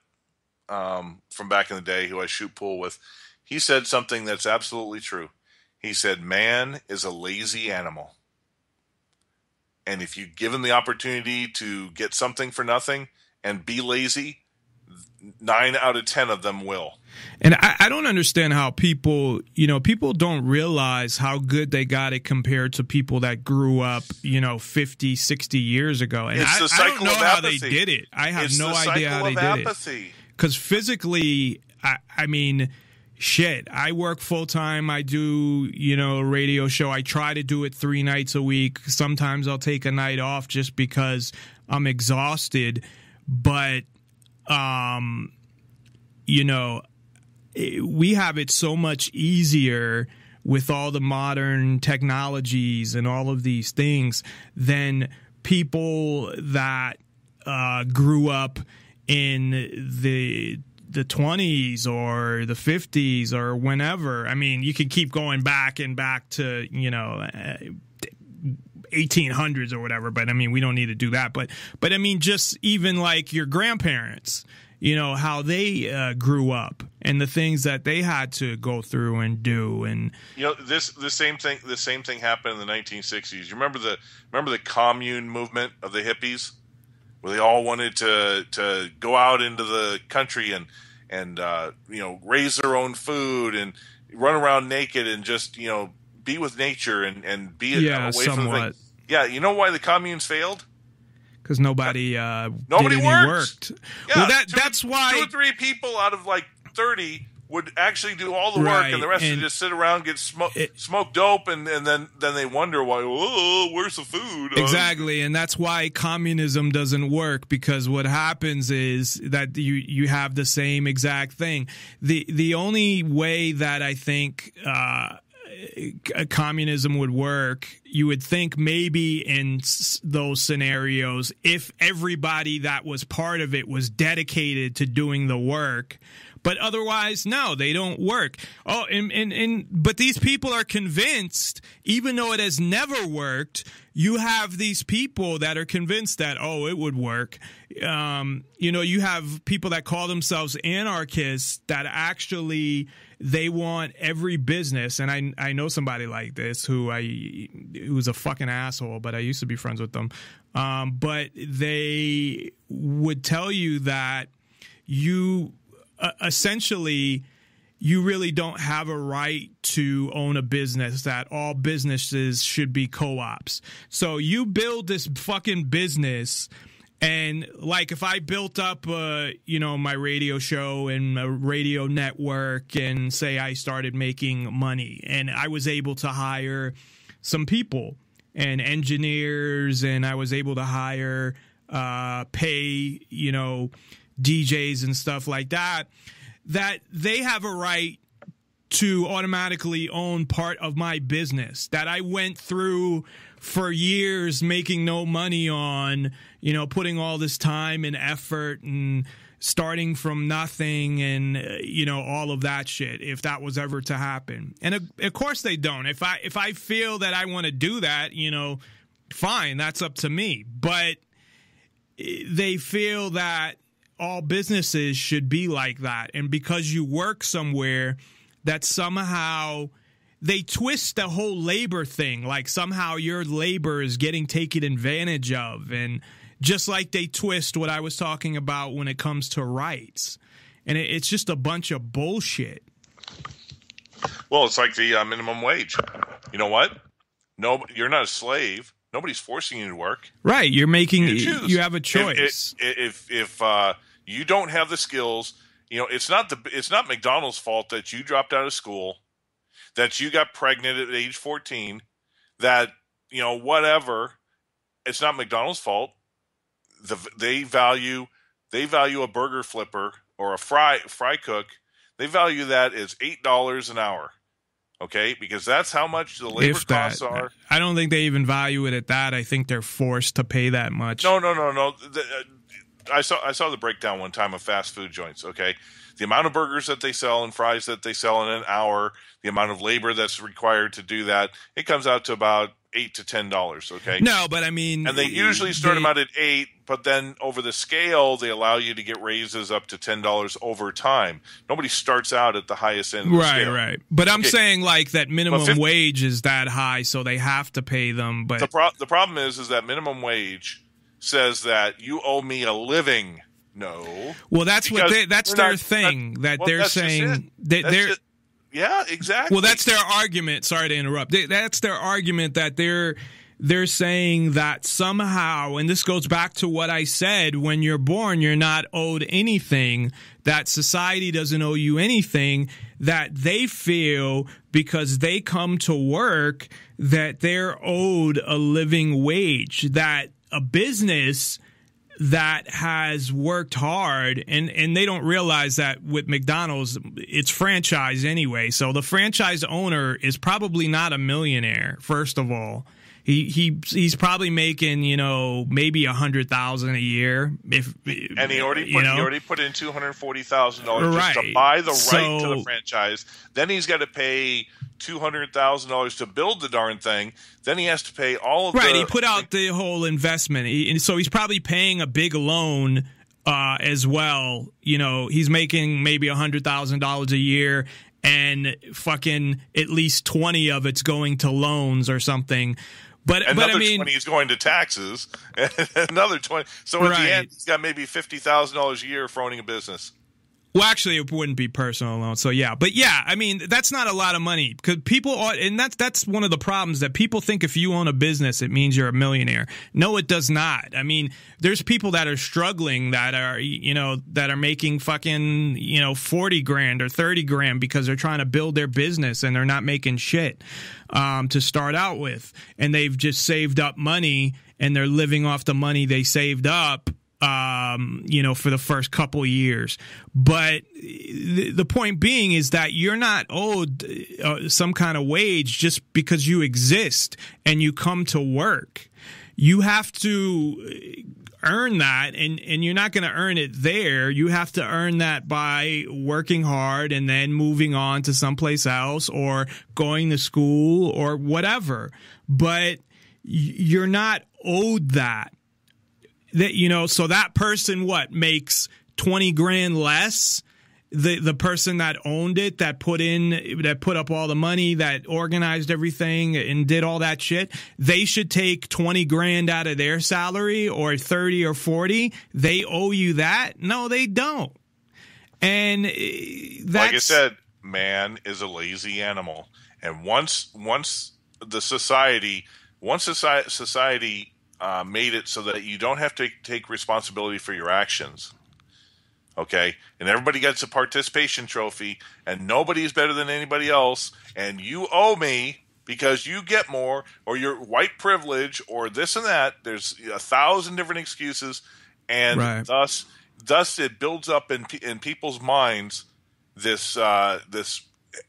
S3: um, from back in the day, who I shoot pool with, he said something that's absolutely true. He said, "Man is a lazy animal, and if you give him the opportunity to get something for nothing and be lazy, nine out of ten of them will."
S6: And I, I don't understand how people, you know, people don't realize how good they got it compared to people that grew up, you know, 50, 60 years ago. And I, I don't know how they did it. I have
S3: It's
S6: no idea how they did
S3: apathy.
S6: it. Because physically, I, I mean, shit, I work full time. I do, you know, a radio show. I try to do it three nights a week. Sometimes I'll take a night off just because I'm exhausted. But, um, you know, we have it so much easier with all the modern technologies and all of these things than people that uh, grew up in the the 20s or the 50s or whenever. I mean, you can keep going back and back to, you know, uh, 1800s or whatever but i mean we don't need to do that but but i mean just even like your grandparents you know how they uh, grew up and the things that they had to go through and do and
S3: You know, this the same thing the same thing happened in the 1960s. You remember the remember the commune movement of the hippies, where they all wanted to to go out into the country and and uh, you know raise their own food and run around naked and just you know be with nature and and be
S6: Yeah,
S3: away from the
S6: somewhat.
S3: thing. Yeah, you know why the communes failed?
S6: Because nobody uh
S3: Nobody
S6: did any
S3: worked. Yeah,
S6: well that
S3: two-
S6: that's why
S3: two or three people out of like thirty would actually do all the work,
S6: Right,
S3: and the rest
S6: and
S3: would just sit around, get smoke, smoke dope, and, and then then they wonder why. Oh, where's the food?
S6: Exactly, and that's why communism doesn't work because what happens is that you you have the same exact thing. the The only way that I think uh, Uh, communism would work, you would think maybe in those scenarios, if everybody that was part of it was dedicated to doing the work. But otherwise, no, they don't work. Oh, and, and, and but these people are convinced, even though it has never worked, you have these people that are convinced that, oh, it would work. Um, you know, you have people that call themselves anarchists that actually they want every business and I I know somebody like this who I who's a fucking asshole but I used to be friends with them um, but they would tell you that you uh, essentially you really don't have a right to own a business that all businesses should be co-ops. So you build this fucking business and like if I built up, uh, you know, my radio show and a radio network, and say I started making money, and I was able to hire some people and engineers, and I was able to hire, uh, pay, you know, DJs and stuff like that, that they have a right to automatically own part of my business that I went through for years making no money on, you know, putting all this time and effort and starting from nothing and uh, you know all of that shit if that was ever to happen. And of, of course they don't. If I if I feel that I want to do that, you know, fine, that's up to me. But eh, they feel that all businesses should be like that. And because you work somewhere that somehow they twist the whole labor thing. Like somehow your labor is getting taken advantage of. And just like they twist what i was talking about when it comes to rights. And it's just a bunch of bullshit.
S3: Well it's like the uh, minimum wage. You know what? No you're not a slave. Nobody's forcing you to work.
S6: Right. You're making you, you have a choice
S3: if if, if uh, you don't have the skills. You know it's not the it's not mcdonald's fault that you dropped out of school that you got pregnant at age 14 that you know whatever. It's not mcdonald's fault. The, they value they value a burger flipper or a fry fry cook. They value that as eight dollars an hour okay? Because that's how much the labor
S6: that,
S3: costs are.
S6: I don't think they even value it at that. I think they're forced to pay that much.
S3: No no no no. The, I saw I saw the breakdown one time of fast food joints. Okay, the amount of burgers that they sell and fries that they sell in an hour, the amount of labor that's required to do that, it comes out to about eight to ten dollars. Okay,
S6: no, but I mean,
S3: and they usually start they, them out at eight, but then over the scale they allow you to get raises up to ten dollars over time. Nobody starts out at the highest end.
S6: right,
S3: scale.
S6: right. But I'm okay. saying like that minimum 50, wage is that high, so they have to pay them. But
S3: the, pro- the problem is, is that minimum wage says that you owe me a living. No.
S6: Well, that's what they, that's their not, thing that, that well, they're saying that they're.
S3: Just, yeah, exactly.
S6: Well, that's their argument. Sorry to interrupt. They, that's their argument that they're they're saying that somehow, and this goes back to what I said: when you're born, you're not owed anything. That society doesn't owe you anything. That they feel because they come to work that they're owed a living wage. That a business that has worked hard and and they don't realize that with McDonald's it's franchise anyway so the franchise owner is probably not a millionaire first of all he he he's probably making you know maybe a hundred thousand a year if
S3: and he already put, know? he already put in two hundred forty thousand dollars just to buy the so, right to the franchise. Then he's got to pay two hundred thousand dollars to build the darn thing. Then he has to pay all of
S6: right.
S3: The,
S6: he put out the whole investment, he, and so he's probably paying a big loan. Uh, as well, you know, he's making maybe a hundred thousand dollars a year, and fucking at least 20 of it's going to loans or something. But
S3: another
S6: but I mean,
S3: twenty is going to taxes. another twenty. So at right. the end, he's got maybe fifty thousand dollars a year for owning a business.
S6: Well, actually, it wouldn't be personal loan. So yeah, but yeah, I mean that's not a lot of money because people are, and that's that's one of the problems that people think if you own a business, it means you're a millionaire. No, it does not. I mean, there's people that are struggling that are you know that are making fucking you know forty grand or thirty grand because they're trying to build their business and they're not making shit um, to start out with, and they've just saved up money and they're living off the money they saved up um, you know, for the first couple years. But the, the point being is that you're not owed uh, some kind of wage just because you exist and you come to work. You have to earn that and and you're not going to earn it there you have to earn that by working hard and then moving on to someplace else or going to school or whatever but you're not owed that that you know so that person what makes 20 grand less? The the person that owned it that put in that put up all the money that organized everything and did all that shit they should take 20 grand out of their salary or 30 or 40 they owe you that? No they don't. And that's
S3: like I said man is a lazy animal. And once once the society once society, society uh, made it so that you don't have to take responsibility for your actions okay? And everybody gets a participation trophy, and nobody's better than anybody else, and you owe me because you get more, or you're white privilege, or this and that. There's a thousand different excuses, and
S6: Right.
S3: thus, thus it builds up in in people's minds this uh, this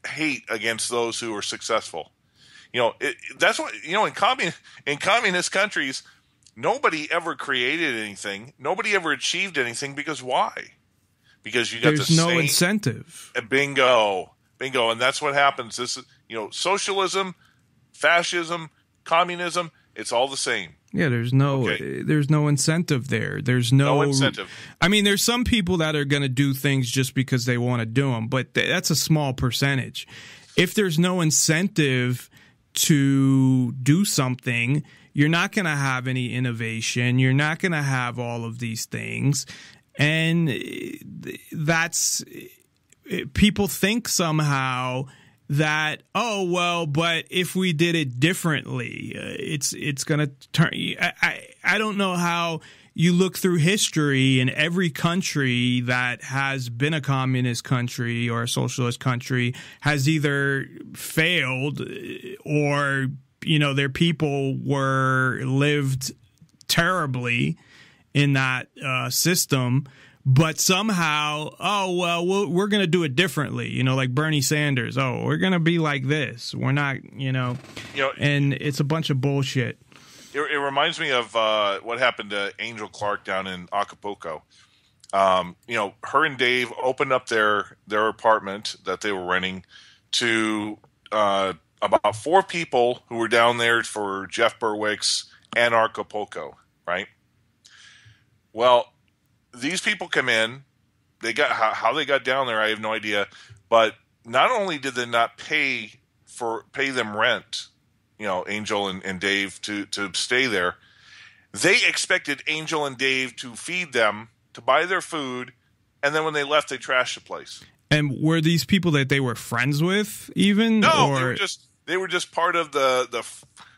S3: hate against those who are successful. You know, it, that's what you know in commun in communist countries. Nobody ever created anything. Nobody ever achieved anything because why? Because you got
S6: there's
S3: the
S6: no
S3: same
S6: incentive
S3: uh, bingo, bingo, and that's what happens. This is you know socialism, fascism, communism. It's all the same.
S6: Yeah, there's no there's no incentive there. There's no,
S3: No incentive.
S6: I mean, there's some people that are going to do things just because they want to do them, but th- that's a small percentage. If there's no incentive to do something, you're not going to have any innovation. You're not going to have all of these things. And eh, that's eh, people think somehow that oh well but if we did it differently uh, it's it's going to turn I, I I don't know how you look through history in every country that has been a communist country or a socialist country has either failed or you know their people were lived terribly in that uh, system but somehow oh well we're, we're going to do it differently you know like bernie sanders. Oh we're going to be like this. We're not you know
S3: You know,
S6: and it's a bunch of bullshit.
S3: It, it reminds me of uh, what happened to Angel Clark down in Acapulco. Um, you know, her and Dave opened up their their apartment that they were renting to uh, about four people who were down there for Jeff Berwick's Anarchapulco, right? Well, these people come in. They got how, how they got down there. I have no idea. But not only did they not pay for pay them rent, you know, Angel and, and Dave to to stay there, they expected Angel and Dave to feed them, to buy their food, and then when they left, they trashed the place.
S6: and were these people that they were friends with even
S3: No,
S6: or
S3: they were just they were just part of the the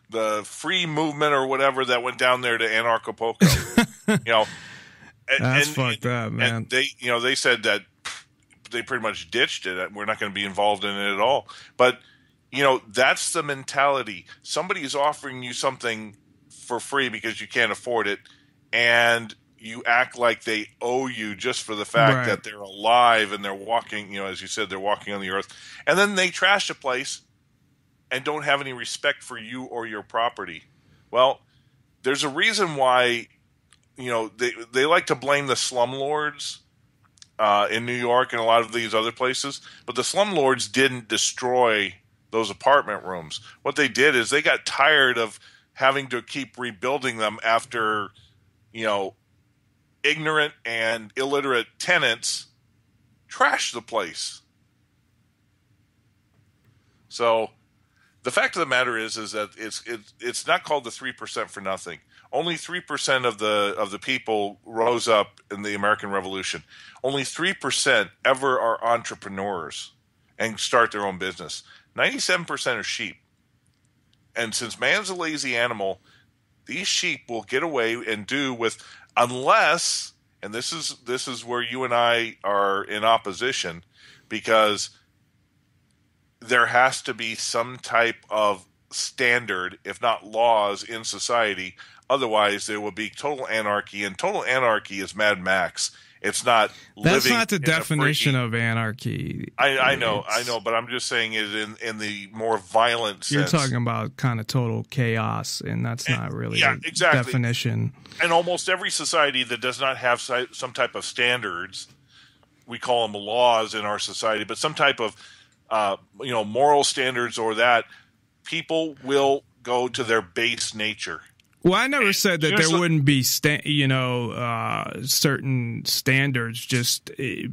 S3: the free movement or whatever that went down there to Anarchapulco. you know, and,
S6: that's
S3: and-
S6: fucked up man.
S3: and they you know they said that they pretty much ditched it. We're not going to be involved in it at all. But you know that's the mentality. Somebody is offering you something for free because you can't afford it and you act like they owe you just for the fact
S6: Right.
S3: that they're alive and they're walking you know as you said they're walking on the earth. And then they trash a place and don't have any respect for you or your property well there's a reason why you know they they like to blame the slumlords uh, in New York and a lot of these other places, but the slumlords didn't destroy those apartment rooms. What they did is they got tired of having to keep rebuilding them after you know ignorant and illiterate tenants trash the place. So the fact of the matter is is that it's it's it's not called the three percent for nothing. Only three percent of the of the people rose up in the American Revolution. Only three percent ever are entrepreneurs and start their own business. Ninety seven percent are sheep. And since man's a lazy animal, these sheep will get away and do with unless and this is this is where you and I are in opposition because there has to be some type of standard, if not laws, in society Otherwise, there will be total anarchy, and total anarchy is Mad Max. It's not.
S6: That's not the definition of anarchy.
S3: I, I know, I know, but I'm just saying it in in the more violent.
S6: You're talking about kind of total chaos, and that's not really
S3: yeah,
S6: the
S3: exactly.
S6: definition.
S3: and almost every society that does not have some type of standards, we call them laws in our society, but some type of uh, you know moral standards or that people will go to their base nature.
S6: Well, I never said that there wouldn't be, sta- you know, uh, certain standards, just eh,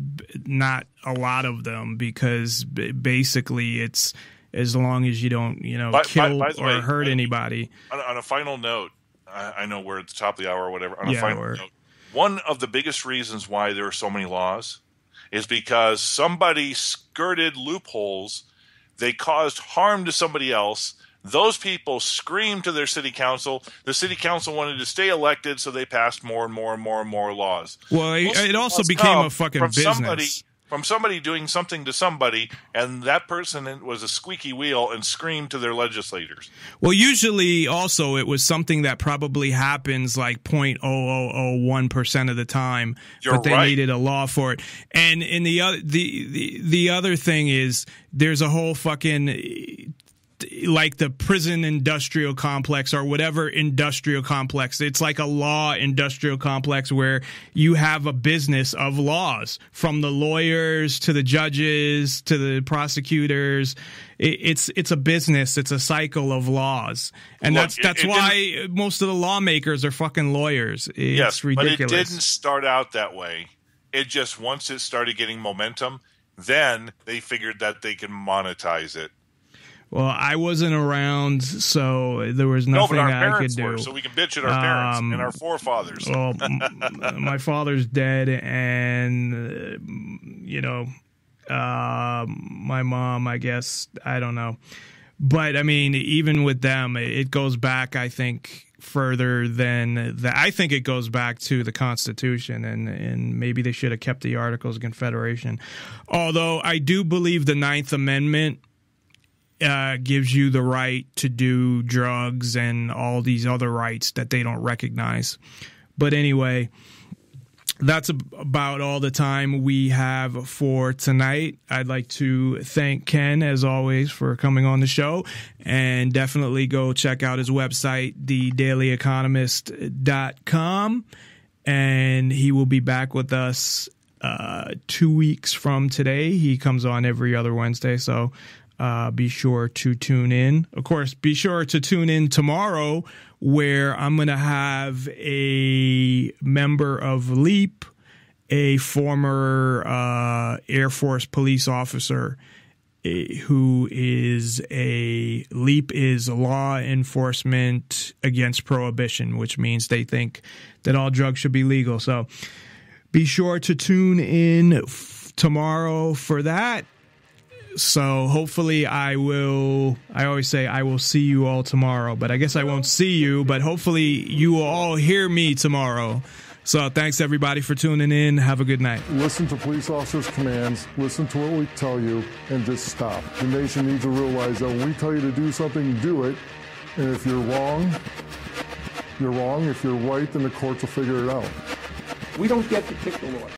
S6: not a lot of them, because basically it's as long as you don't, you know,
S3: By- by-
S6: kill
S3: by the
S6: or
S3: way,
S6: hurt anybody.
S3: On, on a final note, I, I know we're at the top of the hour or whatever. On a final note, one of the biggest reasons why there are so many laws is because somebody skirted loopholes. They caused harm to somebody else. Those people screamed to their city council. The city council wanted to stay elected, so they passed more and more and more and more laws.
S6: Well, it, it also became a fucking business.
S3: Somebody, from somebody doing something to somebody, and that person was a squeaky wheel and screamed to their legislators.
S6: Well, usually also it was something that probably happens like 0.0001% of the time,
S3: You're
S6: but they
S3: right.
S6: needed a law for it. And in the other the, the the other thing is there's a whole fucking like the prison industrial complex or whatever industrial complex. It's like a law industrial complex where you have a business of laws from the lawyers to the judges to the prosecutors. It's it's a business. It's a cycle of laws, and
S3: Look,
S6: that's
S3: it-
S6: that's
S3: it
S6: why most of the lawmakers are fucking lawyers. It's
S3: yes,
S6: ridiculous.
S3: but it didn't start out that way. It just once it started getting momentum, then they figured that they can monetize it.
S6: Well, I wasn't around, so there was
S3: no,
S6: nothing
S3: our
S6: I could do.
S3: were, so we can bitch at our parents
S6: Um,
S3: and our forefathers.
S6: Well, m- my father's dead, and uh, you know, uh, my mom. I guess I don't know, but I mean, even with them, it goes back. I think further than that. I think it goes back to the Constitution, and and maybe they should have kept the Articles of Confederation. Although I do believe the Ninth Amendment uh, gives you the right to do drugs and all these other rights that they don't recognize. But anyway, that's about all the time we have for tonight. I'd like to thank Ken, as always, for coming on the show. And definitely go check out his website, thedailyeconomist.com. And he will be back with us uh, two weeks from today. He comes on every other Wednesday. So uh, be sure to tune in. Of course, be sure to tune in tomorrow where I'm going to have a member of LEAP, a former uh, Air Force police officer eh, who is a LEAP is law enforcement against prohibition, which means they think that all drugs should be legal. So be sure to tune in f- tomorrow for that. So hopefully I will I always say I will see you all tomorrow, but I guess I won't see you, but hopefully you will all hear me tomorrow. So thanks everybody for tuning in. Have a good night.
S5: Listen to police officers' commands, listen to what we tell you, and just stop. The nation needs to realize that when we tell you to do something, do it. And if you're wrong, you're wrong. If you're right, then the courts will figure it out.
S4: We don't get to pick the law.